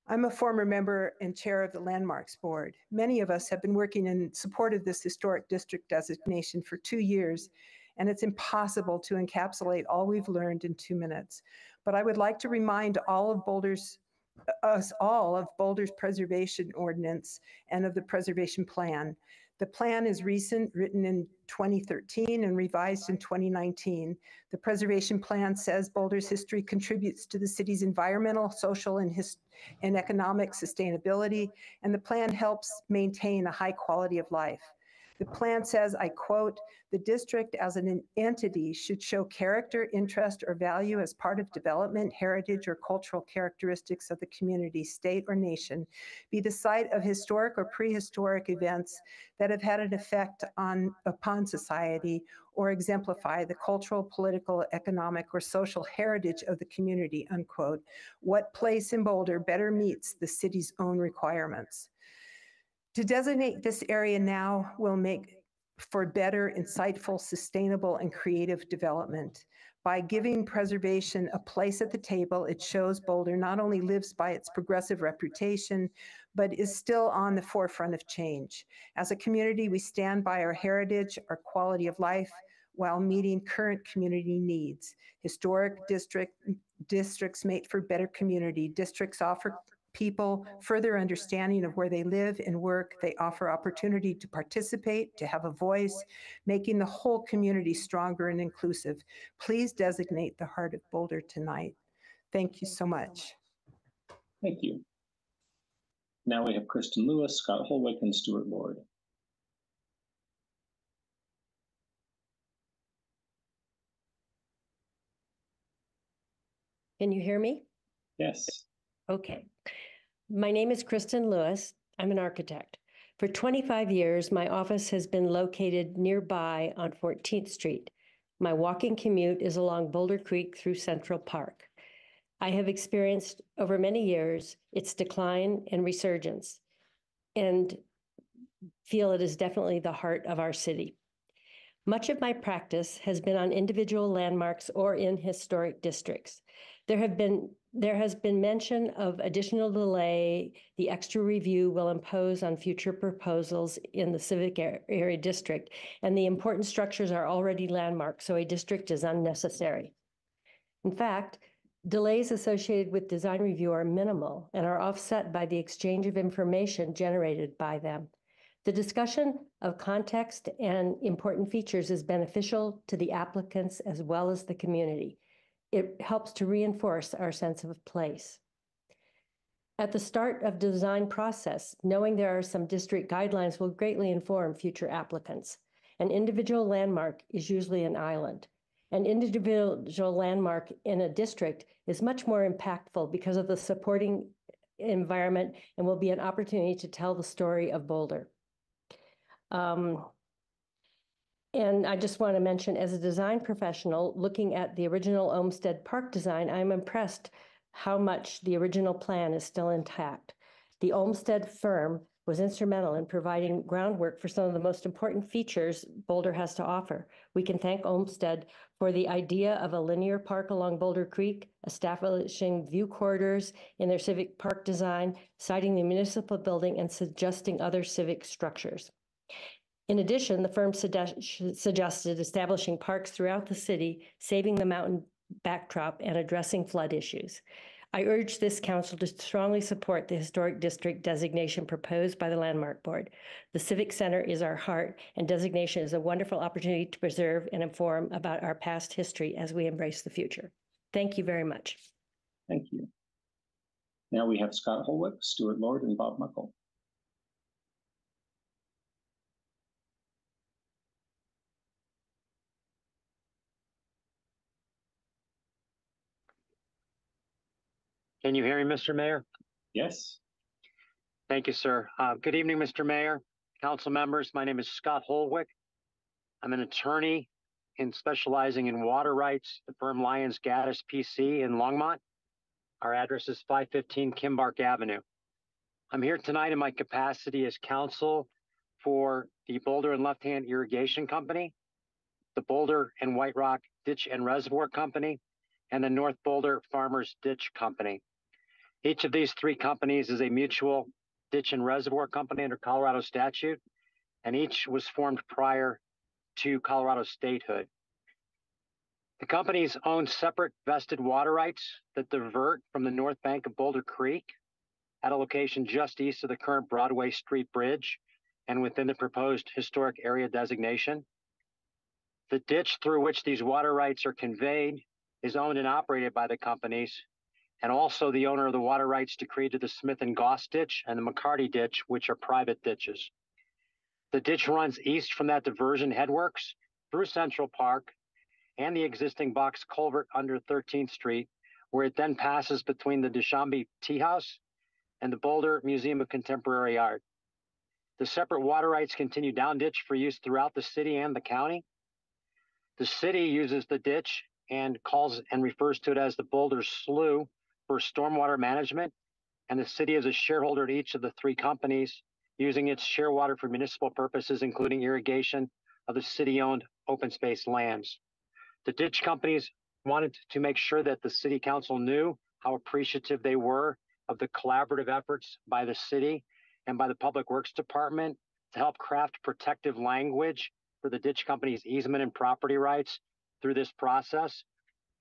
I'm a former member and chair of the Landmarks Board. Many of us have been working in support of this historic district designation for two years, and it's impossible to encapsulate all we've learned in two minutes. But I would like to remind all of Boulder's us all of Boulder's preservation ordinance and of the preservation plan. The plan is recent, written in 2013 and revised in 2019. The preservation plan says Boulder's history contributes to the city's environmental, social, and, and economic sustainability, and the plan helps maintain a high quality of life. The plan says, I quote, the district as an entity should show character, interest, or value as part of development, heritage, or cultural characteristics of the community, state, or nation, be the site of historic or prehistoric events that have had an effect on upon society or exemplify the cultural, political, economic, or social heritage of the community, unquote. What place in Boulder better meets the city's own requirements? To designate this area now will make for better, insightful, sustainable, and creative development. By giving preservation a place at the table, it shows Boulder not only lives by its progressive reputation, but is still on the forefront of change. As a community, we stand by our heritage, our quality of life, while meeting current community needs. Historic district districts make for better community. Districts offer people further understanding of where they live and work. They offer opportunity to participate, to have a voice, making the whole community stronger and inclusive. Please designate the Heart of Boulder tonight. Thank you so much. Thank you. Now we have Kristen Lewis, Scott Holwick, and Stuart Lord. Can you hear me? Yes. Okay. My name is Kristen Lewis. I'm an architect. For 25 years, my office has been located nearby on 14th Street. My walking commute is along Boulder Creek through Central Park. I have experienced over many years its decline and resurgence and feel it is definitely the heart of our city. Much of my practice has been on individual landmarks or in historic districts. There have been there has been mention of additional delay the extra review will impose on future proposals in the civic area district, and the important structures are already landmarked, so a district is unnecessary. In fact, delays associated with design review are minimal and are offset by the exchange of information generated by them. The discussion of context and important features is beneficial to the applicants as well as the community it helps to reinforce our sense of place. At the start of design process, knowing there are some district guidelines will greatly inform future applicants. An individual landmark is usually an island. An individual landmark in a district is much more impactful because of the supporting environment and will be an opportunity to tell the story of Boulder. Um, and I just want to mention, as a design professional, looking at the original Olmsted Park design, I'm impressed how much the original plan is still intact. The Olmsted firm was instrumental in providing groundwork for some of the most important features Boulder has to offer. We can thank Olmsted for the idea of a linear park along Boulder Creek, establishing view corridors in their civic park design, citing the municipal building, and suggesting other civic structures. In addition, the firm suggested establishing parks throughout the city, saving the mountain backdrop, and addressing flood issues. I urge this council to strongly support the historic district designation proposed by the Landmark Board. The Civic Center is our heart, and designation is a wonderful opportunity to preserve and inform about our past history as we embrace the future. Thank you very much. Thank you. Now we have Scott Holwick, Stuart Lord, and Bob Muckle. Can you hear me, Mr. Mayor? Yes. Thank you, sir. Uh, good evening, Mr. Mayor, council members. My name is Scott Holwick. I'm an attorney in specializing in water rights, the firm Lyons Gaddis PC in Longmont. Our address is 515 Kimbark Avenue. I'm here tonight in my capacity as counsel for the Boulder and Left Hand Irrigation Company, the Boulder and White Rock Ditch and Reservoir Company, and the North Boulder Farmers Ditch Company. Each of these three companies is a mutual ditch and reservoir company under Colorado statute, and each was formed prior to Colorado statehood. The companies own separate vested water rights that divert from the north bank of Boulder Creek at a location just east of the current Broadway Street Bridge and within the proposed historic area designation. The ditch through which these water rights are conveyed is owned and operated by the companies, and also the owner of the water rights decreed to the Smith and Goss ditch and the McCarty ditch, which are private ditches. The ditch runs east from that diversion headworks through Central Park and the existing box culvert under 13th Street, where it then passes between the Dushanbe Tea House and the Boulder Museum of Contemporary Art. The separate water rights continue down ditch for use throughout the city and the county. The city uses the ditch and calls and refers to it as the Boulder Slough for stormwater management. And the city is a shareholder in each of the three companies, using its share water for municipal purposes, including irrigation of the city owned open space lands. The ditch companies wanted to make sure that the city council knew how appreciative they were of the collaborative efforts by the city and by the Public Works Department to help craft protective language for the ditch company's easement and property rights through this process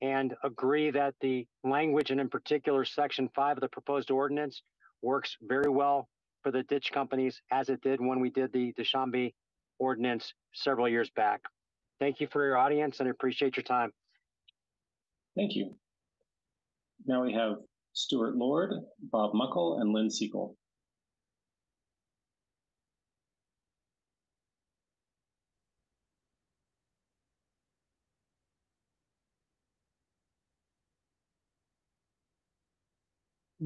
and agree that the language and in particular section five of the proposed ordinance works very well for the ditch companies as it did when we did the Dushanbe ordinance several years back. Thank you for your audience and I appreciate your time. Thank you. Now we have Stuart Lord, Bob Muckle, and Lynn Siegel.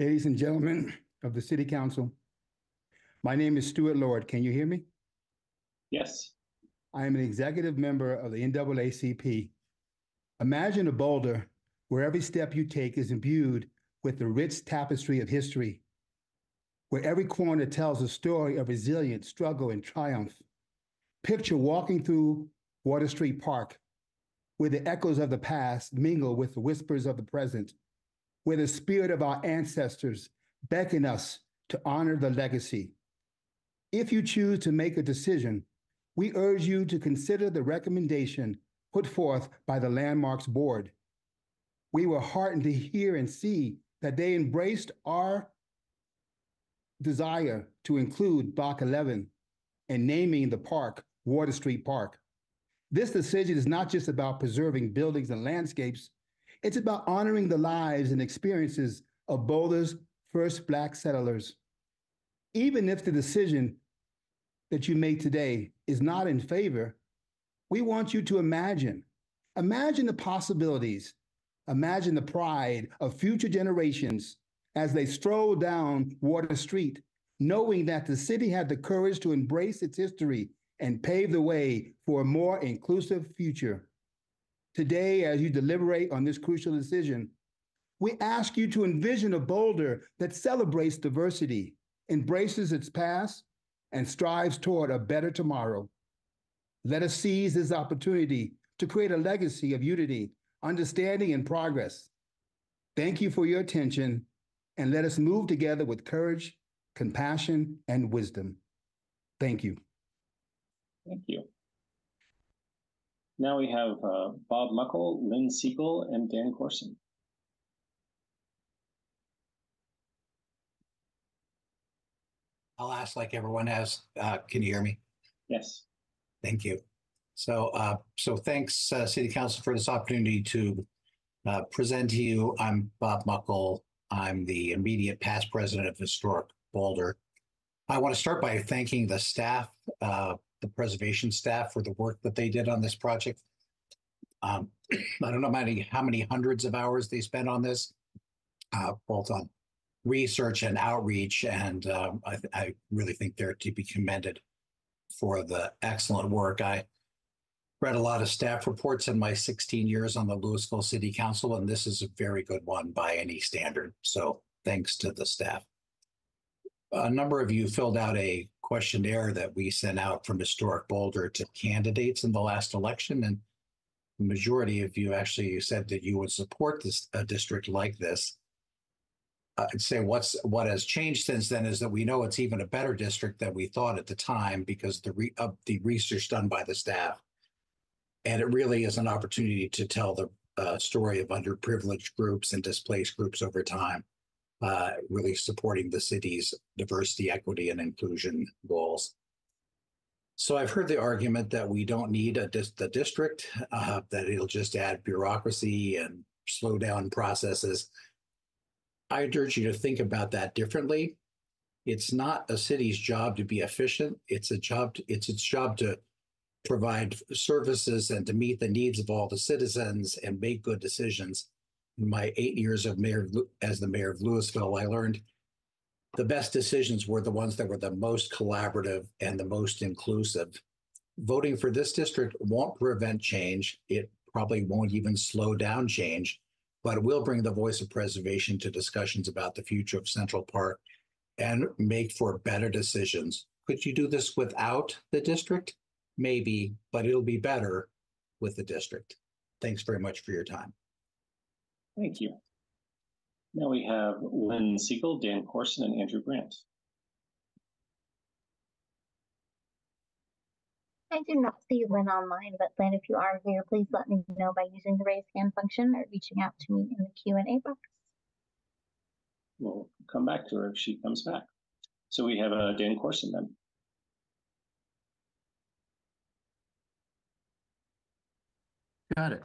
Ladies and gentlemen of the City Council, my name is Stuart Lord. Can you hear me? Yes. I am an executive member of the NAACP. Imagine a boulder where every step you take is imbued with the rich tapestry of history, where every corner tells a story of resilience, struggle, and triumph. Picture walking through Water Street Park, where the echoes of the past mingle with the whispers of the present, where the spirit of our ancestors beckon us to honor the legacy. If you choose to make a decision, we urge you to consider the recommendation put forth by the Landmarks Board. We were heartened to hear and see that they embraced our desire to include Block 11 and naming the park Water Street Park. This decision is not just about preserving buildings and landscapes, it's about honoring the lives and experiences of Boulder's first Black settlers. Even if the decision that you made today is not in favor, we want you to imagine. Imagine the possibilities. Imagine the pride of future generations as they stroll down Water Street, knowing that the city had the courage to embrace its history and pave the way for a more inclusive future. Today, as you deliberate on this crucial decision, we ask you to envision a Boulder that celebrates diversity, embraces its past, and strives toward a better tomorrow. Let us seize this opportunity to create a legacy of unity, understanding, and progress. Thank you for your attention, and let us move together with courage, compassion, and wisdom. Thank you. Thank you. Now we have uh, Bob Muckle, Lynn Siegel, and Dan Corson. I'll ask like everyone has. Uh, can you hear me? Yes. Thank you. So, uh, so thanks, uh, City Council, for this opportunity to uh, present to you. I'm Bob Muckle. I'm the immediate past president of Historic Boulder. I want to start by thanking the staff, uh, the preservation staff, for the work that they did on this project. Um, I don't know how many, how many hundreds of hours they spent on this, uh, both on research and outreach, and um, I, I really think they're to be commended for the excellent work. I read a lot of staff reports in my 16 years on the Louisville City Council, and this is a very good one by any standard. So thanks to the staff. A number of you filled out a questionnaire that we sent out from Historic Boulder to candidates in the last election, and the majority of you actually said that you would support this a district like this. I'd say what's what has changed since then is that we know it's even a better district than we thought at the time because the re, of the research done by the staff, and it really is an opportunity to tell the uh, story of underprivileged groups and displaced groups over time, uh, really supporting the city's diversity, equity, and inclusion goals. So I've heard the argument that we don't need a dis- the district, uh, that it'll just add bureaucracy and slow down processes. I'd urge you to think about that differently. It's not a city's job to be efficient. It's a job. To, it's its job to provide services and to meet the needs of all the citizens and make good decisions. In my eight years of mayor as the mayor of Louisville, I learned the best decisions were the ones that were the most collaborative and the most inclusive. Voting for this district won't prevent change. It probably won't even slow down change, but it will bring the voice of preservation to discussions about the future of Central Park and make for better decisions. Could you do this without the district? Maybe, but it'll be better with the district. Thanks very much for your time. Thank you. Now we have Lynn Siegel, Dan Corson, and Andrew Brandt. I do not see Lynn online, but Lynn, if you are here, please let me know by using the raise hand function or reaching out to me in the Q&A box. We'll come back to her if she comes back. So we have uh, Dan Corson then. Got it.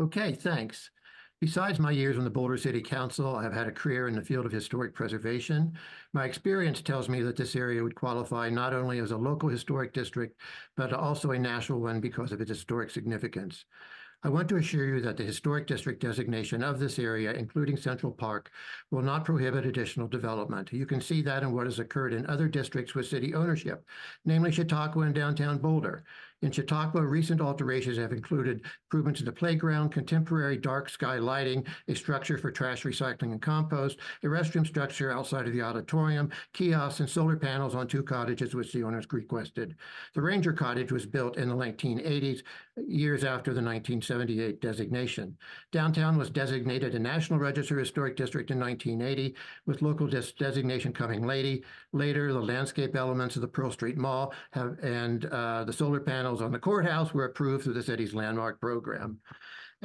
Okay, thanks. Besides my years on the Boulder City Council, I've had a career in the field of historic preservation. My experience tells me that this area would qualify not only as a local historic district, but also a national one because of its historic significance. I want to assure you that the historic district designation of this area, including Central Park, will not prohibit additional development. You can see that in what has occurred in other districts with city ownership, namely Chautauqua and downtown Boulder. In Chautauqua, recent alterations have included improvements in the playground, contemporary dark sky lighting, a structure for trash recycling and compost, a restroom structure outside of the auditorium, kiosks, and solar panels on two cottages which the owners requested. The Ranger Cottage was built in the 1980s, years after the 1978 designation. Downtown was designated a National Register Historic District in 1980, with local designation coming later. Later, the landscape elements of the Pearl Street Mall have, and uh, the solar panels panels on the courthouse were approved through the city's landmark program.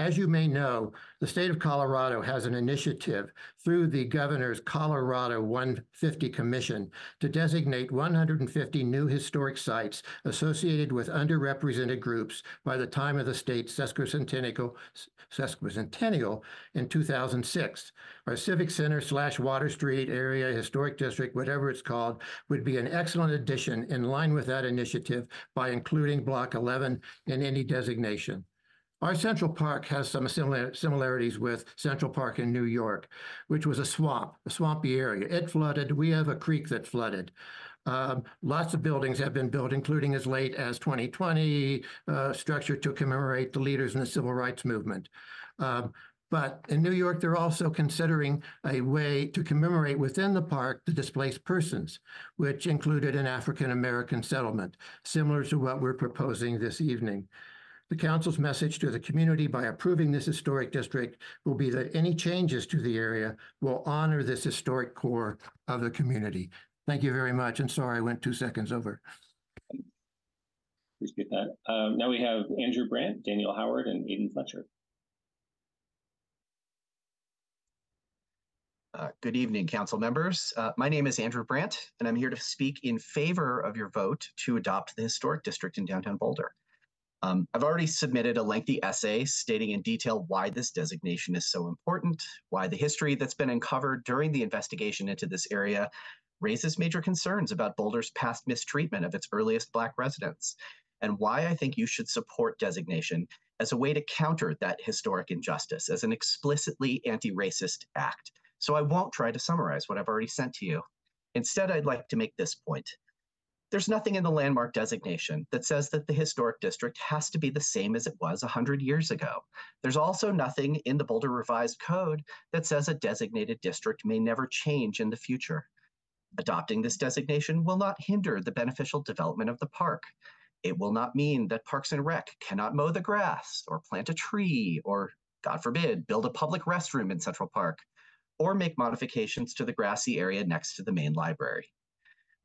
As you may know, the state of Colorado has an initiative through the governor's Colorado 150 Commission to designate 150 new historic sites associated with underrepresented groups by the time of the state's sesquicentennial, sesquicentennial in 2006. Our Civic Center slash Water Street area historic district, whatever it's called, would be an excellent addition in line with that initiative by including Block 11 in any designation. Our Central Park has some similar, similarities with Central Park in New York, which was a swamp, a swampy area. It flooded. We have a creek that flooded. Um, lots of buildings have been built, including as late as 2020, uh, structure to commemorate the leaders in the civil rights movement. Um, but in New York, they're also considering a way to commemorate within the park the displaced persons, which included an African American settlement, similar to what we're proposing this evening. The council's message to the community by approving this historic district will be that any changes to the area will honor this historic core of the community. Thank you very much. And sorry, I went two seconds over. Appreciate that. Um, now we have Andrew Brandt, Daniel Howard, and Aiden Fletcher. Uh, good evening, council members. Uh, my name is Andrew Brandt, and I'm here to speak in favor of your vote to adopt the historic district in downtown Boulder. Um, I've already submitted a lengthy essay stating in detail why this designation is so important, why the history that's been uncovered during the investigation into this area raises major concerns about Boulder's past mistreatment of its earliest Black residents, and why I think you should support designation as a way to counter that historic injustice as an explicitly anti-racist act. So I won't try to summarize what I've already sent to you. Instead, I'd like to make this point. There's nothing in the landmark designation that says that the historic district has to be the same as it was 100 years ago. There's also nothing in the Boulder Revised Code that says a designated district may never change in the future. Adopting this designation will not hinder the beneficial development of the park. It will not mean that Parks and Rec cannot mow the grass or plant a tree or, God forbid, build a public restroom in Central Park or make modifications to the grassy area next to the main library.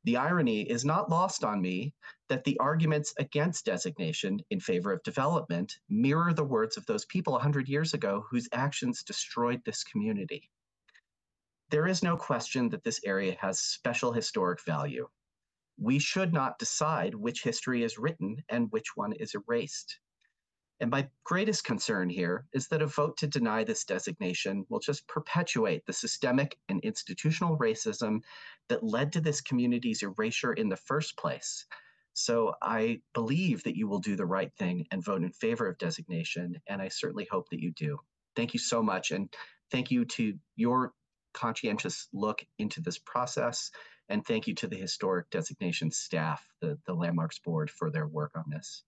The irony is not lost on me that the arguments against designation in favor of development mirror the words of those people 100 years ago whose actions destroyed this community. There is no question that this area has special historic value. We should not decide which history is written and which one is erased. And my greatest concern here is that a vote to deny this designation will just perpetuate the systemic and institutional racism that led to this community's erasure in the first place. So I believe that you will do the right thing and vote in favor of designation, and I certainly hope that you do. Thank you so much, and thank you to your conscientious look into this process, and thank you to the historic designation staff, the, the Landmarks Board, for their work on this.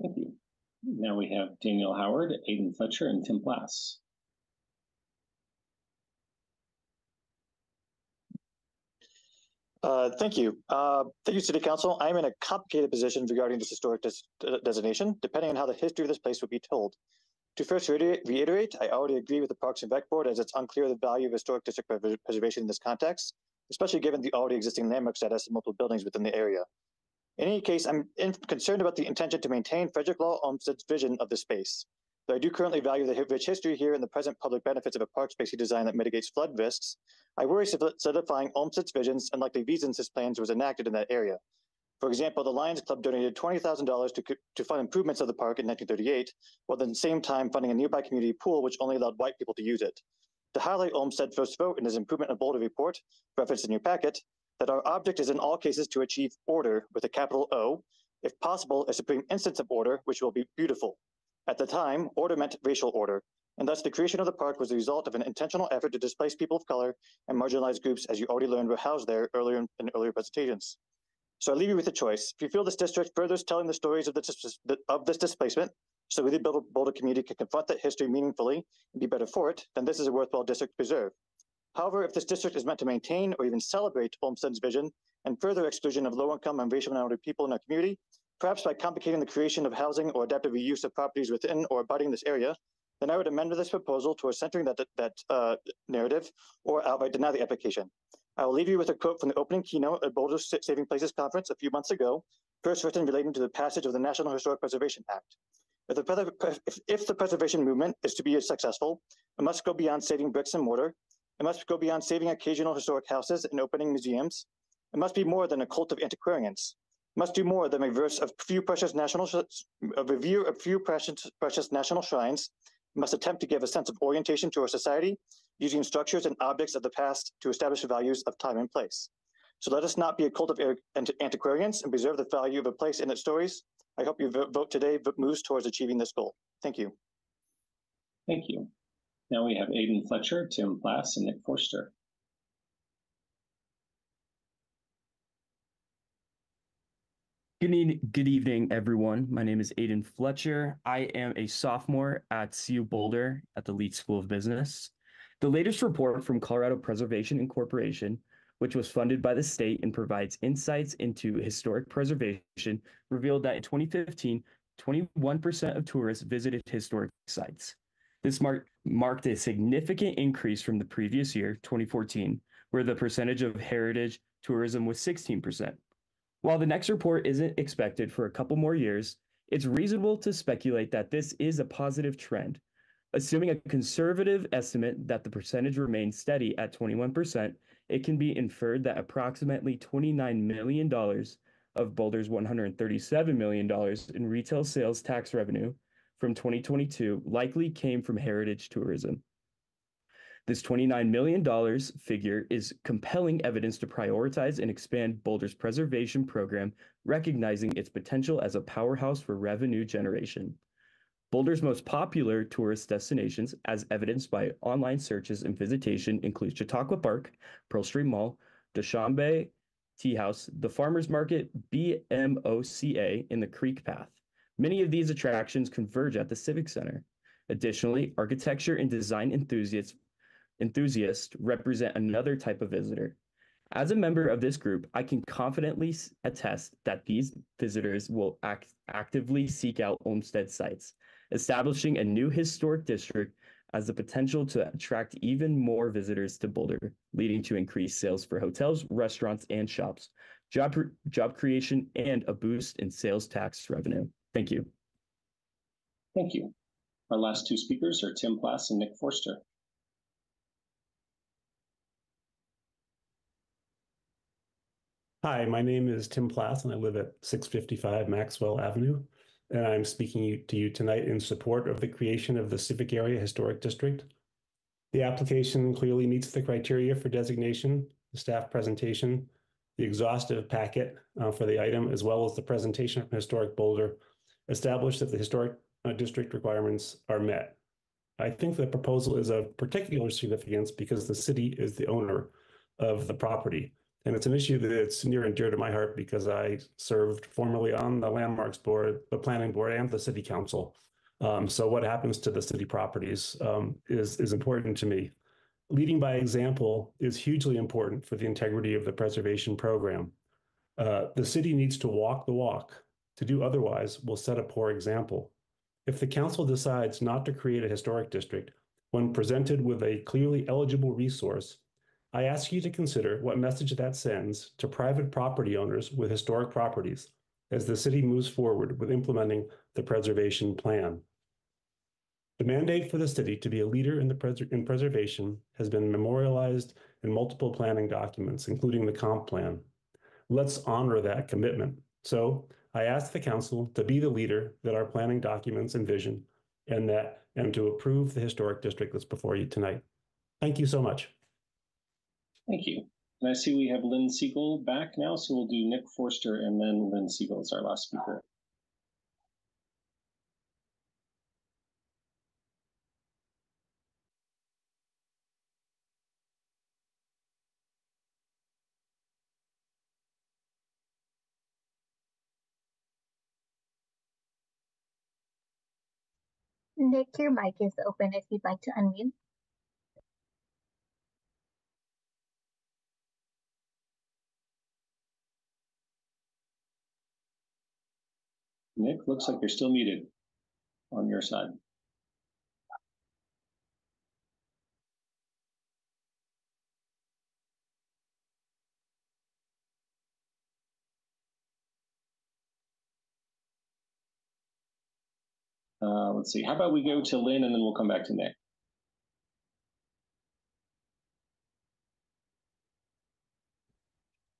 Thank you. Now we have Daniel Howard, Aiden Fletcher, and Tim Plass. Uh, thank you. Uh, thank you, City Council. I'm in a complicated position regarding this historic des designation, depending on how the history of this place would be told. To first reiterate, reiterate, I already agree with the Parks and Rec Board as it's unclear the value of historic district preservation in this context, especially given the already existing landmark status of multiple buildings within the area. In any case, I'm concerned about the intention to maintain Frederick Law Olmsted's vision of the space. Though I do currently value the rich history here and the present public benefits of a park spacey design that mitigates flood risks, I worry solidifying Olmsted's visions and likely reasons his plans was enacted in that area. For example, the Lions Club donated $20,000 to, to fund improvements of the park in 1938, while at the same time funding a nearby community pool which only allowed white people to use it. To highlight Olmsted's first vote in his Improvement of Boulder report, referenced in your packet, that our object is in all cases to achieve order with a capital O, if possible, a supreme instance of order, which will be beautiful. At the time, order meant racial order, and thus the creation of the park was the result of an intentional effort to displace people of color and marginalized groups, as you already learned were housed there earlier in, in earlier presentations. So I leave you with a choice. If you feel this district furthers telling the stories of, the, of this displacement, so we the Boulder community can confront that history meaningfully and be better for it, then this is a worthwhile district to preserve. However, if this district is meant to maintain or even celebrate Olmsted's vision and further exclusion of low-income and racial minority people in our community, perhaps by complicating the creation of housing or adaptive reuse of properties within or abutting this area, then I would amend this proposal towards centering that, that uh, narrative or outright deny the application. I will leave you with a quote from the opening keynote at Boulder Saving Places Conference a few months ago, first written relating to the passage of the National Historic Preservation Act. If the, if, if the preservation movement is to be successful, it must go beyond saving bricks and mortar it must go beyond saving occasional historic houses and opening museums. It must be more than a cult of antiquarians. It must do more than a reverse a few precious national a review of few precious precious national shrines. It must attempt to give a sense of orientation to our society using structures and objects of the past to establish the values of time and place. So let us not be a cult of antiquarians and preserve the value of a place in its stories. I hope your vote today moves towards achieving this goal. Thank you. Thank you. Now we have Aiden Fletcher, Tim Plass, and Nick Forster. Good, good evening, everyone. My name is Aiden Fletcher. I am a sophomore at CU Boulder at the Leeds School of Business. The latest report from Colorado Preservation Incorporation, which was funded by the state and provides insights into historic preservation, revealed that in 2015, 21% of tourists visited historic sites. This mark, marked a significant increase from the previous year, 2014, where the percentage of heritage tourism was 16%. While the next report isn't expected for a couple more years, it's reasonable to speculate that this is a positive trend. Assuming a conservative estimate that the percentage remains steady at 21%, it can be inferred that approximately $29 million of Boulder's $137 million in retail sales tax revenue from 2022 likely came from heritage tourism. This $29 million figure is compelling evidence to prioritize and expand Boulder's preservation program, recognizing its potential as a powerhouse for revenue generation. Boulder's most popular tourist destinations, as evidenced by online searches and visitation, include Chautauqua Park, Pearl Street Mall, Dushanbe Tea House, the Farmers Market, BMoCA, and the Creek Path. Many of these attractions converge at the Civic Center. Additionally, architecture and design enthusiasts, enthusiasts represent another type of visitor. As a member of this group, I can confidently attest that these visitors will act, actively seek out Olmsted sites, establishing a new historic district has the potential to attract even more visitors to Boulder, leading to increased sales for hotels, restaurants, and shops, job, job creation, and a boost in sales tax revenue. Thank you. Thank you. Our last two speakers are Tim Plass and Nick Forster. Hi, my name is Tim Plass and I live at 655 Maxwell Avenue. And I'm speaking to you tonight in support of the creation of the Civic Area Historic District. The application clearly meets the criteria for designation, the staff presentation, the exhaustive packet uh, for the item, as well as the presentation from Historic Boulder, establish that the historic uh, district requirements are met. I think the proposal is of particular significance because the city is the owner of the property. And it's an issue that's near and dear to my heart because I served formerly on the landmarks board, the planning board, and the city council. Um, so what happens to the city properties um, is, is important to me. Leading by example is hugely important for the integrity of the preservation program. Uh, the city needs to walk the walk. To do otherwise will set a poor example. If the council decides not to create a historic district, when presented with a clearly eligible resource, I ask you to consider what message that sends to private property owners with historic properties as the city moves forward with implementing the preservation plan. The mandate for the city to be a leader in, the pres in preservation has been memorialized in multiple planning documents, including the comp plan. Let's honor that commitment. So I ask the council to be the leader that our planning documents envision and that and to approve the historic district that's before you tonight. Thank you so much. Thank you. And I see we have Lynn Siegel back now, so we'll do Nick Forster and then Lynn Siegel as our last speaker. Nick, your mic is open if you'd like to unmute. Nick, looks like you're still muted on your side. Uh, let's see. How about we go to Lynn and then we'll come back to Nick.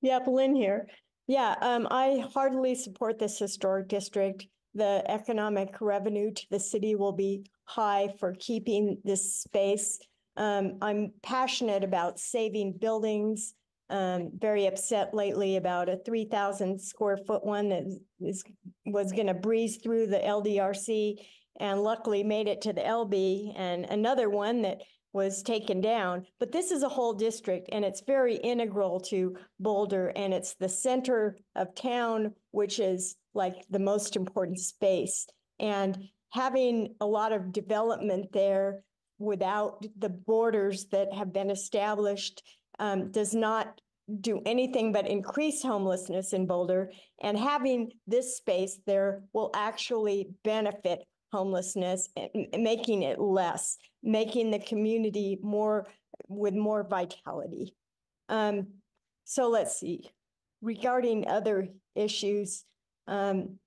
Yep, Lynn here. Yeah, um, I heartily support this historic district. The economic revenue to the city will be high for keeping this space. Um, I'm passionate about saving buildings. Um, very upset lately about a three thousand square foot one that is, was gonna breeze through the LDRC and luckily made it to the LB and another one that was taken down. But this is a whole district and it's very integral to Boulder and it's the center of town, which is like the most important space. And having a lot of development there without the borders that have been established um, does not do anything but increase homelessness in Boulder. And having this space there will actually benefit homelessness, making it less, making the community more with more vitality. Um, so let's see. Regarding other issues, um,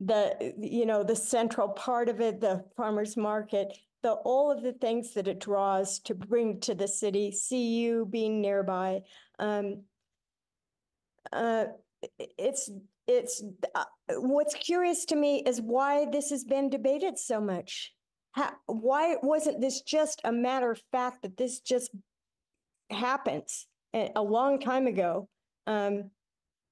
the you know the central part of it, the farmers market, the all of the things that it draws to bring to the city, CU being nearby. Um, uh, it's it's uh, what's curious to me is why this has been debated so much. How, why wasn't this just a matter of fact that this just happens a, long time ago? Um,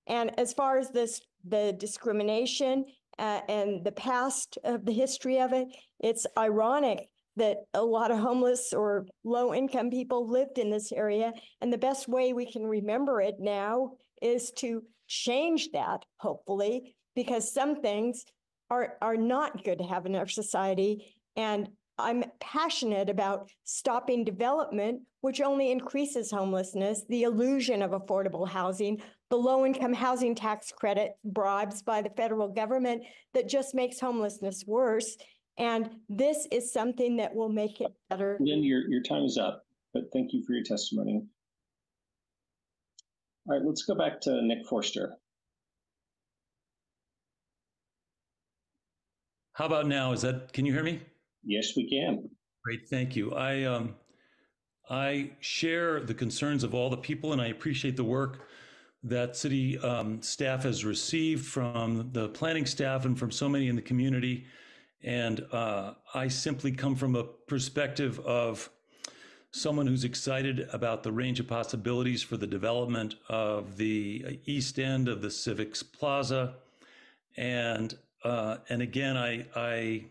and as far as this, the discrimination uh, and the past of the history of it, it's ironic that a lot of homeless or low income people lived in this area. And the best way we can remember it now is to change that, hopefully, because some things are, are not good to have in our society. And I'm passionate about stopping development, which only increases homelessness, the illusion of affordable housing, the low income housing tax credit bribes by the federal government that just makes homelessness worse. And this is something that will make it better. Lynn, your, your time is up, but thank you for your testimony. All right, let's go back to Nick Forster. How about now? Is that, can you hear me? Yes, we can. Great, thank you. I, um, I share the concerns of all the people and I appreciate the work that city um, staff has received from the planning staff and from so many in the community. And uh, I simply come from a perspective of someone who's excited about the range of possibilities for the development of the east end of the Civics Plaza. And uh, and again, I I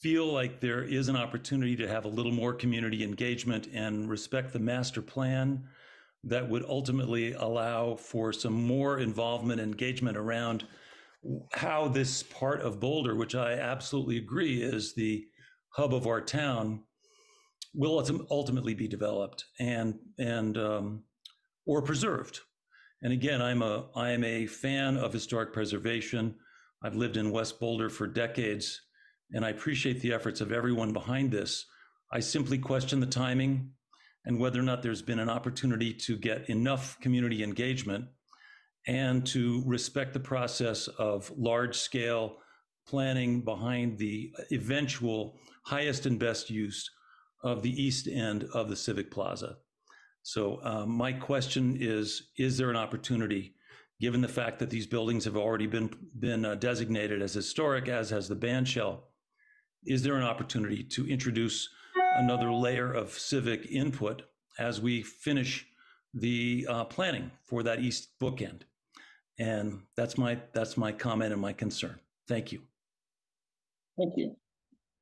feel like there is an opportunity to have a little more community engagement and respect the master plan that would ultimately allow for some more involvement and engagement around how this part of Boulder, which I absolutely agree is the hub of our town, will ultimately be developed and and um, or preserved. And again, I'm a I am a fan of historic preservation. I've lived in West Boulder for decades, and I appreciate the efforts of everyone behind this. I simply question the timing and whether or not there's been an opportunity to get enough community engagement and to respect the process of large scale planning behind the eventual highest and best use of the east end of the Civic Plaza. So, um, my question is Is there an opportunity, given the fact that these buildings have already been, been uh, designated as historic, as has the band shell? Is there an opportunity to introduce another layer of civic input as we finish the uh, planning for that east bookend. And that's my that's my comment and my concern. Thank you. Thank you.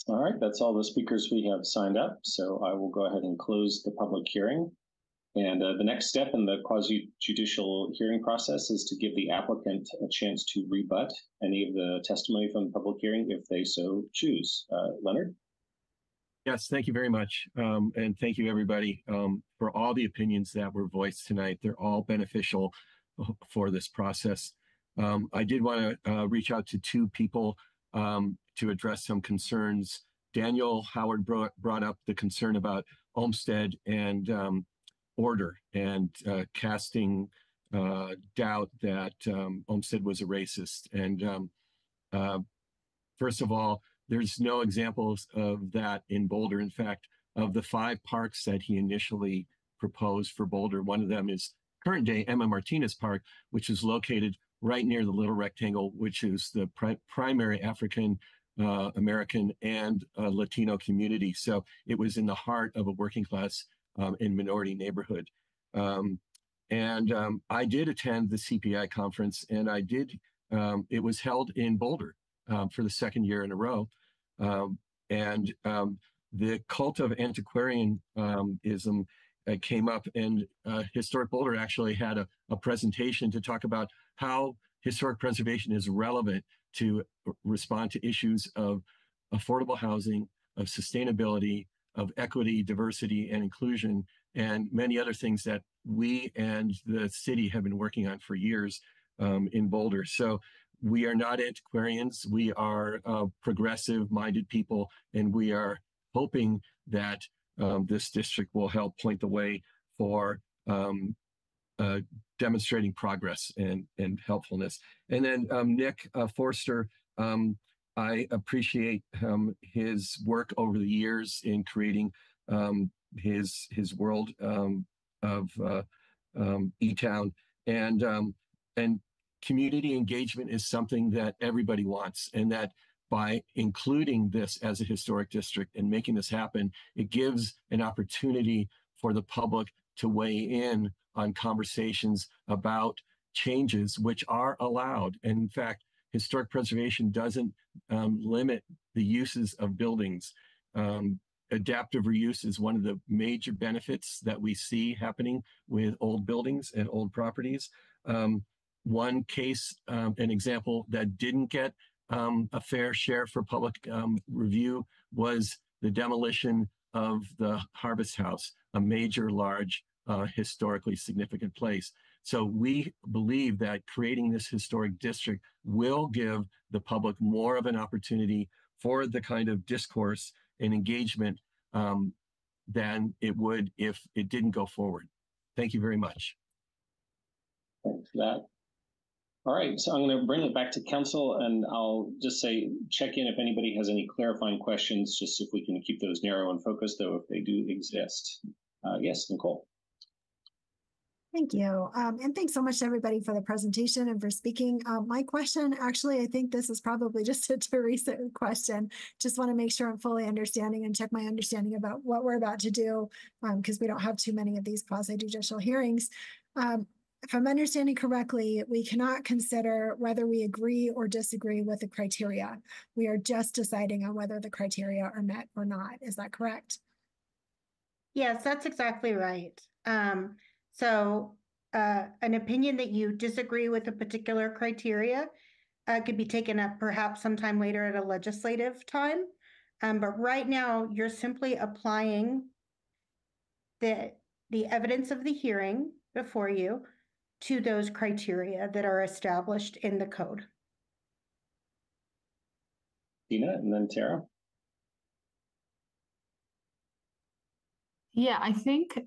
All right, that's all the speakers we have signed up. So I will go ahead and close the public hearing. And uh, the next step in the quasi judicial hearing process is to give the applicant a chance to rebut any of the testimony from the public hearing if they so choose. Uh, Leonard? Yes, thank you very much. Um, and thank you, everybody, um, for all the opinions that were voiced tonight. They're all beneficial uh, for this process. Um, I did want to uh, reach out to two people um, to address some concerns. Daniel Howard brought, brought up the concern about Olmsted and um, order and uh, casting uh, doubt that um, Olmsted was a racist. And uh, first of all, there's no examples of that in Boulder. In fact, of the five parks that he initially proposed for Boulder, one of them is current day Emma Martinez Park, which is located right near the Little Rectangle, which is the pri primary African uh, American and uh, Latino community. So it was in the heart of a working class um, and minority neighborhood. Um, and um, I did attend the CPI conference, and I did. Um, it was held in Boulder, um, for the second year in a row. Um, and the cult of antiquarianism uh, came up, and uh, Historic Boulder actually had a, a presentation to talk about how historic preservation is relevant to respond to issues of affordable housing, of sustainability, of equity, diversity, and inclusion, and many other things that we and the city have been working on for years um, in Boulder. So we are not antiquarians. We are uh, progressive minded people, and we are hoping that um, this district will help point the way for um, uh, demonstrating progress and, and helpfulness. And then um, Nick uh, Forster, um, I appreciate um, his work over the years in creating um, his his world of uh, eTown and and community engagement is something that everybody wants and that by including this as a historic district and making this happen, it gives an opportunity for the public to weigh in on conversations about changes which are allowed. And in fact, historic preservation doesn't um, limit the uses of buildings. Um, adaptive reuse is one of the major benefits that we see happening with old buildings and old properties. Um, one case, um, an example that didn't get um, a fair share for public um, review was the demolition of the Harvest House, a major, large, uh, historically significant place. So we believe that creating this historic district will give the public more of an opportunity for the kind of discourse and engagement um, than it would if it didn't go forward. Thank you very much. Thanks that. All right, so I'm going to bring it back to council and I'll just say, check in if anybody has any clarifying questions, just if we can keep those narrow and focused, though, if they do exist. Uh, yes, Nicole. Thank you. Um, and thanks so much to everybody for the presentation and for speaking. Um, my question, actually, I think this is probably just a Teresa question. Just want to make sure I'm fully understanding and check my understanding about what we're about to do because um, we don't have too many of these quasi judicial hearings. Um, if I'm understanding correctly, we cannot consider whether we agree or disagree with the criteria. We are just deciding on whether the criteria are met or not. Is that correct? Yes, that's exactly right. Um, so uh, an opinion that you disagree with a particular criteria uh, could be taken up perhaps sometime later at a legislative time. Um, but right now, you're simply applying the the evidence of the hearing before you to those criteria that are established in the code. Dina and then Tara. Yeah, I think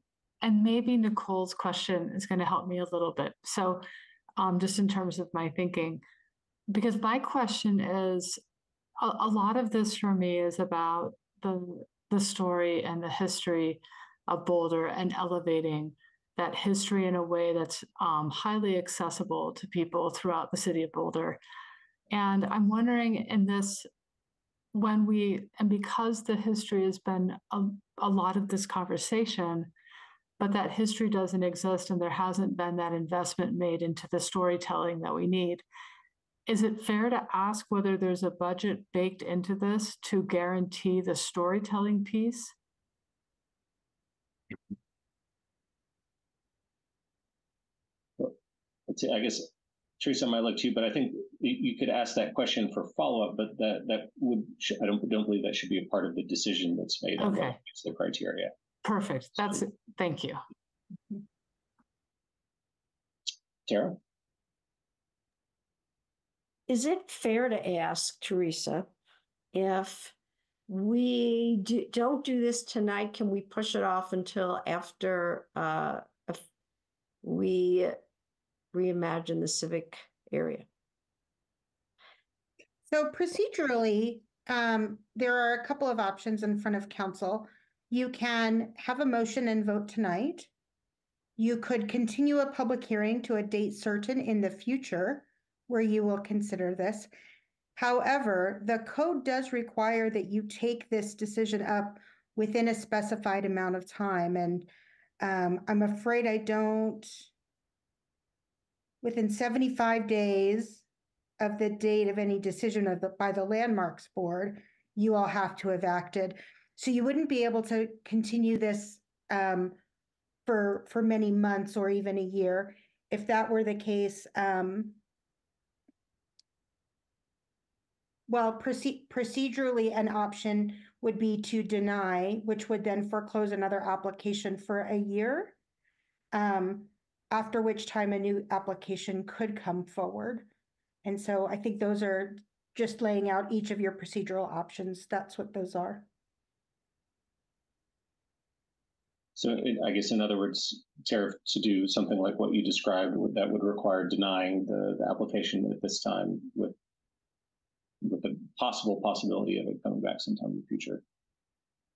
and maybe Nicole's question is going to help me a little bit. So, um, just in terms of my thinking, because my question is a, a lot of this for me is about the the story and the history of Boulder and elevating that history in a way that's um, highly accessible to people throughout the city of Boulder. And I'm wondering in this, when we, and because the history has been a, a lot of this conversation, but that history doesn't exist and there hasn't been that investment made into the storytelling that we need. Is it fair to ask whether there's a budget baked into this to guarantee the storytelling piece? I guess Teresa might look to you, but I think you could ask that question for follow up. But that that would I don't don't believe that should be a part of the decision that's made on okay. the criteria. Perfect. That's it. Thank you. Tara? Is it fair to ask, Teresa, if we do, don't do this tonight, can we push it off until after uh, we reimagine the civic area? So procedurally, um, there are a couple of options in front of council. You can have a motion and vote tonight. You could continue a public hearing to a date certain in the future where you will consider this. However, the code does require that you take this decision up within a specified amount of time. And um, I'm afraid I don't, within 75 days of the date of any decision of the, by the landmarks board, you all have to have acted. So you wouldn't be able to continue this um, for for many months or even a year. If that were the case, um, well, proce- procedurally, an option would be to deny, which would then foreclose another application for a year. Um, after which time a new application could come forward. And so I think those are just laying out each of your procedural options. That's what those are. So I guess in other words, Tara, to do something like what you described, that would require denying the, the application at this time with with the possible possibility of it coming back sometime in the future.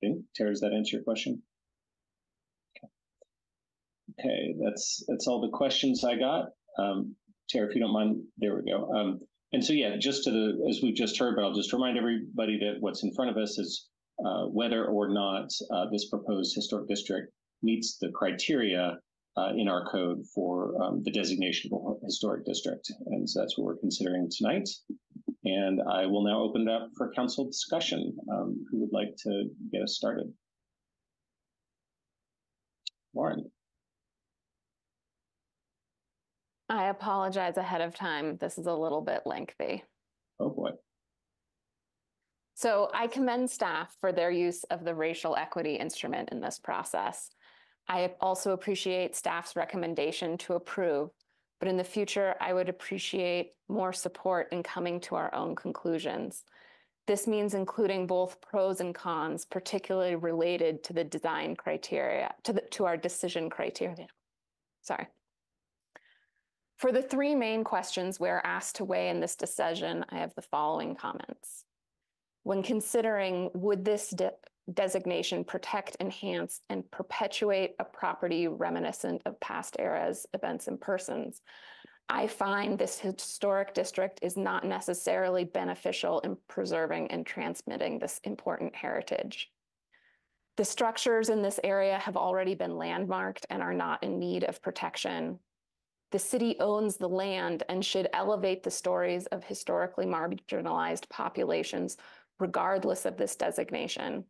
Okay, Tara, does that answer your question? Okay, that's that's all the questions I got. Um, Tara, if you don't mind, there we go. Um, and so yeah, just to the as we've just heard, but I'll just remind everybody that what's in front of us is uh, whether or not uh, this proposed historic district meets the criteria uh, in our code for um, the designation of a historic district. And so that's what we're considering tonight. And I will now open it up for council discussion. Um, who would like to get us started? Lauren. I apologize ahead of time. This is a little bit lengthy. Oh boy. So I commend staff for their use of the racial equity instrument in this process. I also appreciate staff's recommendation to approve, but in the future, I would appreciate more support in coming to our own conclusions. This means including both pros and cons, particularly related to the design criteria, to the to our decision criteria. Sorry. For the three main questions we're asked to weigh in this decision, I have the following comments. When considering would this de designation protect, enhance, and perpetuate a property reminiscent of past eras, events, and persons, I find this historic district is not necessarily beneficial in preserving and transmitting this important heritage. The structures in this area have already been landmarked and are not in need of protection. The city owns the land and should elevate the stories of historically marginalized populations regardless of this designation.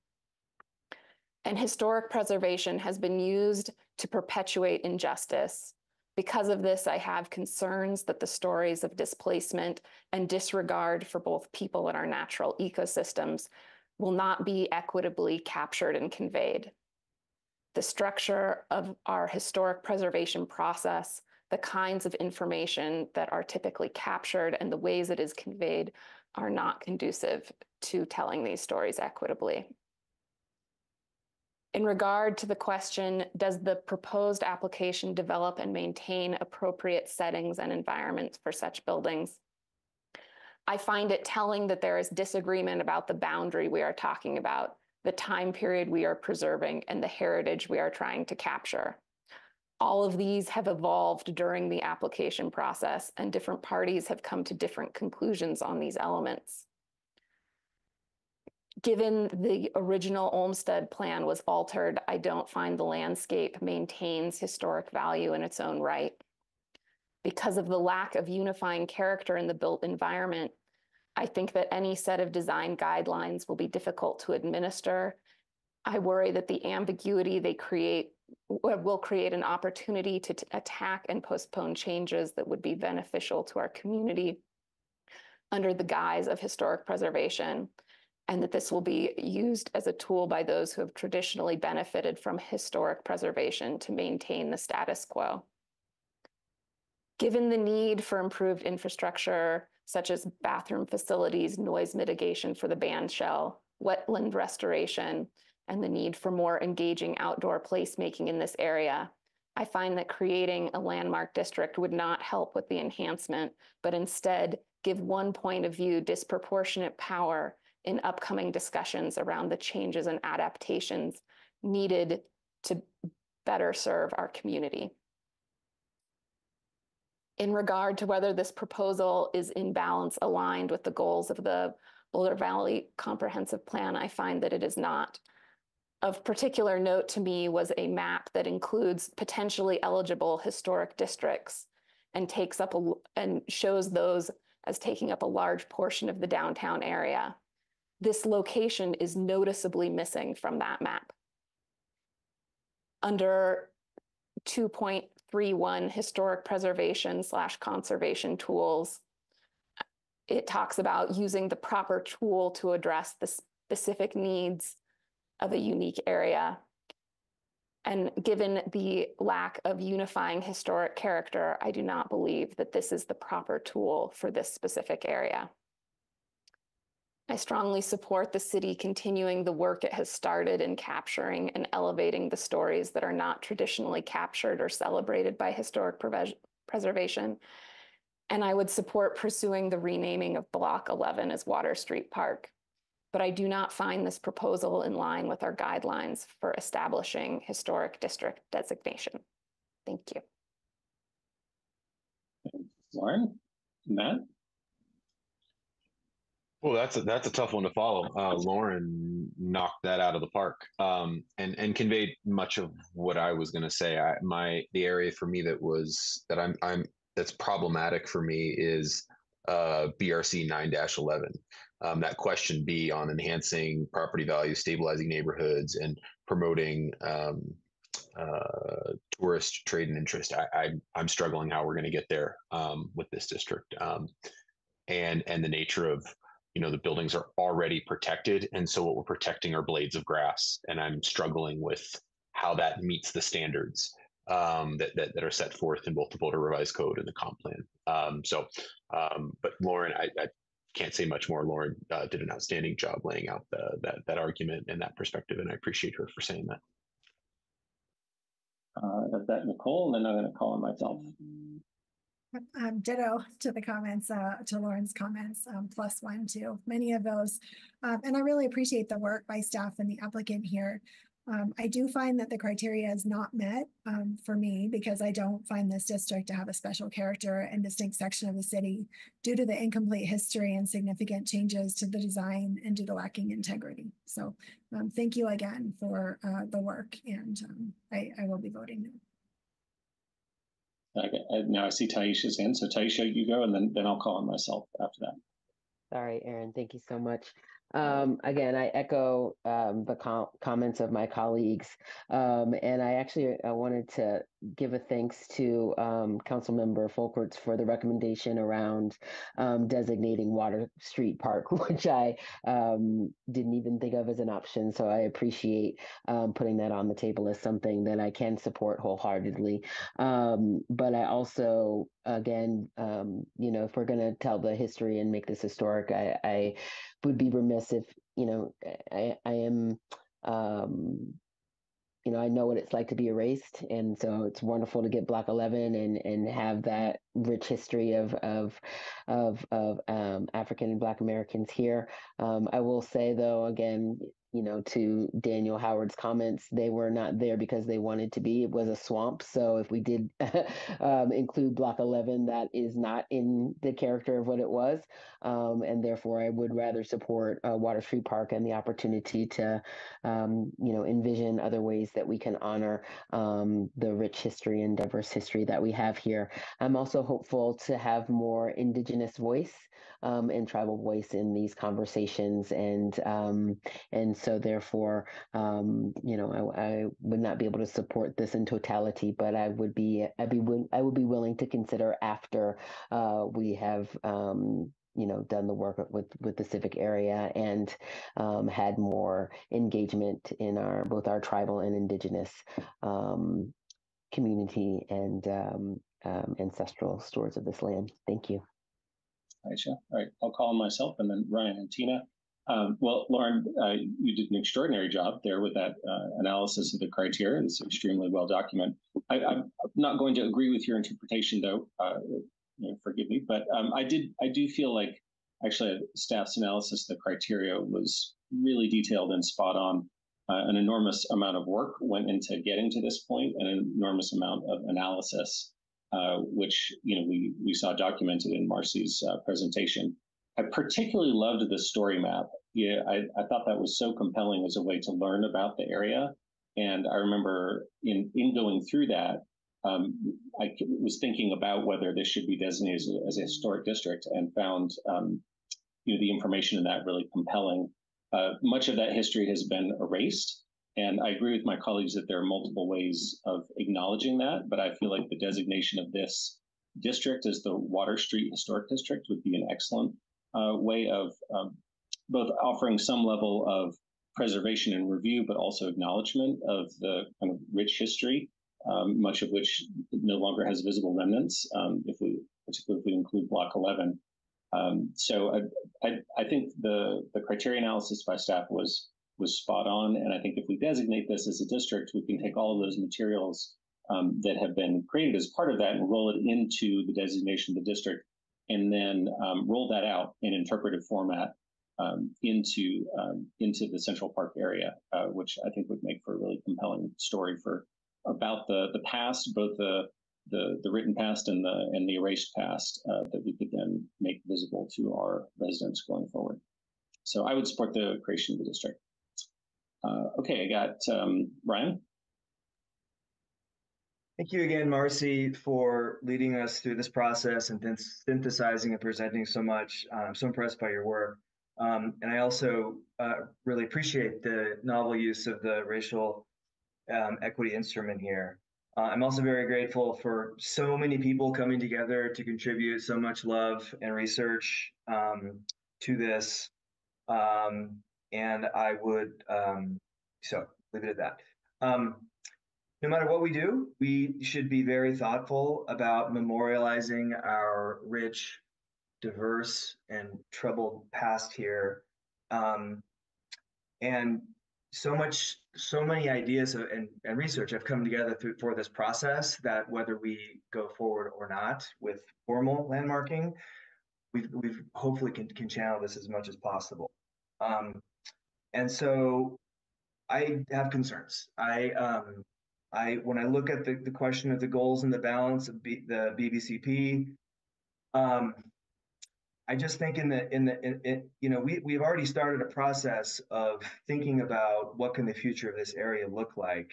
And historic preservation has been used to perpetuate injustice. Because of this, I have concerns that the stories of displacement and disregard for both people and our natural ecosystems will not be equitably captured and conveyed. The structure of our historic preservation process the kinds of information that are typically captured and the ways it is conveyed are not conducive to telling these stories equitably. In regard to the question, does the proposed application develop and maintain appropriate settings and environments for such buildings? I find it telling that there is disagreement about the boundary we are talking about, the time period we are preserving, and the heritage we are trying to capture. All of these have evolved during the application process, and different parties have come to different conclusions on these elements. Given the original Olmsted plan was altered, I don't find the landscape maintains historic value in its own right. Because of the lack of unifying character in the built environment, I think that any set of design guidelines will be difficult to administer. I worry that the ambiguity they create will create an opportunity to attack and postpone changes that would be beneficial to our community under the guise of historic preservation, and that this will be used as a tool by those who have traditionally benefited from historic preservation to maintain the status quo. Given the need for improved infrastructure, such as bathroom facilities, noise mitigation for the band shell, wetland restoration, and the need for more engaging outdoor placemaking in this area, I find that creating a landmark district would not help with the enhancement, but instead give one point of view disproportionate power in upcoming discussions around the changes and adaptations needed to better serve our community. In regard to whether this proposal is in balance aligned with the goals of the Boulder Valley Comprehensive Plan, I find that it is not. Of particular note to me was a map that includes potentially eligible historic districts and takes up a, and shows those as taking up a large portion of the downtown area. This location is noticeably missing from that map. Under 2.31 historic preservation slash conservation tools, it talks about using the proper tool to address the specific needs of a unique area. And given the lack of unifying historic character, I do not believe that this is the proper tool for this specific area. I strongly support the city continuing the work it has started in capturing and elevating the stories that are not traditionally captured or celebrated by historic preservation. And I would support pursuing the renaming of Block 11 as Water Street Park but I do not find this proposal in line with our guidelines for establishing historic district designation. Thank you. Lauren, Matt? Well, that's a, that's a tough one to follow. Uh, Lauren knocked that out of the park, um, and and conveyed much of what I was going to say. I, my the area for me that was that I'm I'm that's problematic for me is uh, BRC nine eleven um, that question B on enhancing property value, stabilizing neighborhoods, and promoting um, uh, tourist trade and interest. I, I, am struggling how we're going to get there um, with this district, um, and and the nature of you know the buildings are already protected, and so what we're protecting are blades of grass, and I'm struggling with how that meets the standards um, that, that, that are set forth in both the Boulder Revised Code and the comp plan. Um, so, um, but Lauren, I, I, can't say much more. Lauren uh, did an outstanding job laying out the, that that argument and that perspective, and I appreciate her for saying that. Uh, that Nicole, and then I'm going to call on myself. Um, ditto to the comments, uh, to Lauren's comments, um, plus one to many of those. Um, and I really appreciate the work by staff and the applicant here. Um, I do find that the criteria is not met um, for me because I don't find this district to have a special character and distinct section of the city due to the incomplete history and significant changes to the design and due to lacking integrity. So um, thank you again for uh, the work and um, I, I will be voting no. Okay, now I see Taishya's in. So Taisha, you go, and then then I'll call on myself after that. Sorry, Aaron. Thank you so much. Um, again, I echo um, the com- comments of my colleagues, um, and I actually I wanted to give a thanks to um, Councilmember Folkerts for the recommendation around um, designating Water Street Park, which I um, didn't even think of as an option. So I appreciate putting that on the table as something that I can support wholeheartedly. but I also, again, you know, if we're going to tell the history and make this historic, I, I would be remiss if you know I, I am um, you know I know what it's like to be erased, and so it's wonderful to get Block Eleven and and have that rich history of of of of um, African and Black Americans here. Um, I will say though, again, you know, to Daniel Howard's comments, they were not there because they wanted to be. It was a swamp. So if we did um, include Block 11, that is not in the character of what it was. Um, and therefore, I would rather support uh, Water Street Park and the opportunity to, um, you know, envision other ways that we can honor um, the rich history and diverse history that we have here. I'm also hopeful to have more Indigenous voice um, and tribal voice in these conversations. And um, and so therefore, um, you know, I, I, would not be able to support this in totality, but I would be I'd be I would be willing to consider after uh, we have um, you know done the work with with the civic area and um, had more engagement in our both our tribal and indigenous um, community and um, um ancestral stores of this land. Thank you. Aisha. All right, I'll call myself and then Ryan and Tina. Um, well, Lauren, uh, you did an extraordinary job there with that uh, analysis of the criteria. It's extremely well documented. I, am not going to agree with your interpretation, though. Uh, you know, forgive me, but um, I did. I do feel like actually staff's analysis of the criteria was really detailed and spot on. Uh, an enormous amount of work went into getting to this point, and an enormous amount of analysis uh, which you know we we saw documented in Marcy's uh, presentation. I particularly loved the story map. Yeah, I, I thought that was so compelling as a way to learn about the area. And I remember in in going through that, um, I was thinking about whether this should be designated as a, historic district, and found um, you know the information in that really compelling. Uh, much of that history has been erased, and I agree with my colleagues that there are multiple ways of acknowledging that, but I feel like the designation of this district as the Water Street Historic District would be an excellent uh, way of um, both offering some level of preservation and review, but also acknowledgement of the kind of rich history, um, much of which no longer has visible remnants, um, if we, particularly if we include Block 11. Um, so I, I, I think the, the criteria analysis by staff was was spot on. And I think if we designate this as a district, we can take all of those materials um, that have been created as part of that and roll it into the designation of the district, and then um, roll that out in interpretive format um, into um, into the Central Park area, uh, which I think would make for a really compelling story for about the the past, both the the, the written past and the and the erased past uh, that we could then make visible to our residents going forward. So I would support the creation of the district. Uh, okay, I got um, Ryan. Thank you again, Marcy, for leading us through this process and then synthesizing and presenting so much. I'm so impressed by your work. Um, and I also uh, really appreciate the novel use of the racial um, equity instrument here. Uh, I'm also very grateful for so many people coming together to contribute so much love and research um, to this. Um, and I would um, so leave it at that. Um, no matter what we do, we should be very thoughtful about memorializing our rich diverse and troubled past here. Um, and so much, so many ideas and, and research have come together through, for this process that whether we go forward or not with formal landmarking, we've, we've hopefully can, can channel this as much as possible. Um, and so I have concerns. I, um, I, when I look at the, the question of the goals and the balance of B, the BVCP, um, I just think in the in the in, in, you know we we've already started a process of thinking about what can the future of this area look like,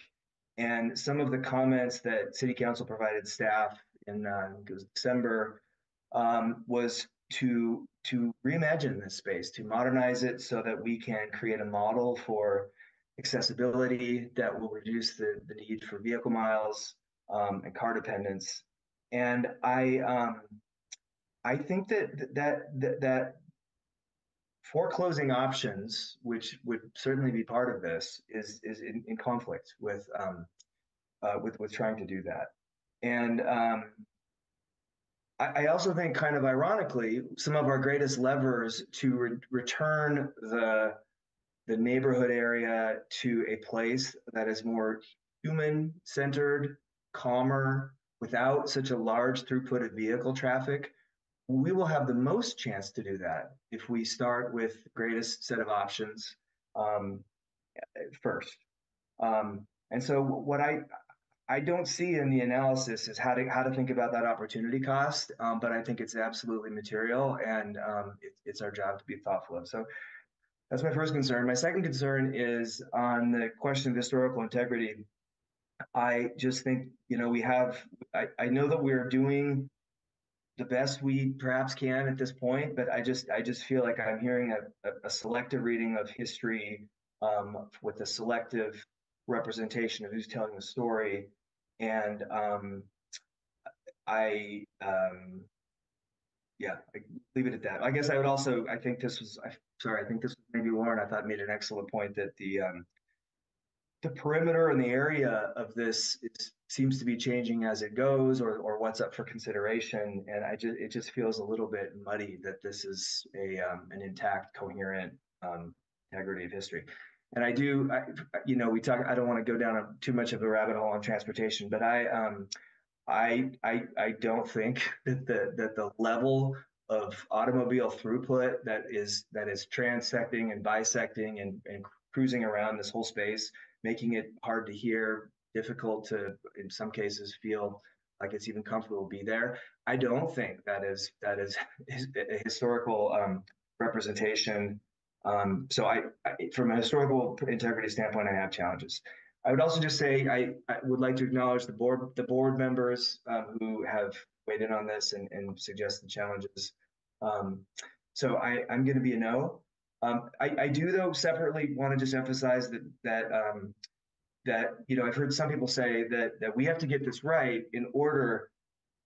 and some of the comments that City Council provided staff in uh, December um, was to to reimagine this space, to modernize it so that we can create a model for accessibility that will reduce the, the need for vehicle miles um, and car dependence. And I um, I think that that that, that foreclosing options, which would certainly be part of this, is is in, in conflict with um, uh, with with trying to do that. And um, I, also think, kind of ironically, some of our greatest levers to re- return the the neighborhood area to a place that is more human centered, calmer, without such a large throughput of vehicle traffic we will have the most chance to do that if we start with the greatest set of options um, first. Um, and so what I I don't see in the analysis is how to how to think about that opportunity cost, um, but I think it's absolutely material, and um, it, it's our job to be thoughtful of. So that's my first concern. My second concern is on the question of historical integrity. I just think you know we have. I, I know that we're doing the best we perhaps can at this point, but I just I just feel like I'm hearing a, a, selective reading of history um, with a selective representation of who's telling the story, and um, I um, yeah, I leave it at that. I guess I would also I think this was I, sorry I think this was maybe Lauren I thought made an excellent point that the um, the perimeter and the area of this is, seems to be changing as it goes or, or what's up for consideration and i just it just feels a little bit muddy that this is a um, an intact coherent um, integrity of history and i do I, you know we talk i don't want to go down a, too much of a rabbit hole on transportation but i um i i i don't think that the that the level of automobile throughput that is that is transecting and bisecting and, and cruising around this whole space making it hard to hear, difficult to, in some cases, feel like it's even comfortable to be there. I don't think that is that is a historical um, representation. Um, so I, I, from a historical integrity standpoint, I have challenges. I would also just say I, I would like to acknowledge the board the board members um, who have weighed in on this and, and suggested challenges. Um, so I, I'm going to be a no. Um, I, I, do, though, separately want to just emphasize that that um, that you know I've heard some people say that that we have to get this right in order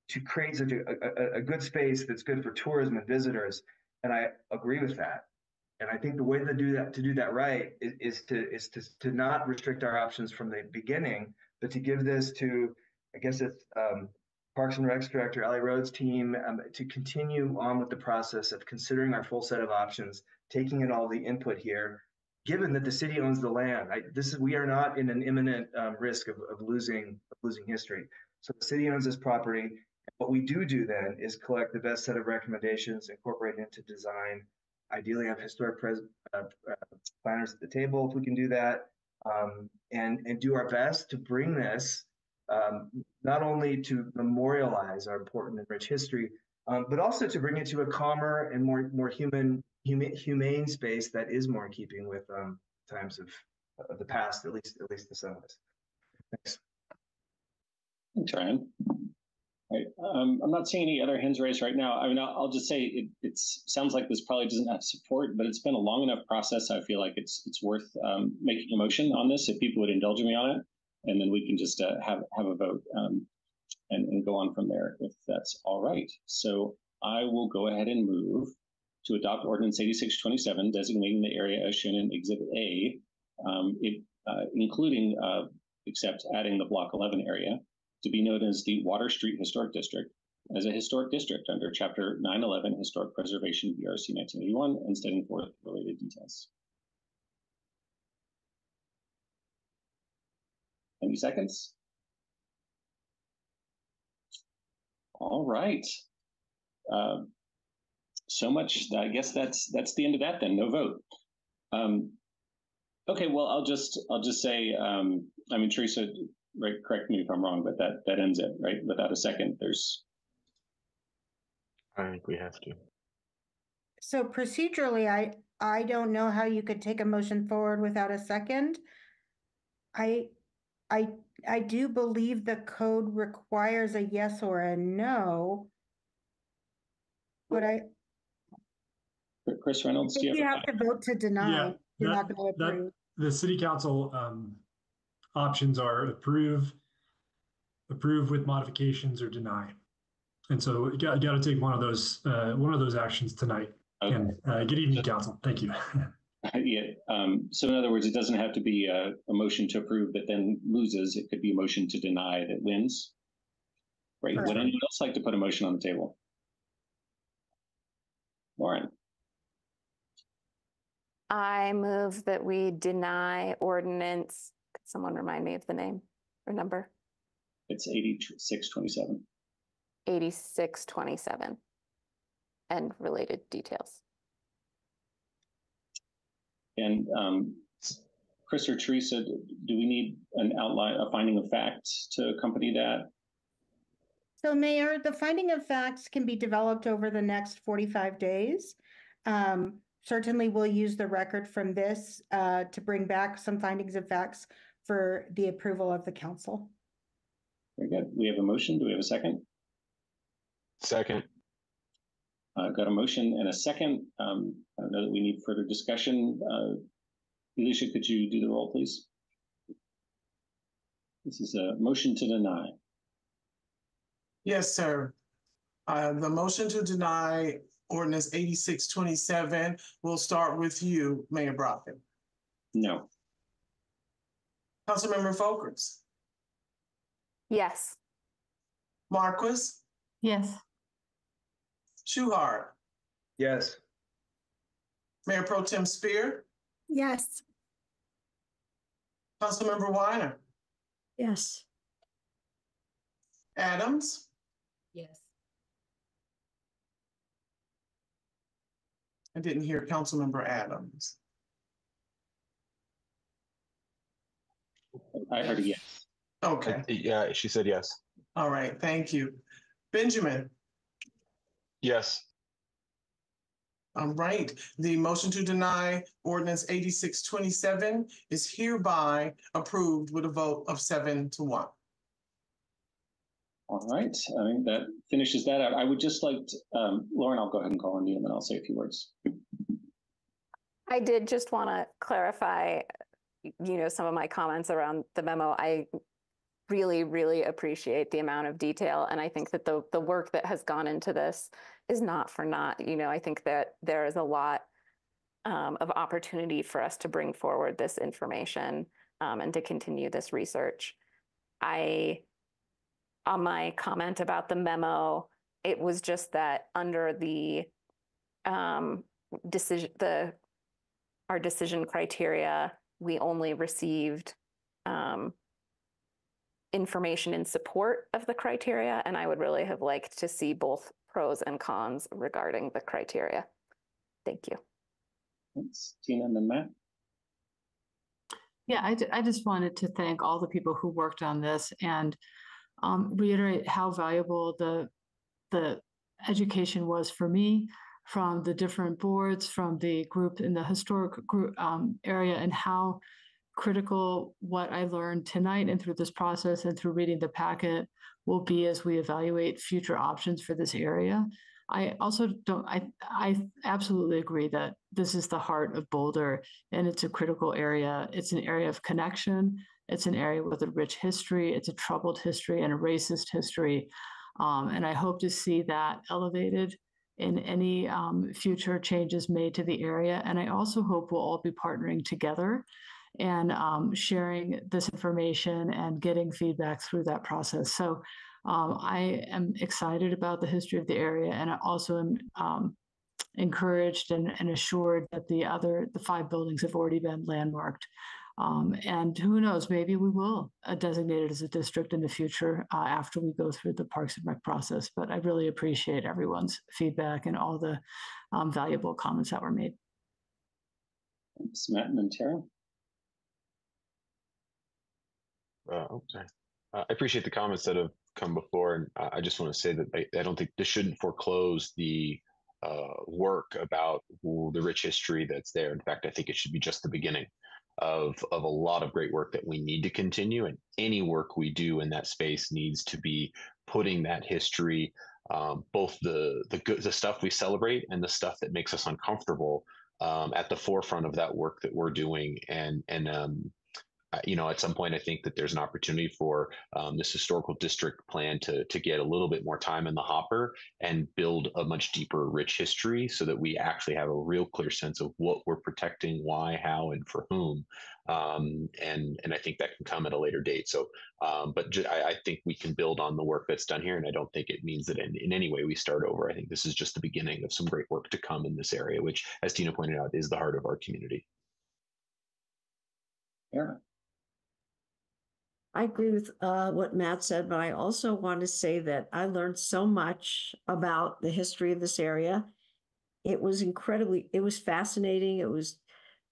to create such a, a, a good space that's good for tourism and visitors, and I agree with that. And I think the way to do that to do that right is, is to is to to not restrict our options from the beginning, but to give this to I guess it's um, Parks and Recs Director Ali Rhodes' team um, to continue on with the process of considering our full set of options taking in all the input here, given that the city owns the land. I, this is we are not in an imminent um, risk of, of losing of losing history. So the city owns this property. What we do do then is collect the best set of recommendations, incorporate into design. Ideally, have historic pres- uh, uh, planners at the table if we can do that, um, and and do our best to bring this um, not only to memorialize our important and rich history, um, but also to bring it to a calmer and more more human huma- humane space that is more in keeping with um, times of, of the past, at least at least the some of us. Thanks. Thanks, Ryan. Right. Um, I'm not seeing any other hands raised right now. I mean, I'll, I'll just say it it's, sounds like this probably doesn't have support, but it's been a long enough process. I feel like it's it's worth um, making a motion on this if people would indulge me on it, and then we can just uh, have have a vote um, and, and go on from there if that's all right. So I will go ahead and move to adopt Ordinance 8627, designating the area as shown in Exhibit A, um, it, uh, including, uh, except adding the Block 11 area, to be known as the Water Street Historic District, as a historic district under Chapter 911 Historic Preservation BRC 1981 and setting forth related details. Any seconds? All right. Uh, so much. I guess that's that's the end of that. Then no vote. Um, okay. Well, I'll just I'll just say. Um, I mean, Teresa, right? Correct me if I'm wrong, but that that ends it, right? Without a second, there's. I think we have to. So procedurally, I, I don't know how you could take a motion forward without a second. I, I, I do believe the code requires a yes or a no. But I, Chris Reynolds, do if you you have? have to vote to deny, you're that- not gonna that- approve. The city council um options are approve, approve with modifications or deny. And so you got, got to take one of those, uh, one of those actions tonight. And uh, good evening, council. Thank you. Yeah, um, so in other words, it doesn't have to be a, a motion to approve that then loses. It could be a motion to deny that wins. Right, would Correct. anyone else like to put a motion on the table? Lauren, I move that we deny ordinance, could someone remind me of the name or number? it's eighty-six twenty-seven. Eighty-six twenty-seven. And related details. And, um, Chris or Teresa, do we need an outline, a finding of facts to accompany that? So Mayor, the finding of facts can be developed over the next forty-five days. Um, certainly we'll use the record from this, uh, to bring back some findings of facts for the approval of the council. Very good. We have a motion. Do we have a second? Second. Uh, got a motion and a second. Um, I don't know that we need further discussion. Uh, Elesha, could you do the roll, please? This is a motion to deny. Yes, sir. Uh, the motion to deny ordinance eighty-six twenty-seven will start with you, Mayor Brockett. No. Councilmember Folkerts, Yes. Marquis, Yes. Schuhard, Yes. Mayor Pro Tem Speer, Yes. Councilmember Winer, Yes. Adams, Yes. I didn't hear Councilmember Adams. I heard a yes. Okay, Yeah, she said yes. all right, thank you. Benjamin, Yes. all right, the motion to deny ordinance eighty-six twenty-seven is hereby approved with a vote of seven to one. All right. I think that finishes that out. I would just like, to, um, Lauren, I'll go ahead and call on you and then I'll say a few words. I did just want to clarify, you know, some of my comments around the memo. I really, really appreciate the amount of detail. And I think that the, the work that has gone into this is not for naught. You know, I think that there is a lot um, of opportunity for us to bring forward this information um, and to continue this research. I, on my comment about the memo, it was just that under the um, decision, the our decision criteria, we only received um, information in support of the criteria, and I would really have liked to see both pros and cons regarding the criteria. Thank you. Thanks. Tina and then Matt. Yeah, I, I just wanted to thank all the people who worked on this and um, reiterate how valuable the the education was for me from the different boards, from the group in the historic group um, area, and how critical what I learned tonight and through this process and through reading the packet will be as we evaluate future options for this area. I also don't, I, I absolutely agree that this is the heart of Boulder and it's a critical area. It's an area of connection. It's an area with a rich history. It's a troubled history and a racist history. Um, and I hope to see that elevated in any um, future changes made to the area. And I also hope we'll all be partnering together and um, sharing this information and getting feedback through that process. So Um, I am excited about the history of the area, and I also am um, encouraged and, and assured that the other the five buildings have already been landmarked. Um, and who knows, maybe we will uh, designate it as a district in the future uh, after we go through the Parks and Rec process. But I really appreciate everyone's feedback and all the um, valuable comments that were made. Thanks, Matt and Tara. Uh, oh, sorry. Uh, I appreciate the comments that have come before, and I just want to say that I, I don't think this shouldn't foreclose the uh, work about the rich history that's there. In fact, I think it should be just the beginning of of a lot of great work that we need to continue, and any work we do in that space needs to be putting that history, um, both the the good the stuff we celebrate and the stuff that makes us uncomfortable, um, at the forefront of that work that we're doing, and and um, you know, at some point, I think that there's an opportunity for um, this historical district plan to to get a little bit more time in the hopper and build a much deeper, rich history, so that we actually have a real clear sense of what we're protecting, why, how, and for whom. Um, and and I think that can come at a later date. So, um, but I think we can build on the work that's done here, and I don't think it means that in, in any way we start over. I think this is just the beginning of some great work to come in this area, which, as Tina pointed out, is the heart of our community. Yeah. I agree with uh, what Matt said, but I also want to say that I learned so much about the history of this area. It was incredibly, it was fascinating. It was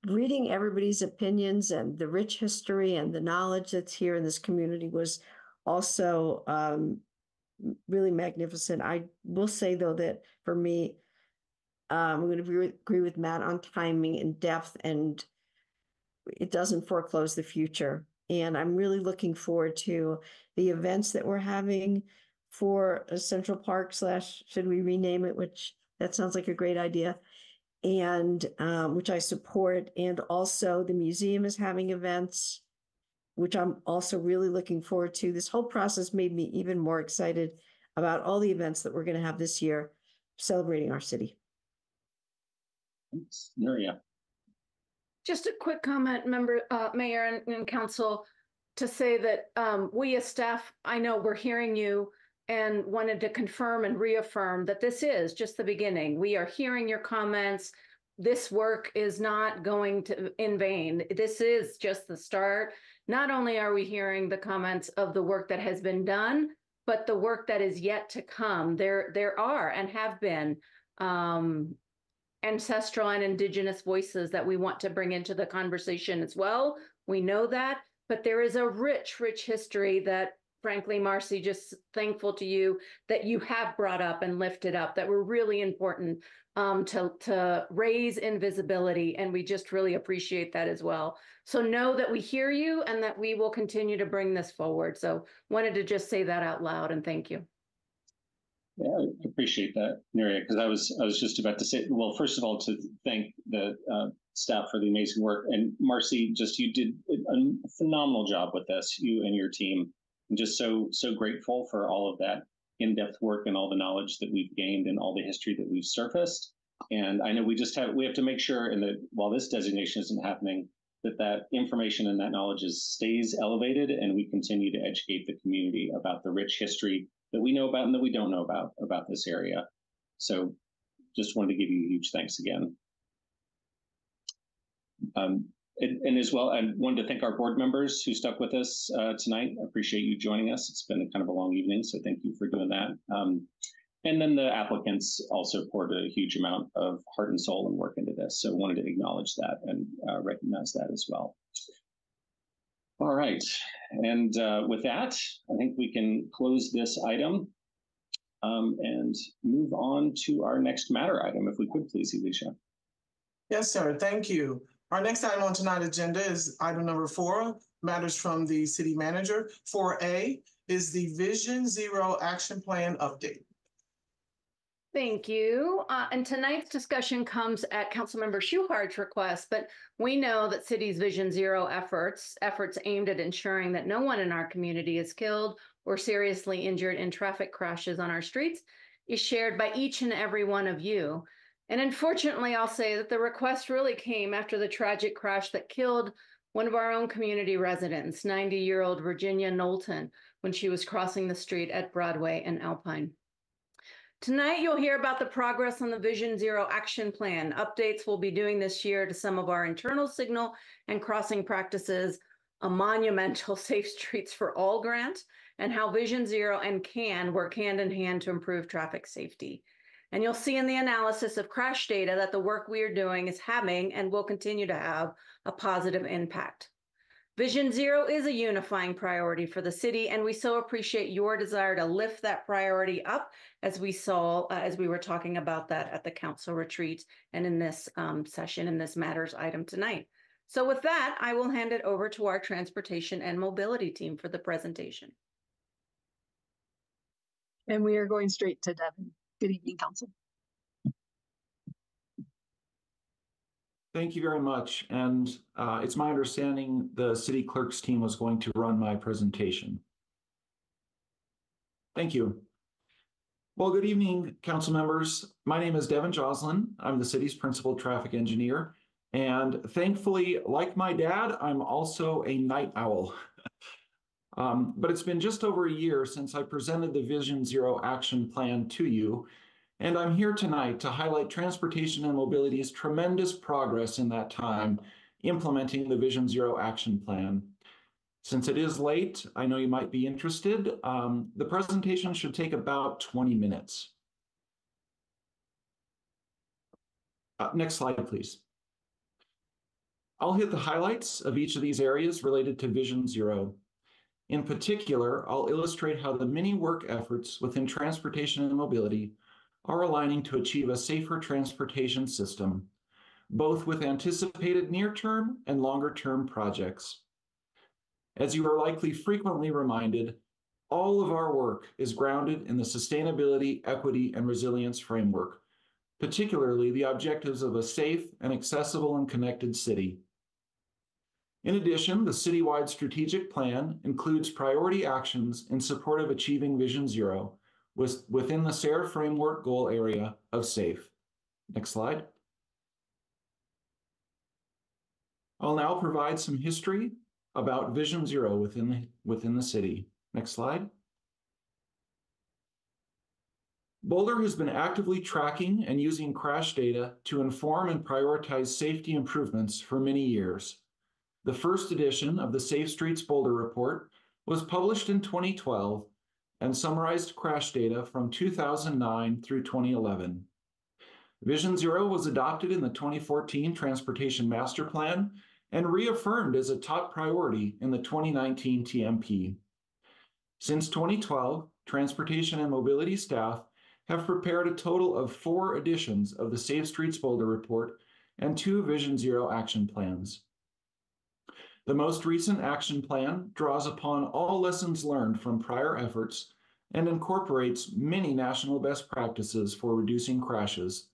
reading everybody's opinions and the rich history and the knowledge that's here in this community was also um, really magnificent. I will say, though, that for me, um, I'm going to agree with, agree with Matt on timing and depth, and it doesn't foreclose the future. And I'm really looking forward to the events that we're having for a Central Park slash, should we rename it, which that sounds like a great idea, and um, which I support. And also the museum is having events, which I'm also really looking forward to. This whole process made me even more excited about all the events that we're going to have this year celebrating our city. Thanks, Nuria. Just a quick comment, member, uh, mayor and, and council, to say that, um, we as staff, I know we're hearing you and wanted to confirm and reaffirm that this is just the beginning. We are hearing your comments. This work is not going to in vain. This is just the start. Not only are we hearing the comments of the work that has been done, but the work that is yet to come. There, there are and have been um, ancestral and indigenous voices that we want to bring into the conversation as well. We know that, but there is a rich, rich history that frankly, Marcy, just thankful to you that you have brought up and lifted up that were really important um, to, to raise invisibility. And we just really appreciate that as well. So know that we hear you and that we will continue to bring this forward. So wanted to just say that out loud and thank you. Yeah, I appreciate that, Nuria, because I was I was just about to say. Well, first of all, to thank the uh, staff for the amazing work, and Marcy, just you did a phenomenal job with this, you and your team. I'm just so so grateful for all of that in-depth work and all the knowledge that we've gained and all the history that we've surfaced. And I know we just have we have to make sure, and that while this designation isn't happening, that that information and that knowledge is stays elevated, and we continue to educate the community about the rich history that we know about and that we don't know about about this area. So just wanted to give you a huge thanks again. Um, and, and, as well, I wanted to thank our board members who stuck with us uh, tonight. I appreciate you joining us. It's been kind of a long evening, so thank you for doing that. Um, and then the applicants also poured a huge amount of heart and soul and work into this. So wanted to acknowledge that and uh, recognize that as well. All right. And uh, with that, I think we can close this item um, and move on to our next matter item, if we could please, Elesha. Yes, sir. Thank you. Our next item on tonight's agenda is item number four, matters from the city manager. 4A is the Vision Zero Action Plan update. Thank you. Uh, and tonight's discussion comes at Councilmember Schuhard's request, but we know that City's Vision Zero efforts, efforts aimed at ensuring that no one in our community is killed or seriously injured in traffic crashes on our streets, is shared by each and every one of you. And unfortunately, I'll say that the request really came after the tragic crash that killed one of our own community residents, 90 year old Virginia Knowlton, when she was crossing the street at Broadway and Alpine. Tonight, you'll hear about the progress on the Vision Zero Action Plan. Updates we'll be doing this year to some of our internal signal and crossing practices, a monumental Safe Streets for All grant, and how Vision Zero and CAN work hand in hand to improve traffic safety. And you'll see in the analysis of crash data that the work we are doing is having and will continue to have a positive impact. Vision Zero is a unifying priority for the city, and we so appreciate your desire to lift that priority up as we saw, uh, as we were talking about that at the council retreat and in this um, session, in this matters item tonight. So with that, I will hand it over to our transportation and mobility team for the presentation. And we are going straight to Devin. Good evening, Council. Thank you very much. And uh, it's my understanding the city clerk's team was going to run my presentation. Thank you. Well, good evening, council members. My name is Devin Joslin. I'm the city's principal traffic engineer. And thankfully, like my dad, I'm also a night owl. um, but it's been just over a year since I presented the Vision Zero action plan to you and I'm here tonight to highlight Transportation and Mobility's tremendous progress in that time implementing the Vision Zero action plan. Since it is late, I know you might be interested. Um, the presentation should take about 20 minutes. Uh, next slide, please. I'll hit the highlights of each of these areas related to Vision Zero. In particular, I'll illustrate how the many work efforts within transportation and mobility are aligning to achieve a safer transportation system, both with anticipated near-term and longer-term projects. As you are likely frequently reminded, all of our work is grounded in the sustainability, equity, and resilience framework, particularly the objectives of a safe and accessible and connected city. In addition, the citywide strategic plan includes priority actions in support of achieving Vision Zero, was within the SARE framework goal area of SAFE. Next slide. I'll now provide some history about Vision Zero within within the city. Next slide. Boulder has been actively tracking and using crash data to inform and prioritize safety improvements for many years. The first edition of the Safe Streets Boulder Report was published in 2012 and summarized crash data from 2009 through 2011. Vision Zero was adopted in the 2014 Transportation Master Plan and reaffirmed as a top priority in the 2019 TMP. Since 2012, transportation and mobility staff have prepared a total of four editions of the Safe Streets Boulder Report and two Vision Zero action plans. The most recent action plan draws upon all lessons learned from prior efforts and incorporates many national best practices for reducing crashes.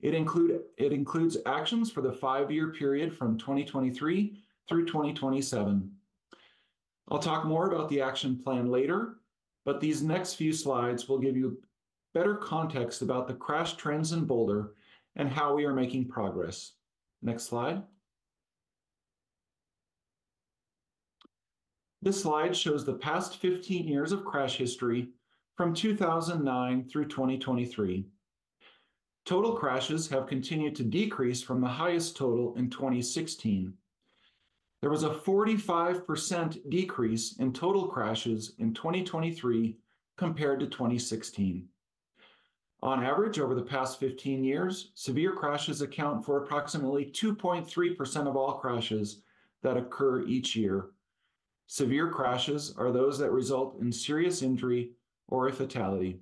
It, include, it includes actions for the five-year period from 2023 through 2027. I'll talk more about the action plan later, but these next few slides will give you better context about the crash trends in Boulder and how we are making progress. Next slide. This slide shows the past 15 years of crash history from 2009 through 2023. Total crashes have continued to decrease from the highest total in 2016. There was a 45% decrease in total crashes in 2023 compared to 2016. On average, over the past 15 years, severe crashes account for approximately 2.3% of all crashes that occur each year, Severe crashes are those that result in serious injury or a fatality.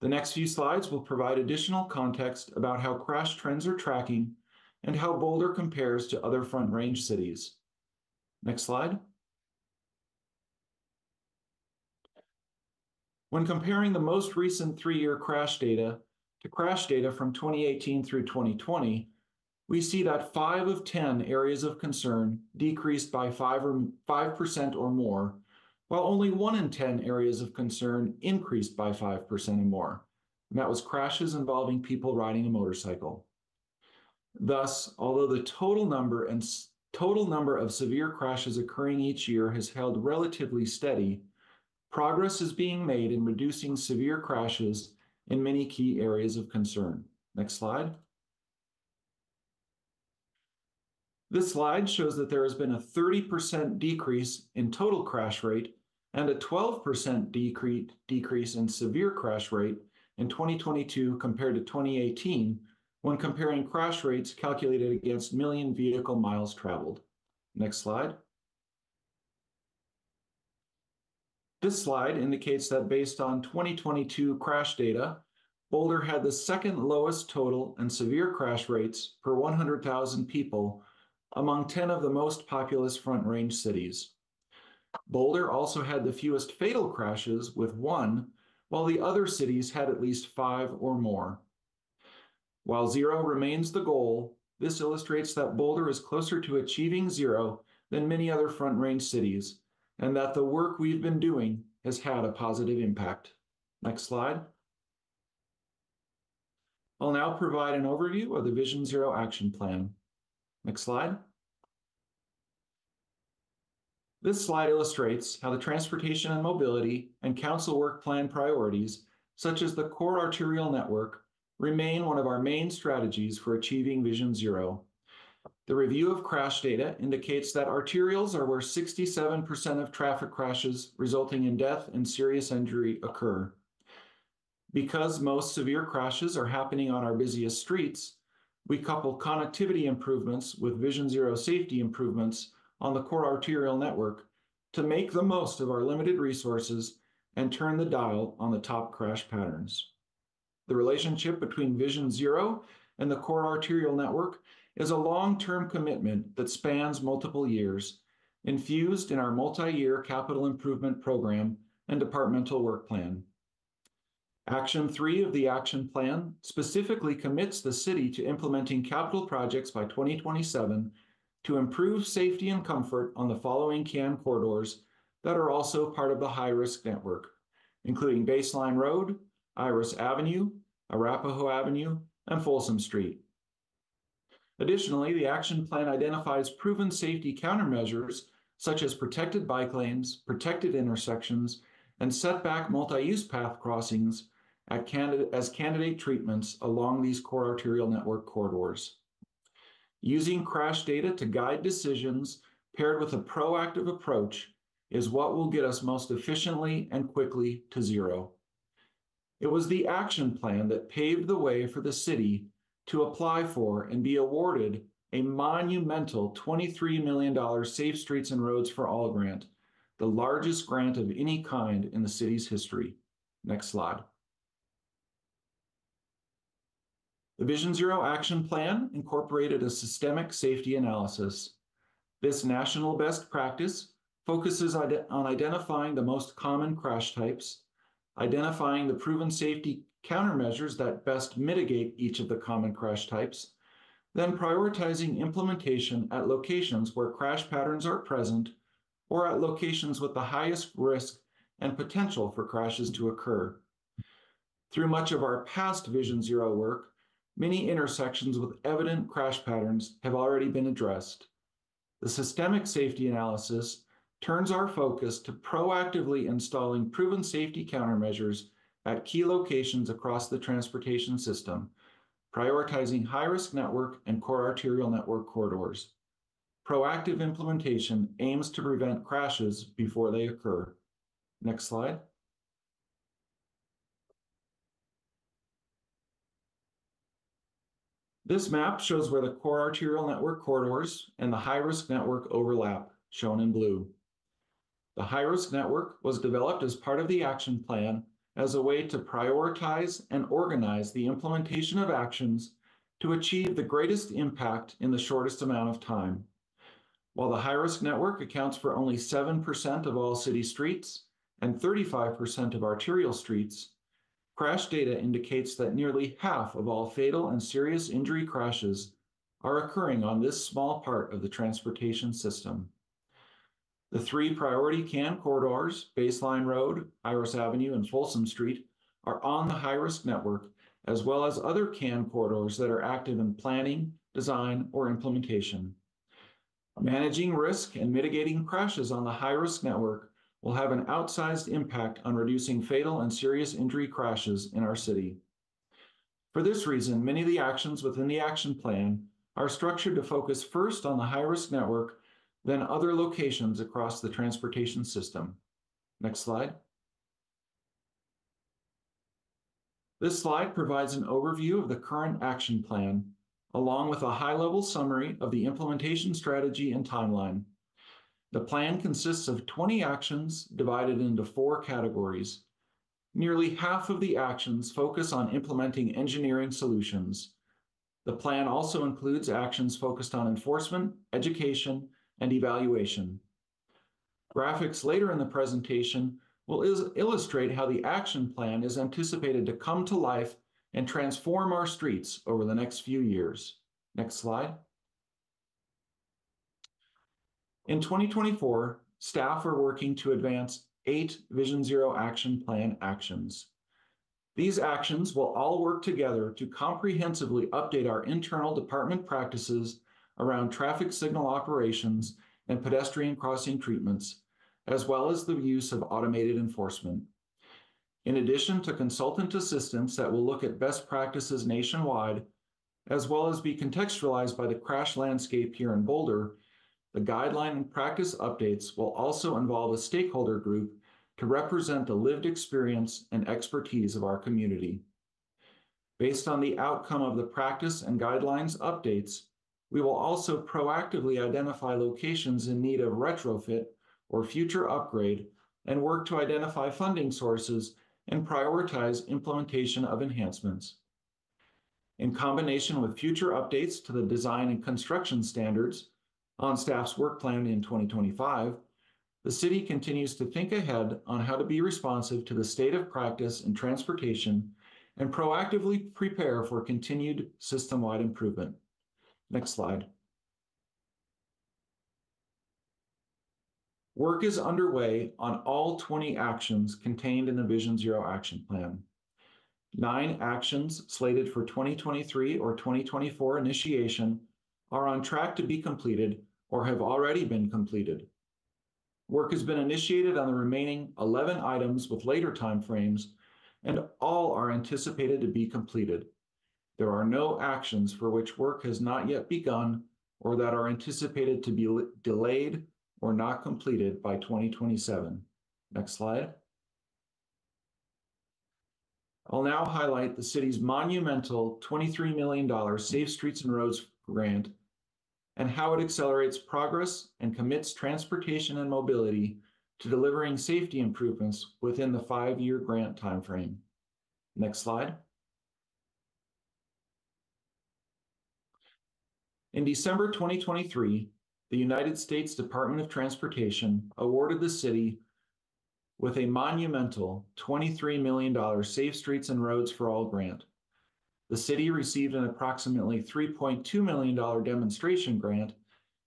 The next few slides will provide additional context about how crash trends are tracking and how Boulder compares to other Front Range cities. Next slide. When comparing the most recent three-year crash data to crash data from 2018 through 2020, we see that five of 10 areas of concern decreased by 5 or 5% or more, while only one in 10 areas of concern increased by 5% or more. And that was crashes involving people riding a motorcycle. Thus, although the total number and total number of severe crashes occurring each year has held relatively steady, progress is being made in reducing severe crashes in many key areas of concern. Next slide. This slide shows that there has been a 30% decrease in total crash rate and a 12% decrease, in severe crash rate in 2022 compared to 2018 when comparing crash rates calculated against million vehicle miles traveled. Next slide. This slide indicates that based on 2022 crash data, Boulder had the second lowest total and severe crash rates per 100,000 people among 10 of the most populous Front Range cities. Boulder also had the fewest fatal crashes with one, while the other cities had at least five or more. While zero remains the goal, this illustrates that Boulder is closer to achieving zero than many other Front Range cities, and that the work we've been doing has had a positive impact. Next slide. I'll now provide an overview of the Vision Zero Action Plan. Next slide. This slide illustrates how the transportation and mobility and council work plan priorities, such as the core arterial network, remain one of our main strategies for achieving Vision Zero. The review of crash data indicates that arterials are where 67% of traffic crashes resulting in death and serious injury occur. Because most severe crashes are happening on our busiest streets, we couple connectivity improvements with Vision Zero safety improvements on the core arterial network to make the most of our limited resources and turn the dial on the top crash patterns. The relationship between Vision Zero and the core arterial network is a long-term commitment that spans multiple years, infused in our multi-year capital improvement program and departmental work plan. Action three of the action plan specifically commits the city to implementing capital projects by 2027 to improve safety and comfort on the following CAN corridors that are also part of the high-risk network, including Baseline Road, Iris Avenue, Arapahoe Avenue, and Folsom Street. Additionally, the action plan identifies proven safety countermeasures such as protected bike lanes, protected intersections, and setback multi-use path crossings as candidate treatments along these core arterial network corridors. Using crash data to guide decisions paired with a proactive approach is what will get us most efficiently and quickly to zero. It was the action plan that paved the way for the city to apply for and be awarded a monumental $23 million Safe Streets and Roads for All grant, the largest grant of any kind in the city's history. Next slide. The Vision Zero Action Plan incorporated a systemic safety analysis. This national best practice focuses on identifying the most common crash types, identifying the proven safety countermeasures that best mitigate each of the common crash types, then prioritizing implementation at locations where crash patterns are present or at locations with the highest risk and potential for crashes to occur. Through much of our past Vision Zero work, many intersections with evident crash patterns have already been addressed. The systemic safety analysis turns our focus to proactively installing proven safety countermeasures at key locations across the transportation system, prioritizing high-risk network and core arterial network corridors. Proactive implementation aims to prevent crashes before they occur. Next slide. This map shows where the core arterial network corridors and the high-risk network overlap, shown in blue. The high-risk network was developed as part of the action plan as a way to prioritize and organize the implementation of actions to achieve the greatest impact in the shortest amount of time. While the high-risk network accounts for only 7% of all city streets and 35% of arterial streets, Crash data indicates that nearly half of all fatal and serious injury crashes are occurring on this small part of the transportation system. The three priority CAN corridors, Baseline Road, Iris Avenue, and Folsom Street, are on the high-risk network, as well as other CAN corridors that are active in planning, design, or implementation. Managing risk and mitigating crashes on the high-risk network will have an outsized impact on reducing fatal and serious injury crashes in our city. For this reason, many of the actions within the action plan are structured to focus first on the high-risk network, then other locations across the transportation system. Next slide. This slide provides an overview of the current action plan, along with a high-level summary of the implementation strategy and timeline. The plan consists of 20 actions divided into four categories. Nearly half of the actions focus on implementing engineering solutions. The plan also includes actions focused on enforcement, education, and evaluation. Graphics later in the presentation will illustrate how the action plan is anticipated to come to life and transform our streets over the next few years. Next slide. In 2024, staff are working to advance eight Vision Zero action plan actions. These actions will all work together to comprehensively update our internal department practices around traffic signal operations and pedestrian crossing treatments, as well as the use of automated enforcement. In addition to consultant assistance that will look at best practices nationwide, as well as be contextualized by the crash landscape here in Boulder, the guideline and practice updates will also involve a stakeholder group to represent the lived experience and expertise of our community. Based on the outcome of the practice and guidelines updates, we will also proactively identify locations in need of retrofit or future upgrade and work to identify funding sources and prioritize implementation of enhancements. In combination with future updates to the design and construction standards on staff's work plan in 2025, the city continues to think ahead on how to be responsive to the state of practice in transportation and proactively prepare for continued system-wide improvement. Next slide. Work is underway on all 20 actions contained in the Vision Zero action plan. Nine actions slated for 2023 or 2024 initiation are on track to be completed or have already been completed. Work has been initiated on the remaining 11 items with later timeframes, and all are anticipated to be completed. There are no actions for which work has not yet begun or that are anticipated to be delayed or not completed by 2027. Next slide. I'll now highlight the city's monumental $23 million Safe Streets and Roads grant and how it accelerates progress and commits transportation and mobility to delivering safety improvements within the five-year grant timeframe. Next slide. In December 2023, the United States Department of Transportation awarded the city with a monumental $23 million Safe Streets and Roads for All grant. The city received an approximately $3.2 million demonstration grant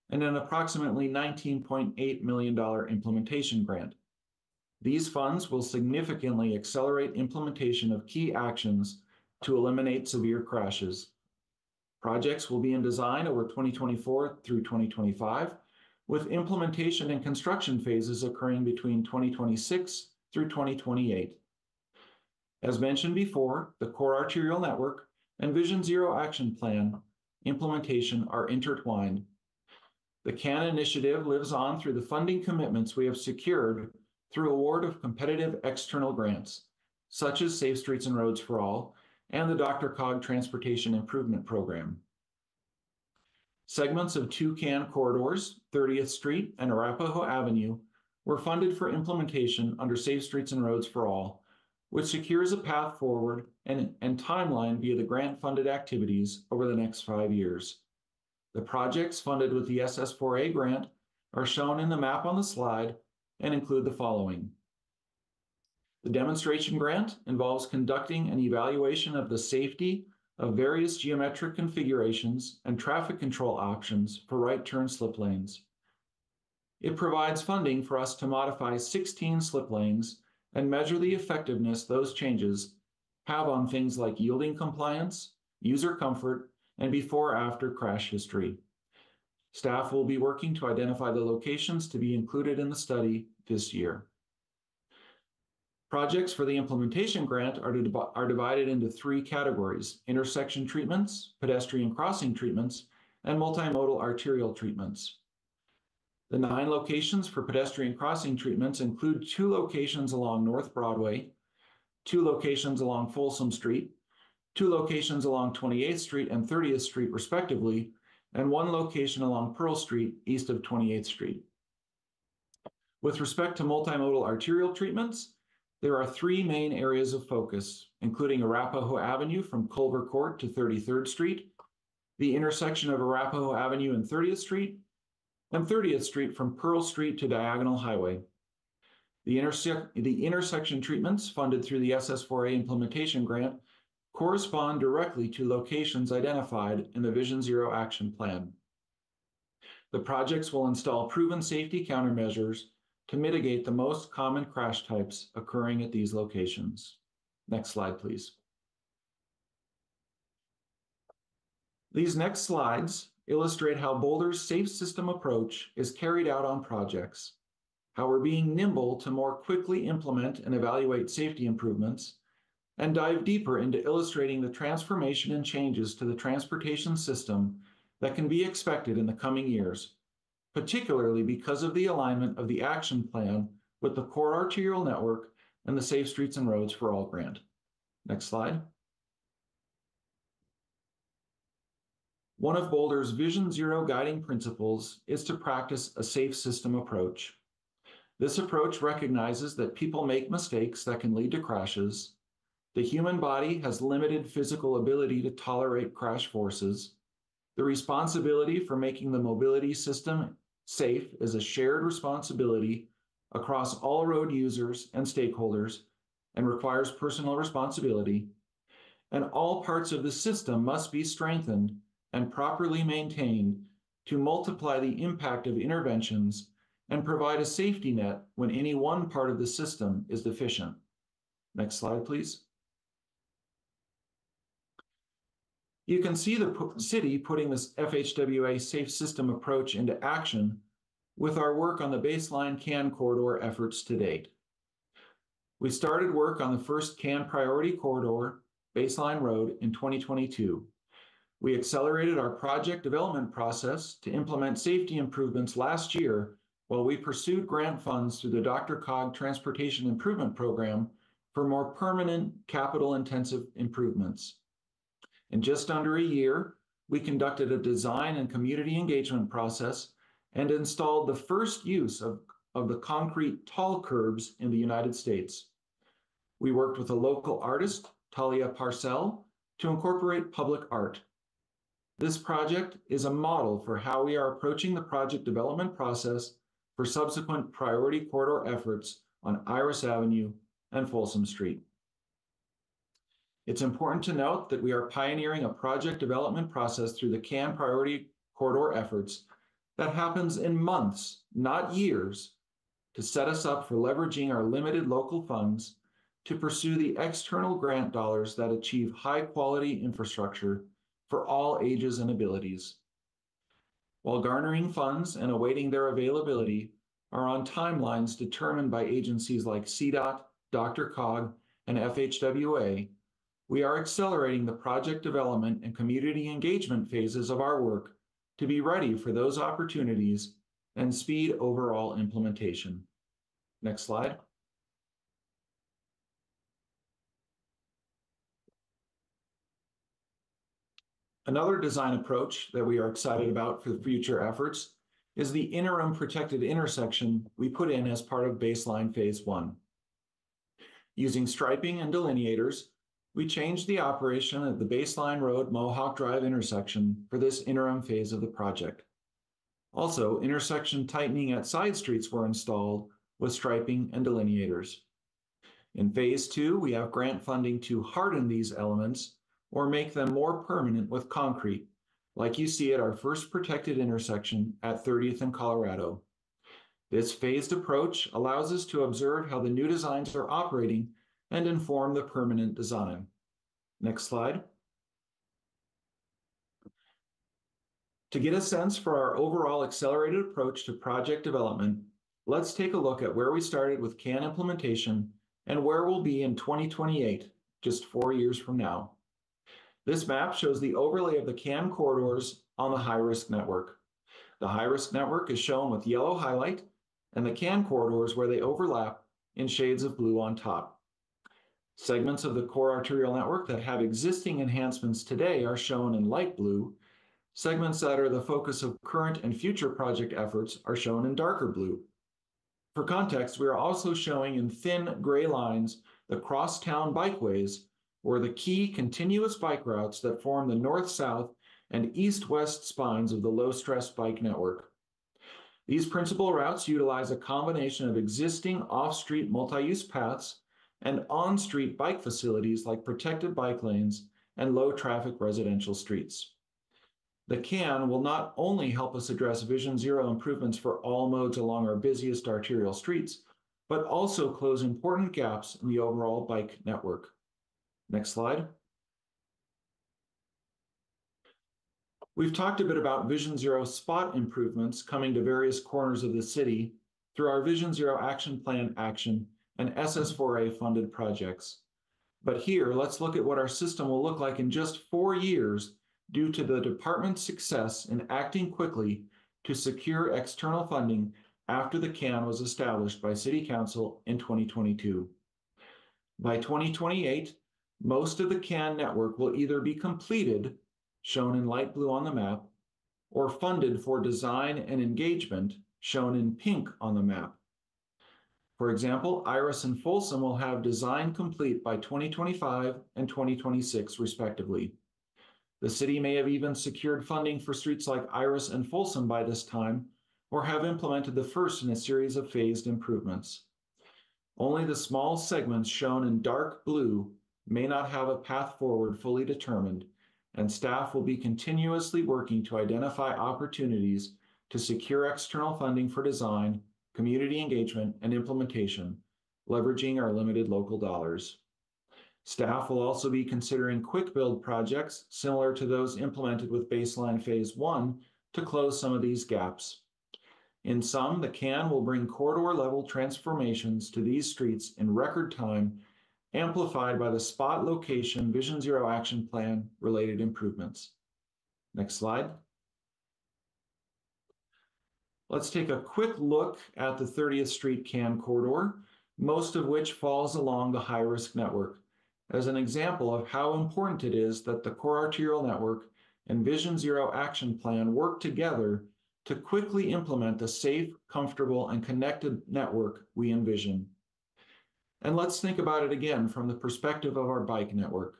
and an approximately $19.8 million implementation grant. These funds will significantly accelerate implementation of key actions to eliminate severe crashes. Projects will be in design over 2024 through 2025, with implementation and construction phases occurring between 2026 through 2028. As mentioned before, the core arterial network and Vision Zero action plan implementation are intertwined. The CAN initiative lives on through the funding commitments we have secured through award of competitive external grants, such as Safe Streets and Roads for All and the DRCOG Transportation Improvement Program. Segments of two CAN corridors, 30th Street and Arapahoe Avenue, were funded for implementation under Safe Streets and Roads for All, which secures a path forward and timeline via the grant-funded activities over the next five years. The projects funded with the SS4A grant are shown in the map on the slide and include the following. The demonstration grant involves conducting an evaluation of the safety of various geometric configurations and traffic control options for right turn slip lanes. It provides funding for us to modify 16 slip lanes and measure the effectiveness those changes have on things like yielding compliance, user comfort, and before-after crash history. Staff will be working to identify the locations to be included in the study this year. Projects for the implementation grant are, div- are divided into three categories intersection treatments, pedestrian crossing treatments, and multimodal arterial treatments. The nine locations for pedestrian crossing treatments include two locations along North Broadway, two locations along Folsom Street, two locations along 28th Street and 30th Street, respectively, and one location along Pearl Street east of 28th Street. With respect to multimodal arterial treatments, there are three main areas of focus, including Arapahoe Avenue from Culver Court to 33rd Street, the intersection of Arapahoe Avenue and 30th Street, and 30th Street from Pearl Street to Diagonal Highway. The, interse- the intersection treatments funded through the SS4A implementation grant correspond directly to locations identified in the Vision Zero action plan. The projects will install proven safety countermeasures to mitigate the most common crash types occurring at these locations. Next slide, please. These next slides illustrate how Boulder's safe system approach is carried out on projects, how we're being nimble to more quickly implement and evaluate safety improvements, and dive deeper into illustrating the transformation and changes to the transportation system that can be expected in the coming years, particularly because of the alignment of the action plan with the core arterial network and the Safe Streets and Roads for All grant. Next slide. One of Boulder's Vision Zero guiding principles is to practice a safe system approach. This approach recognizes that people make mistakes that can lead to crashes. The human body has limited physical ability to tolerate crash forces. The responsibility for making the mobility system safe is a shared responsibility across all road users and stakeholders and requires personal responsibility. And all parts of the system must be strengthened and properly maintained to multiply the impact of interventions and provide a safety net when any one part of the system is deficient. Next slide, please. You can see the city putting this FHWA safe system approach into action with our work on the baseline CAN corridor efforts to date. We started work on the first CAN priority corridor, Baseline Road, in 2022. We accelerated our project development process to implement safety improvements last year while we pursued grant funds through the DRCOG Transportation Improvement Program for more permanent capital intensive improvements. In just under a year, we conducted a design and community engagement process and installed the first use of, of the concrete tall curbs in the United States. We worked with a local artist, Talia Parcell, to incorporate public art. This project is a model for how we are approaching the project development process for subsequent priority corridor efforts on Iris Avenue and Folsom Street. It's important to note that we are pioneering a project development process through the CAN priority corridor efforts that happens in months, not years, to set us up for leveraging our limited local funds to pursue the external grant dollars that achieve high quality infrastructure for all ages and abilities. While garnering funds and awaiting their availability are on timelines determined by agencies like CDOT, DRCOG, and FHWA, we are accelerating the project development and community engagement phases of our work to be ready for those opportunities and speed overall implementation. Next slide. Another design approach that we are excited about for future efforts is the interim protected intersection we put in as part of baseline phase one. Using striping and delineators, we changed the operation at the Baseline Road Mohawk Drive intersection for this interim phase of the project. Also, intersection tightening at side streets were installed with striping and delineators. In phase two, we have grant funding to harden these elements or make them more permanent with concrete, like you see at our first protected intersection at 30th and Colorado. This phased approach allows us to observe how the new designs are operating and inform the permanent design. Next slide. To get a sense for our overall accelerated approach to project development, let's take a look at where we started with CAN implementation and where we'll be in 2028, just four years from now. This map shows the overlay of the CAN corridors on the high-risk network. The high-risk network is shown with yellow highlight, and the CAN corridors where they overlap in shades of blue on top. Segments of the core arterial network that have existing enhancements today are shown in light blue. Segments that are the focus of current and future project efforts are shown in darker blue. For context, we are also showing in thin gray lines the crosstown bikeways, or the key continuous bike routes that form the north-south and east-west spines of the low-stress bike network. These principal routes utilize a combination of existing off-street multi-use paths and on-street bike facilities like protected bike lanes and low-traffic residential streets. The CAN will not only help us address Vision Zero improvements for all modes along our busiest arterial streets, but also close important gaps in the overall bike network. Next slide. We've talked a bit about Vision Zero spot improvements coming to various corners of the city through our Vision Zero Action Plan action and SS4A funded projects. But here, let's look at what our system will look like in just four years due to the department's success in acting quickly to secure external funding after the CAN was established by City Council in 2022. By 2028, most of the CAN network will either be completed, shown in light blue on the map, or funded for design and engagement, shown in pink on the map. For example, Iris and Folsom will have design complete by 2025 and 2026, respectively. The city may have even secured funding for streets like Iris and Folsom by this time, or have implemented the first in a series of phased improvements. Only the small segments shown in dark blue may not have a path forward fully determined, and staff will be continuously working to identify opportunities to secure external funding for design community engagement, and implementation, leveraging our limited local dollars. Staff will also be considering quick build projects similar to those implemented with baseline phase one to close some of these gaps. In sum, the CAN will bring corridor level transformations to these streets in record time, amplified by the spot location Vision Zero action plan related improvements. Next slide. Let's take a quick look at the 30th Street CAN corridor, most of which falls along the high-risk network, as an example of how important it is that the core arterial network and Vision Zero action plan work together to quickly implement the safe, comfortable, and connected network we envision. And let's think about it again from the perspective of our bike network.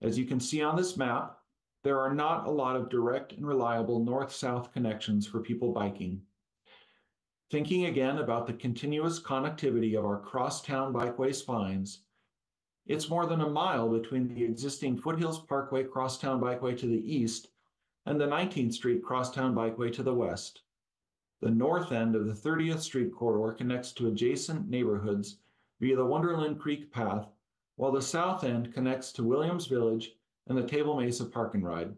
As you can see on this map, there are not a lot of direct and reliable north-south connections for people biking. Thinking again about the continuous connectivity of our crosstown bikeway spines, it's more than a mile between the existing Foothills Parkway crosstown bikeway to the east and the 19th Street crosstown bikeway to the west. The north end of the 30th Street corridor connects to adjacent neighborhoods via the Wonderland Creek path, while the south end connects to Williams Village and the Table Mesa Park and Ride.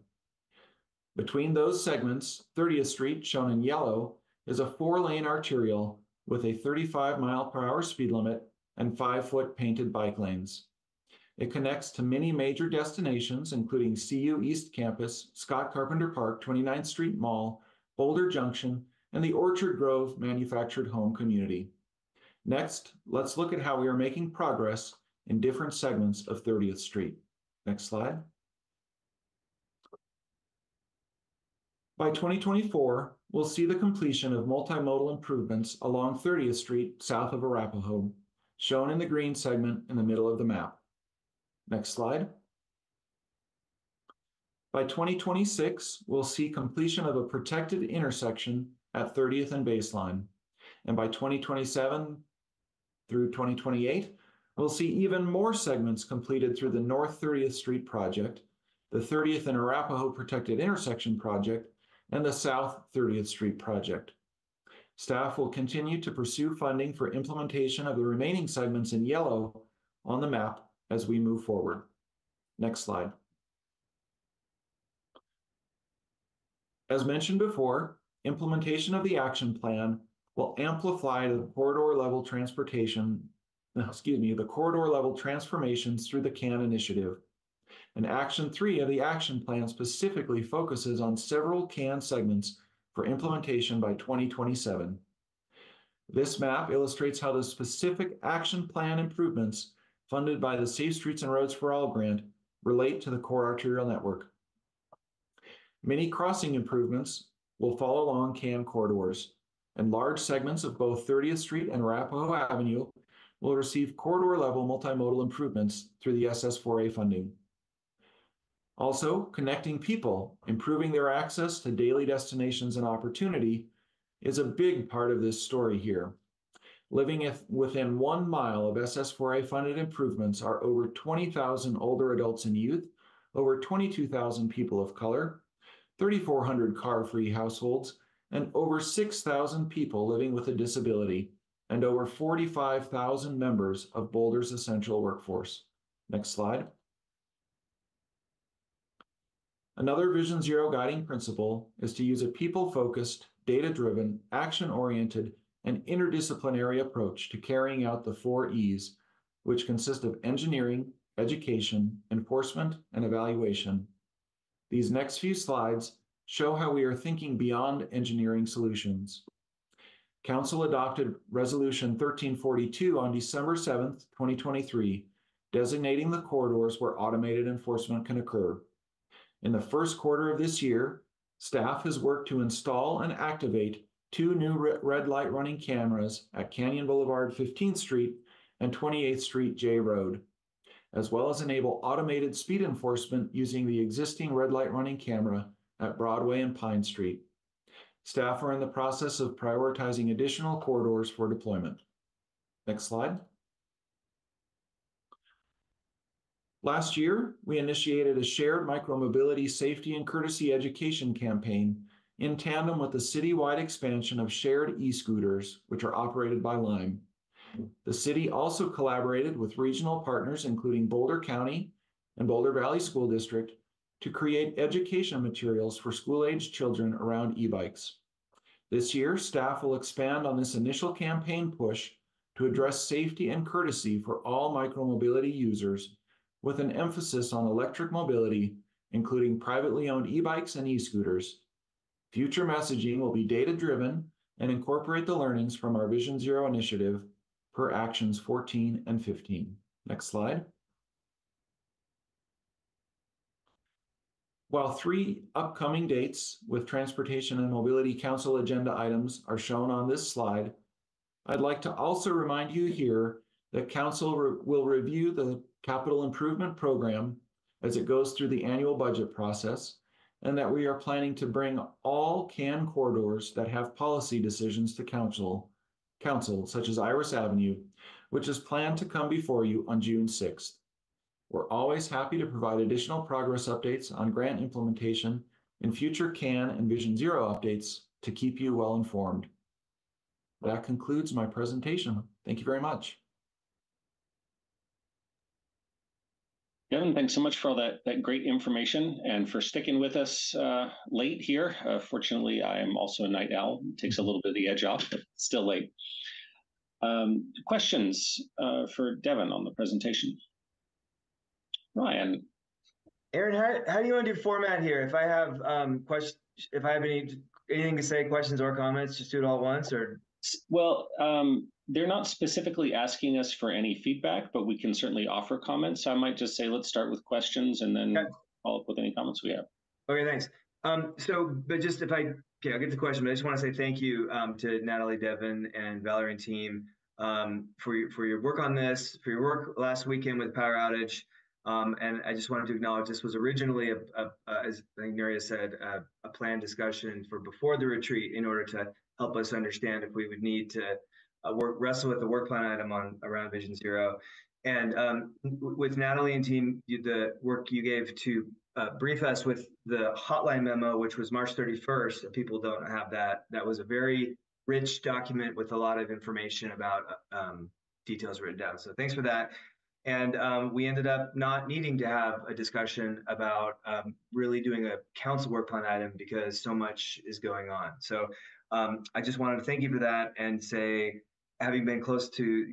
Between those segments, 30th Street, shown in yellow, is a four-lane arterial with a 35 mile per hour speed limit and five-foot painted bike lanes. It connects to many major destinations, including CU East Campus, Scott Carpenter Park, 29th Street Mall, Boulder Junction, and the Orchard Grove manufactured home community. Next, let's look at how we are making progress in different segments of 30th Street. Next slide. By 2024, we'll see the completion of multimodal improvements along 30th Street south of Arapahoe, shown in the green segment in the middle of the map. Next slide. By 2026, we'll see completion of a protected intersection at 30th and Baseline. And by 2027 through 2028, we'll see even more segments completed through the North 30th Street project, the 30th and Arapahoe Protected Intersection project, and the South 30th Street project. Staff will continue to pursue funding for implementation of the remaining segments in yellow on the map as we move forward. Next slide. As mentioned before, implementation of the action plan will amplify the corridor level transportation excuse me, the corridor level transformations through the CAN initiative. And action three of the action plan specifically focuses on several CAN segments for implementation by 2027. This map illustrates how the specific action plan improvements funded by the Safe Streets and Roads for All grant relate to the core arterial network. Many crossing improvements will follow along CAN corridors, and large segments of both 30th Street and Arapahoe Avenue will receive corridor-level multimodal improvements through the SS4A funding. Also, connecting people, improving their access to daily destinations and opportunity is a big part of this story here. Living within one mile of SS4A funded improvements are over 20,000 older adults and youth, over 22,000 people of color, 3,400 car-free households, and over 6,000 people living with a disability, and over 45,000 members of Boulder's essential workforce. Next slide. Another Vision Zero guiding principle is to use a people-focused, data-driven, action-oriented, and interdisciplinary approach to carrying out the four E's, which consist of engineering, education, enforcement, and evaluation. These next few slides show how we are thinking beyond engineering solutions. Council adopted Resolution 1342 on December 7th, 2023, designating the corridors where automated enforcement can occur. In the first quarter of this year, staff has worked to install and activate two new red light running cameras at Canyon Boulevard 15th Street and 28th Street J Road, as well as enable automated speed enforcement using the existing red light running camera at Broadway and Pine Street. Staff are in the process of prioritizing additional corridors for deployment. Next slide. Last year, we initiated a shared micromobility safety and courtesy education campaign in tandem with the citywide expansion of shared e-scooters, which are operated by Lime. The city also collaborated with regional partners, including Boulder County and Boulder Valley School District, to create education materials for school-aged children around e-bikes. This year, staff will expand on this initial campaign push to address safety and courtesy for all micromobility users, with an emphasis on electric mobility, including privately owned e-bikes and e-scooters. Future messaging will be data-driven and incorporate the learnings from our Vision Zero initiative per actions 14 and 15. Next slide. While three upcoming dates with Transportation and Mobility Council agenda items are shown on this slide, I'd like to also remind you here that Council re will review the capital improvement program as it goes through the annual budget process, and that we are planning to bring all CAN corridors that have policy decisions to Council, Council such as Iris Avenue, which is planned to come before you on June 6th. We're always happy to provide additional progress updates on grant implementation in future CAN and Vision Zero updates to keep you well informed. That concludes my presentation. Thank you very much. Devin, thanks so much for all that, that great information and for sticking with us uh, late here. Uh, fortunately, I am also a night owl. It takes a little bit of the edge off, but still late. Um, questions uh, for Devin on the presentation? Ryan. Aaron, how, how do you want to do format here? If I have um questions, if I have any anything to say, questions or comments, just do it all once or? Well, um, they're not specifically asking us for any feedback, but we can certainly offer comments. So I might just say, let's start with questions and then okay. follow up with any comments we have. Okay, thanks. Um, so, but just if I, okay, I'll get the question, but I just want to say thank you um, to Natalie, Devin, and Valerie and team um, for your, for your work on this, for your work last weekend with power outage. Um, and I just wanted to acknowledge this was originally, a, a, a as I think Nuria said, a, planned discussion for before the retreat in order to help us understand if we would need to uh, work, wrestle with the work plan item on around Vision Zero. And um, with Natalie and team, you, the work you gave to uh, brief us with the hotline memo, which was March 31st, if people don't have that, that was a very rich document with a lot of information about um, details written down. So thanks for that. And um, we ended up not needing to have a discussion about um, really doing a council work plan item because so much is going on. So um, I just wanted to thank you for that and say, having been close to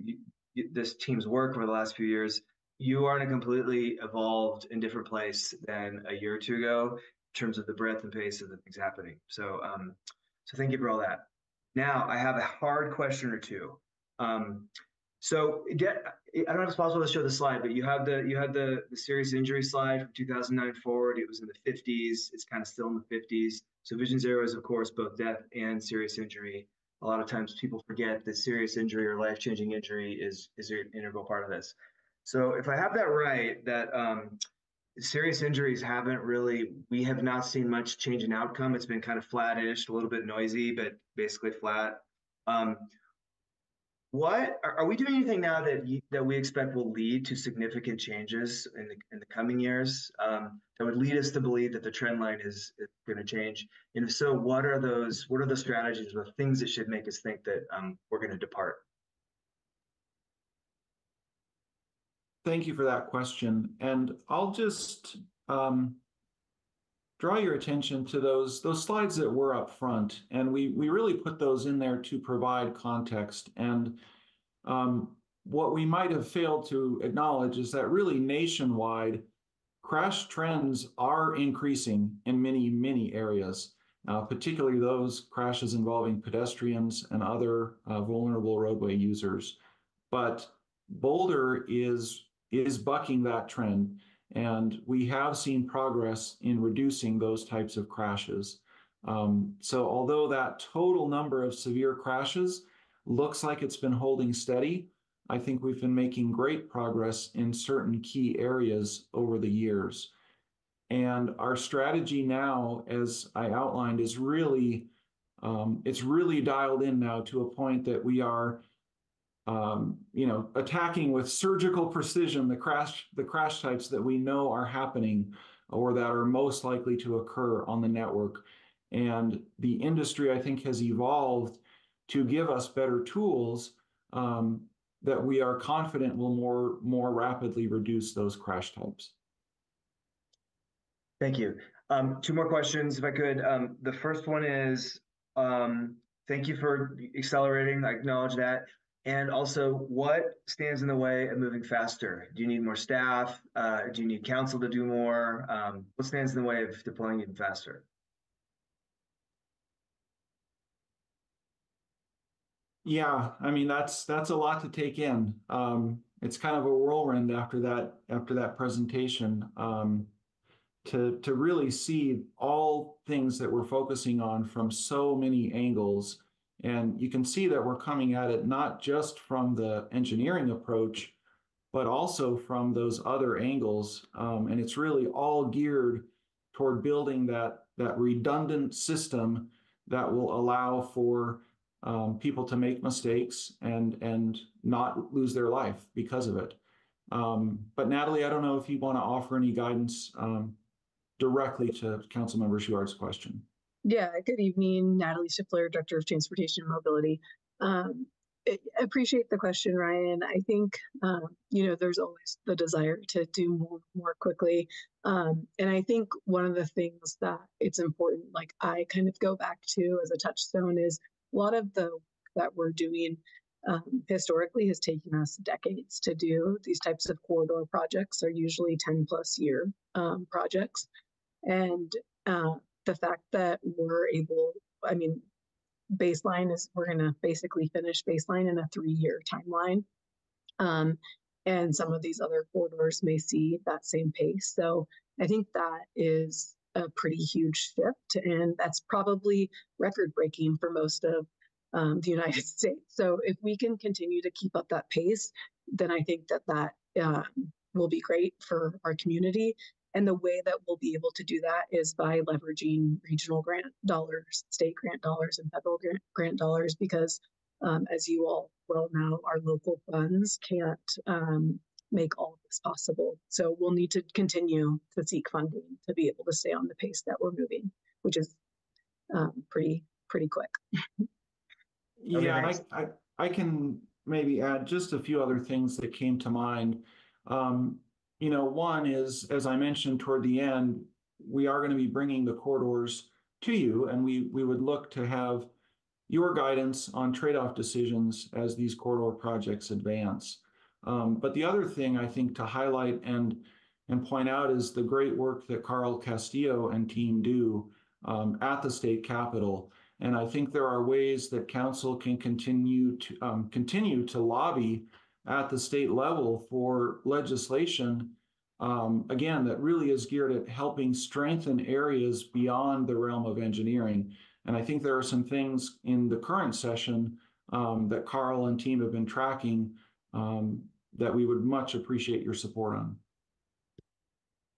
this team's work over the last few years, you are in a completely evolved and different place than a year or two ago in terms of the breadth and pace of the things happening. So, um, so thank you for all that. Now, I have a hard question or two. Um, so get, I don't know if it's possible to show the slide, but you have the you had the the serious injury slide from 2009 forward. It was in the 50s. It's kind of still in the 50s. So vision zero is of course both death and serious injury. A lot of times people forget that serious injury or life changing injury is is an integral part of this. So if I have that right, that um, serious injuries haven't really we have not seen much change in outcome. It's been kind of flattish, a little bit noisy, but basically flat. Um, what are, we doing anything now that you, that we expect will lead to significant changes in the in the coming years um, that would lead us to believe that the trend line is, is going to change? And if so, what are those? What are the strategies or things that should make us think that um, we're going to depart? Thank you for that question. And I'll just um, draw your attention to those those slides that were up front, and we we really put those in there to provide context. And um, what we might have failed to acknowledge is that really nationwide, crash trends are increasing in many many areas, uh, particularly those crashes involving pedestrians and other uh, vulnerable roadway users. But Boulder is is bucking that trend. And we have seen progress in reducing those types of crashes. Um, so although that total number of severe crashes looks like it's been holding steady, I think we've been making great progress in certain key areas over the years. And our strategy now, as I outlined, is really um, it's really dialed in now to a point that we are um, you know, attacking with surgical precision the crash the crash types that we know are happening or that are most likely to occur on the network. And the industry, I think, has evolved to give us better tools um, that we are confident will more more rapidly reduce those crash types. Thank you. Um, two more questions, if I could. Um, the first one is, um, thank you for accelerating. I acknowledge that. And also, what stands in the way of moving faster? Do you need more staff? Uh, do you need council to do more? Um, what stands in the way of deploying even faster? Yeah, I mean that's that's a lot to take in. Um, it's kind of a whirlwind after that after that presentation um, to to really see all things that we're focusing on from so many angles and you can see that we're coming at it not just from the engineering approach, but also from those other angles. Um, and it's really all geared toward building that, that redundant system that will allow for um, people to make mistakes and, and not lose their life because of it. Um, but Natalie, I don't know if you want to offer any guidance directly to Councilmember Schuhard's question. Yeah, good evening, Natalie Stiffler, Director of Transportation and Mobility. Um, appreciate the question, Ryan. I think, um, you know, there's always the desire to do more, more quickly. Um, and I think one of the things that it's important, like I kind of go back to as a touchstone is a lot of the that we're doing um, historically has taken us decades to do. These types of corridor projects are usually 10 plus year um, projects. And uh, the fact that we're able, I mean, baseline is we're going to basically finish baseline in a three year timeline. Um, and some of these other corridors may see that same pace. So I think that is a pretty huge shift. And that's probably record breaking for most of um, the United States. So if we can continue to keep up that pace, then I think that that um, will be great for our community and the way that we'll be able to do that is by leveraging regional grant dollars, state grant dollars, and federal grant, grant dollars, because um, as you all well know, our local funds can't um, make all of this possible. So we'll need to continue to seek funding to be able to stay on the pace that we're moving, which is um, pretty pretty quick. yeah, I, I, I can maybe add just a few other things that came to mind. Um, you know, one is, as I mentioned toward the end, we are going to be bringing the corridors to you, and we we would look to have, your guidance on trade-off decisions as these corridor projects advance. Um, but the other thing I think to highlight and and point out is the great work that Carl Castillo and team do um, at the state capitol. And I think there are ways that council can continue to um, continue to lobby at the state level for legislation, um, again, that really is geared at helping strengthen areas beyond the realm of engineering. And I think there are some things in the current session um, that Carl and team have been tracking um, that we would much appreciate your support on.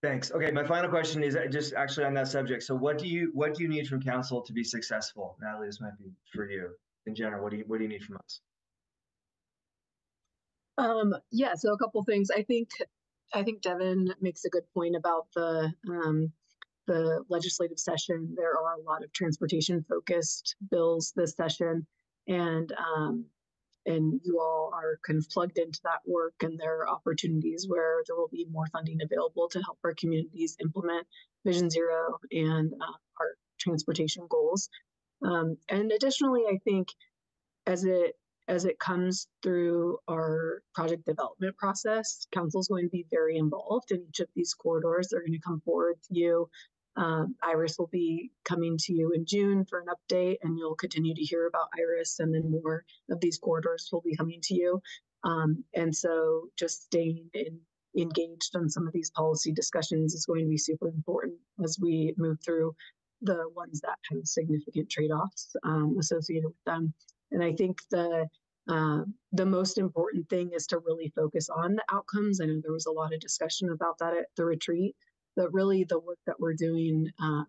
Thanks. Okay, my final question is uh, just actually on that subject. So, what do you what do you need from council to be successful? Natalie, this might be for you in general. What do you what do you need from us? Um, yeah, so a couple things. I think I think Devin makes a good point about the um, the legislative session. There are a lot of transportation focused bills this session, and um, and you all are kind of plugged into that work. And there are opportunities where there will be more funding available to help our communities implement Vision Zero and uh, our transportation goals. Um, and additionally, I think as it as it comes through our project development process, council is going to be very involved in each of these corridors. They're going to come forward to you. Um, Iris will be coming to you in June for an update, and you'll continue to hear about Iris, and then more of these corridors will be coming to you. Um, and so, just staying in, engaged on some of these policy discussions is going to be super important as we move through the ones that have significant trade-offs um, associated with them. And I think the uh, the most important thing is to really focus on the outcomes. I know there was a lot of discussion about that at the retreat, but really the work that we're doing, um,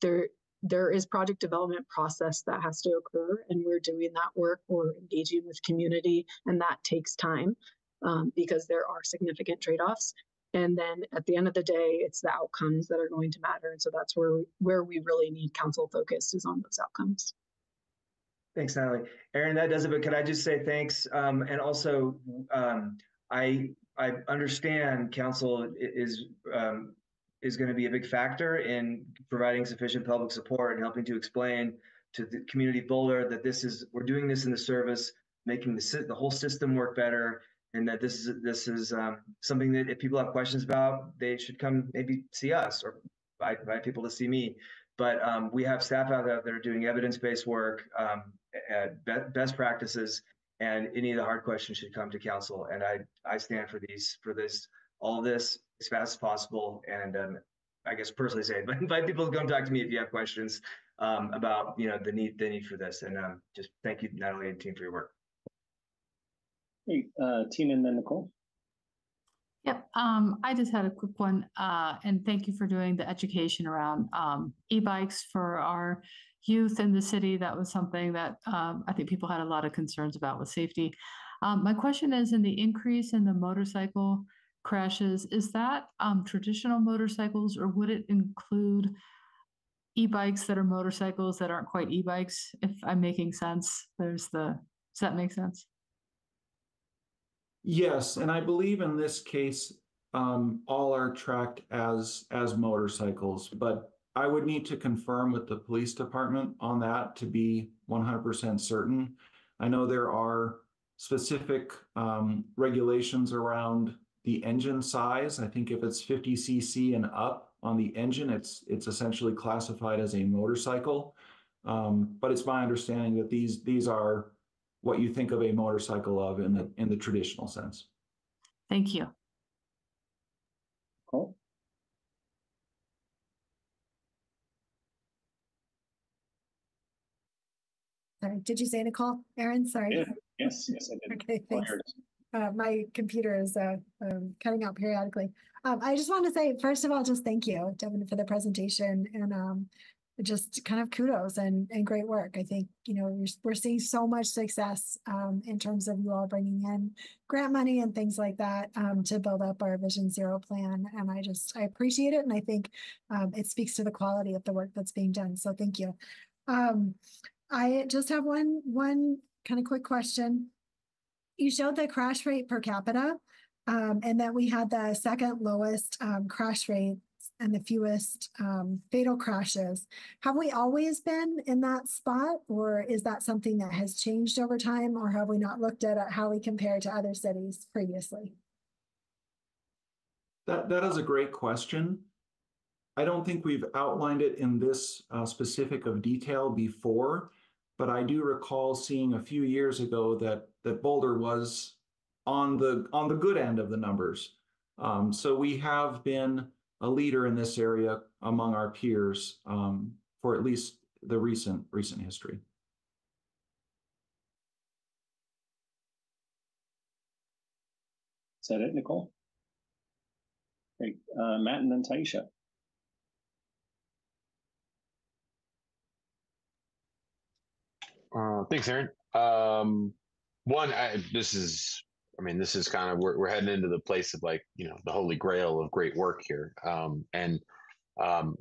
there there is project development process that has to occur, and we're doing that work. We're engaging with community, and that takes time um, because there are significant trade-offs. And then at the end of the day, it's the outcomes that are going to matter. And so that's where where we really need council focus is on those outcomes. Thanks, Natalie. Aaron, that does it. But could I just say thanks? Um, and also, um, I I understand council is um, is going to be a big factor in providing sufficient public support and helping to explain to the community Boulder that this is we're doing this in the service, making the the whole system work better, and that this is this is um, something that if people have questions about, they should come maybe see us or invite people to see me. But um, we have staff out there that are doing evidence-based work, um, best practices, and any of the hard questions should come to council. And I I stand for these for this all of this as fast as possible. And um, I guess personally say, but invite people to come talk to me if you have questions um, about you know the need the need for this. And um, just thank you, Natalie and team, for your work. Hey, uh, Tina and then Nicole. Yep. Um, I just had a quick one. Uh, and thank you for doing the education around um, e-bikes for our youth in the city. That was something that um, I think people had a lot of concerns about with safety. Um, my question is in the increase in the motorcycle crashes, is that um, traditional motorcycles or would it include e-bikes that are motorcycles that aren't quite e-bikes? If I'm making sense, there's the, does that make sense? Yes, and I believe in this case, um, all are tracked as as motorcycles, but I would need to confirm with the police department on that to be 100% certain. I know there are specific um, regulations around the engine size. I think if it's 50 cc and up on the engine, it's it's essentially classified as a motorcycle. Um, but it's my understanding that these these are what you think of a motorcycle of in the in the traditional sense. Thank you. Sorry, did you say Nicole? Aaron, sorry. Yeah. Yes, yes, I did. Okay, thanks. Uh, my computer is uh, um, cutting out periodically. Um, I just want to say, first of all, just thank you, Devin, for the presentation and um, just kind of kudos and, and great work. I think, you know, we're, we're seeing so much success um, in terms of you all bringing in grant money and things like that um, to build up our Vision Zero plan. And I just, I appreciate it. And I think um, it speaks to the quality of the work that's being done. So thank you. Um, I just have one, one kind of quick question. You showed the crash rate per capita um, and that we had the second lowest um, crash rate and the fewest um, fatal crashes. Have we always been in that spot, or is that something that has changed over time, or have we not looked at how we compare to other cities previously? That that is a great question. I don't think we've outlined it in this uh, specific of detail before, but I do recall seeing a few years ago that that Boulder was on the on the good end of the numbers. Um, so we have been a leader in this area among our peers um, for at least the recent recent history. Is that it, Nicole? Great. Uh, Matt and then Taishya. Uh, thanks, Aaron. Um, one, I, this is I mean, this is kind of we're, we're heading into the place of like you know the holy grail of great work here, um, and um,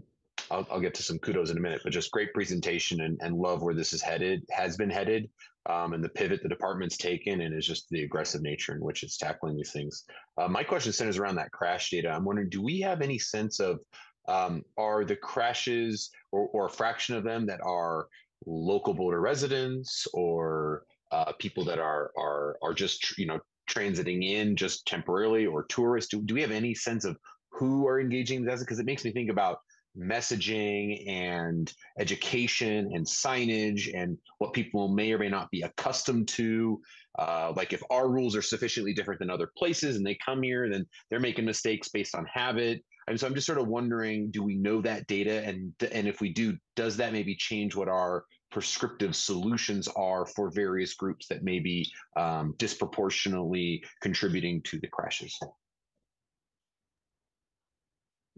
I'll, I'll, get to some kudos in a minute, but just great presentation and, and love where this is headed, has been headed, um, and the pivot the department's taken, and is just the aggressive nature in which it's tackling these things. Uh, my question centers around that crash data. I'm wondering, do we have any sense of um, are the crashes or, or a fraction of them that are local Boulder residents or uh, people that are are are just you know transiting in just temporarily or tourists? Do, do we have any sense of who are engaging with Because it makes me think about messaging and education and signage and what people may or may not be accustomed to. Uh, like if our rules are sufficiently different than other places and they come here, then they're making mistakes based on habit. And so I'm just sort of wondering, do we know that data? And and if we do, does that maybe change what our prescriptive solutions are for various groups that may be um, disproportionately contributing to the crashes.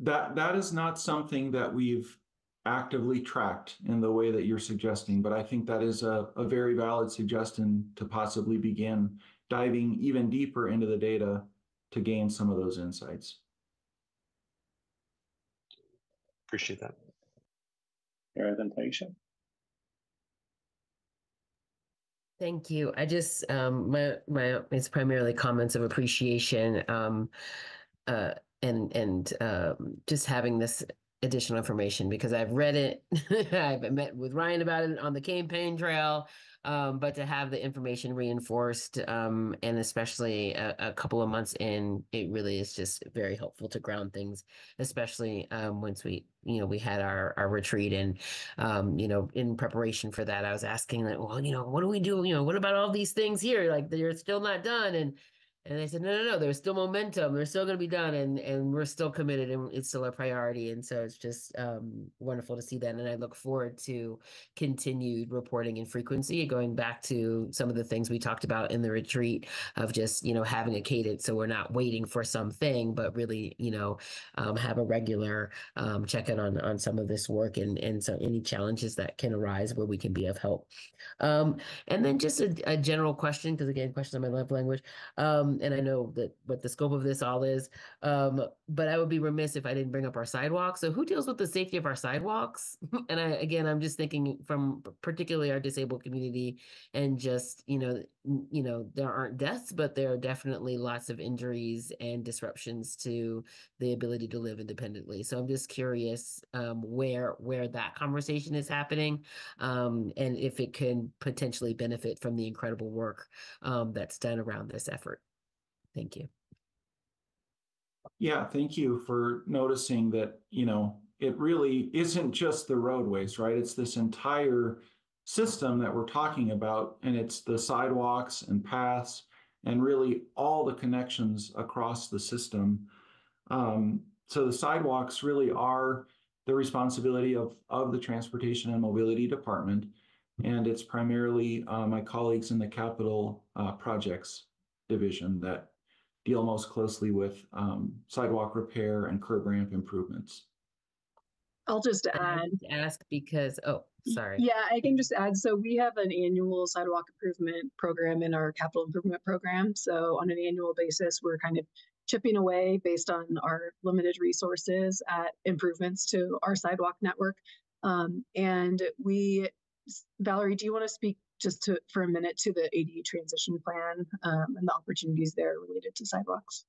That that is not something that we've actively tracked in the way that you're suggesting, but I think that is a, a very valid suggestion to possibly begin diving even deeper into the data to gain some of those insights. Appreciate that. Presentation. Thank you. I just um my my it's primarily comments of appreciation um uh and and um just having this additional information because I've read it. I've met with Ryan about it on the campaign trail. Um, but to have the information reinforced um, and especially a, a, couple of months in, it really is just very helpful to ground things, especially um, once we, you know, we had our, our retreat and, um, you know, in preparation for that, I was asking like, well, you know, what do we do? You know, what about all these things here? Like they're still not done. And and they said, no, no, no, there's still momentum. They're still going to be done. And, and we're still committed and it's still a priority. And so it's just um, wonderful to see that. And I look forward to continued reporting and frequency, going back to some of the things we talked about in the retreat of just, you know, having a cadence. So we're not waiting for something, but really, you know, um, have a regular um, check in on, on some of this work and, and so any challenges that can arise where we can be of help. Um, and then just a, a general question, because again, questions on my love language. And I know that what the scope of this all is. Um, but I would be remiss if I didn't bring up our sidewalks. So who deals with the safety of our sidewalks? and I again, I'm just thinking from particularly our disabled community, and just you know, you know, there aren't deaths, but there are definitely lots of injuries and disruptions to the ability to live independently. So I'm just curious um, where where that conversation is happening, um, and if it can potentially benefit from the incredible work um, that's done around this effort. Thank you. Yeah, thank you for noticing that, you know, it really isn't just the roadways, right? It's this entire system that we're talking about, and it's the sidewalks and paths and really all the connections across the system. Um, so the sidewalks really are the responsibility of, of the Transportation and Mobility Department, and it's primarily uh, my colleagues in the Capital uh, Projects Division that deal most closely with um, sidewalk repair and curb ramp improvements. I'll just add. Ask because, oh, sorry. Yeah, I can just add. So we have an annual sidewalk improvement program in our capital improvement program. So on an annual basis, we're kind of chipping away based on our limited resources at improvements to our sidewalk network. Um, and we, Valerie, do you want to speak just to for a minute to the ADA transition plan um, and the opportunities there related to sidewalks.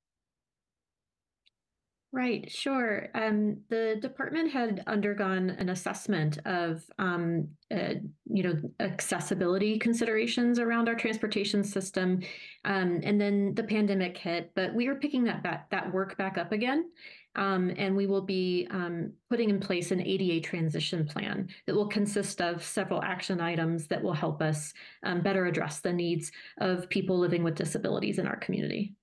Right, sure. Um, the department had undergone an assessment of, um, uh, you know, accessibility considerations around our transportation system, um, and then the pandemic hit. But we are picking that that work back up again, um, and we will be um, putting in place an ADA transition plan that will consist of several action items that will help us um, better address the needs of people living with disabilities in our community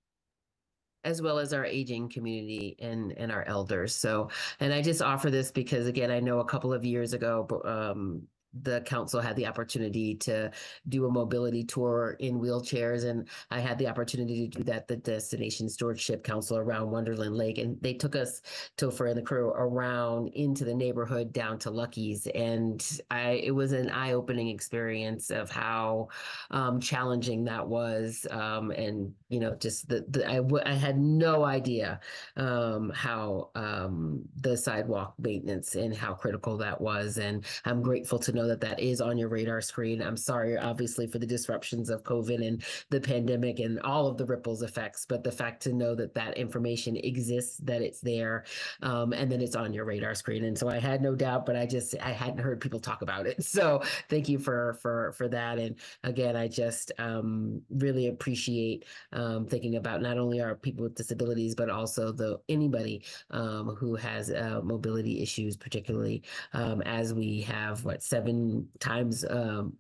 as well as our aging community and and our elders. So, and I just offer this because again, I know a couple of years ago, um, the council had the opportunity to do a mobility tour in wheelchairs and i had the opportunity to do that the destination stewardship council around wonderland lake and they took us topher and the crew around into the neighborhood down to lucky's and i it was an eye-opening experience of how um, challenging that was um, and you know just the, the I, w- I had no idea um, how um, the sidewalk maintenance and how critical that was and i'm grateful to know that that is on your radar screen. I'm sorry, obviously, for the disruptions of COVID and the pandemic and all of the ripples effects, but the fact to know that that information exists, that it's there, um, and then it's on your radar screen. And so I had no doubt, but I just I hadn't heard people talk about it. So thank you for for for that. And again, I just um, really appreciate um, thinking about not only our people with disabilities, but also the anybody um, who has uh, mobility issues, particularly um, as we have what seven seven times um,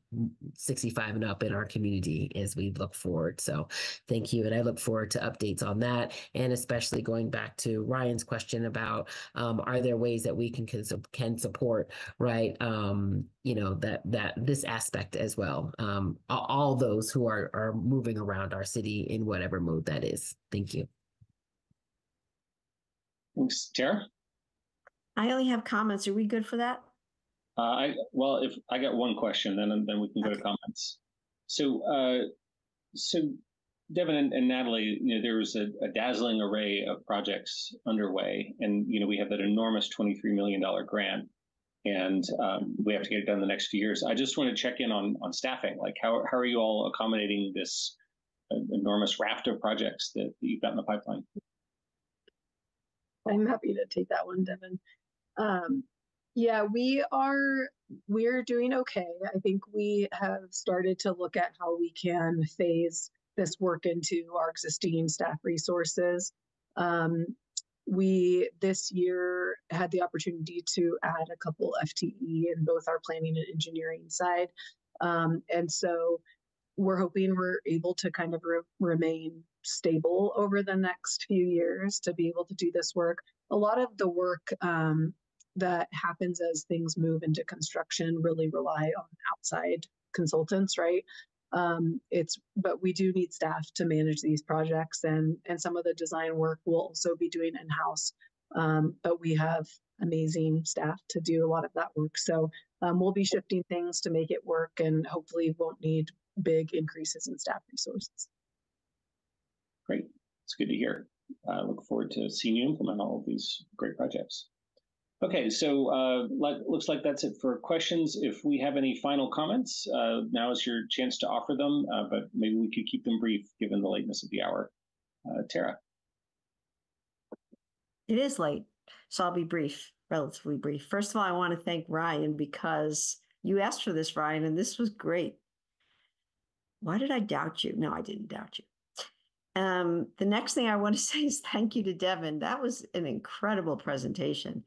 65 and up in our community as we look forward. So thank you. And I look forward to updates on that. And especially going back to Ryan's question about um, are there ways that we can, can support, right? Um, you know, that, that this aspect as well. Um, all those who are, are moving around our city in whatever mode that is. Thank you. Thanks, Tara. I only have comments. Are we good for that? Uh, I well, if I got one question, then then we can go to comments. So, uh, so Devin and, and, Natalie, you know, there's a, a, dazzling array of projects underway, and you know, we have that enormous twenty-three million dollar grant, and um, we have to get it done in the next few years. I just want to check in on on staffing. Like, how how are you all accommodating this uh, enormous raft of projects that, that you've got in the pipeline? I'm happy to take that one, Devin. Um, yeah, we are we're doing okay. I think we have started to look at how we can phase this work into our existing staff resources. Um, we this year had the opportunity to add a couple FTE in both our planning and engineering side. Um, and so we're hoping we're able to kind of re- remain stable over the next few years to be able to do this work. A lot of the work um, that happens as things move into construction really rely on outside consultants, right? Um, it's but we do need staff to manage these projects, and and some of the design work we'll also be doing in house. Um, but we have amazing staff to do a lot of that work, so um, we'll be shifting things to make it work, and hopefully won't need big increases in staff resources. Great, it's good to hear. I look forward to seeing you implement all of these great projects. Okay, so uh, like, looks like that's it for questions. If we have any final comments, uh, now is your chance to offer them, uh, but maybe we could keep them brief given the lateness of the hour. Uh, Tara. It is late, so I'll be brief, relatively brief. First of all, I want to thank Ryan because you asked for this, Ryan, and this was great. Why did I doubt you? No, I didn't doubt you. Um, the next thing I want to say is thank you to Devin. That was an incredible presentation.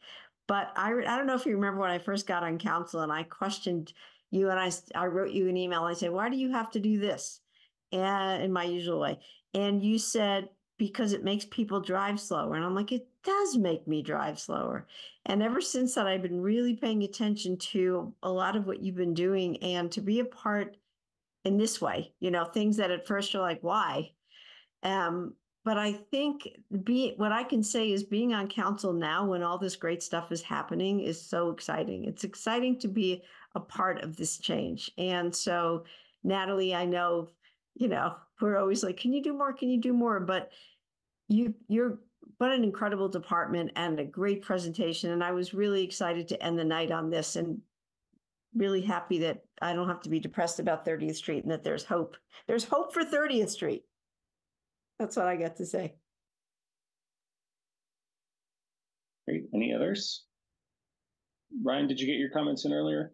But I, I don't know if you remember when I first got on council and I questioned you and I, I wrote you an email. I said, why do you have to do this? And in my usual way. And you said, because it makes people drive slower. And I'm like, it does make me drive slower. And ever since that, I've been really paying attention to a lot of what you've been doing and to be a part in this way, you know, things that at first you're like, why? Um, but I think be what I can say is being on council now when all this great stuff is happening is so exciting. It's exciting to be a part of this change. And so Natalie, I know, you know, we're always like, can you do more? Can you do more? But you you're what an incredible department and a great presentation. And I was really excited to end the night on this and really happy that I don't have to be depressed about 30th Street and that there's hope. There's hope for 30th Street. That's what I got to say. Great. Any others? Ryan, did you get your comments in earlier?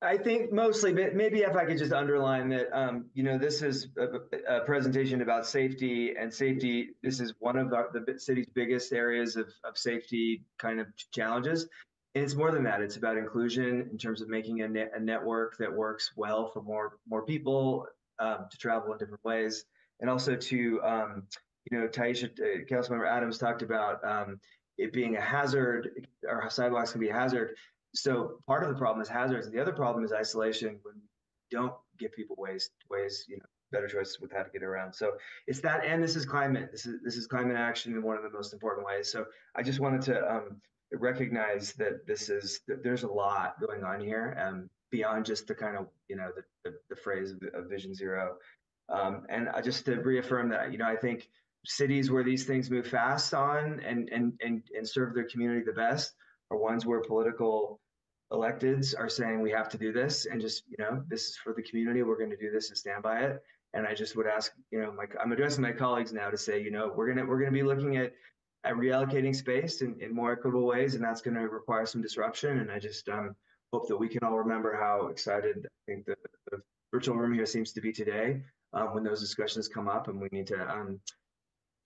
I think mostly, but maybe if I could just underline that, um, you know, this is a, a, presentation about safety and safety. This is one of the, the city's biggest areas of, of safety kind of challenges. And it's more than that. It's about inclusion in terms of making a, net, a network that works well for more more people um, to travel in different ways, and also to, um, you know, Taishya, uh, Councilmember Adams talked about um, it being a hazard, or sidewalks can be a hazard so part of the problem is hazards. The other problem is isolation when you don't give people ways, ways, you know, better choices with how to get around. So it's that, and this is climate. This is this is climate action in one of the most important ways. So I just wanted to um, recognize that this is that there's a lot going on here, um, beyond just the kind of you know the the, the phrase of, of, Vision Zero, um, and I just to reaffirm that you know I think cities where these things move fast on and and and and serve their community the best are ones where political electeds are saying we have to do this and just you know this is for the community. We're going to do this and stand by it. And i just would ask you know my, i'm addressing my colleagues now to say you know we're going to we're going to be looking at at reallocating space in, in more equitable ways and that's going to require some disruption. And i just um, hope that we can all remember how excited i think the, the virtual room here seems to be today um, when those discussions come up and we need to um,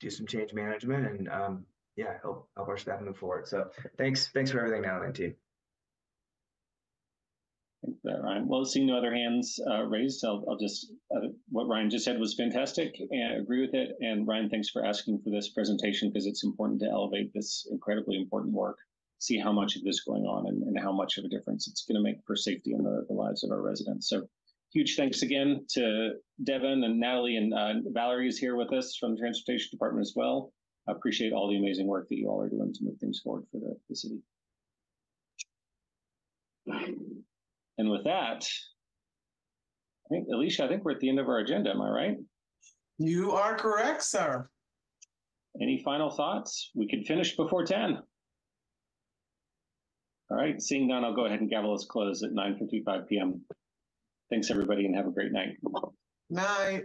do some change management and um, yeah help help our staff move forward so thanks thanks for everything now team that, Ryan. Well, seeing no other hands uh, raised, I'll, I'll just, uh, what Ryan just said was fantastic and I agree with it. And Ryan, thanks for asking for this presentation because it's important to elevate this incredibly important work, see how much of this is going on and, and how much of a difference it's going to make for safety and the, the lives of our residents. So huge thanks again to Devin and Natalie and uh, Valerie is here with us from the Transportation Department as well. I appreciate all the amazing work that you all are doing to move things forward for the, the city. And with that, I think, Elesha, I think we're at the end of our agenda. Am I right? You are correct, sir. Any final thoughts? We could finish before 10. All right, seeing none, I'll go ahead and gavel us close at 9.55 p.m. Thanks, everybody, and have a great night. Night.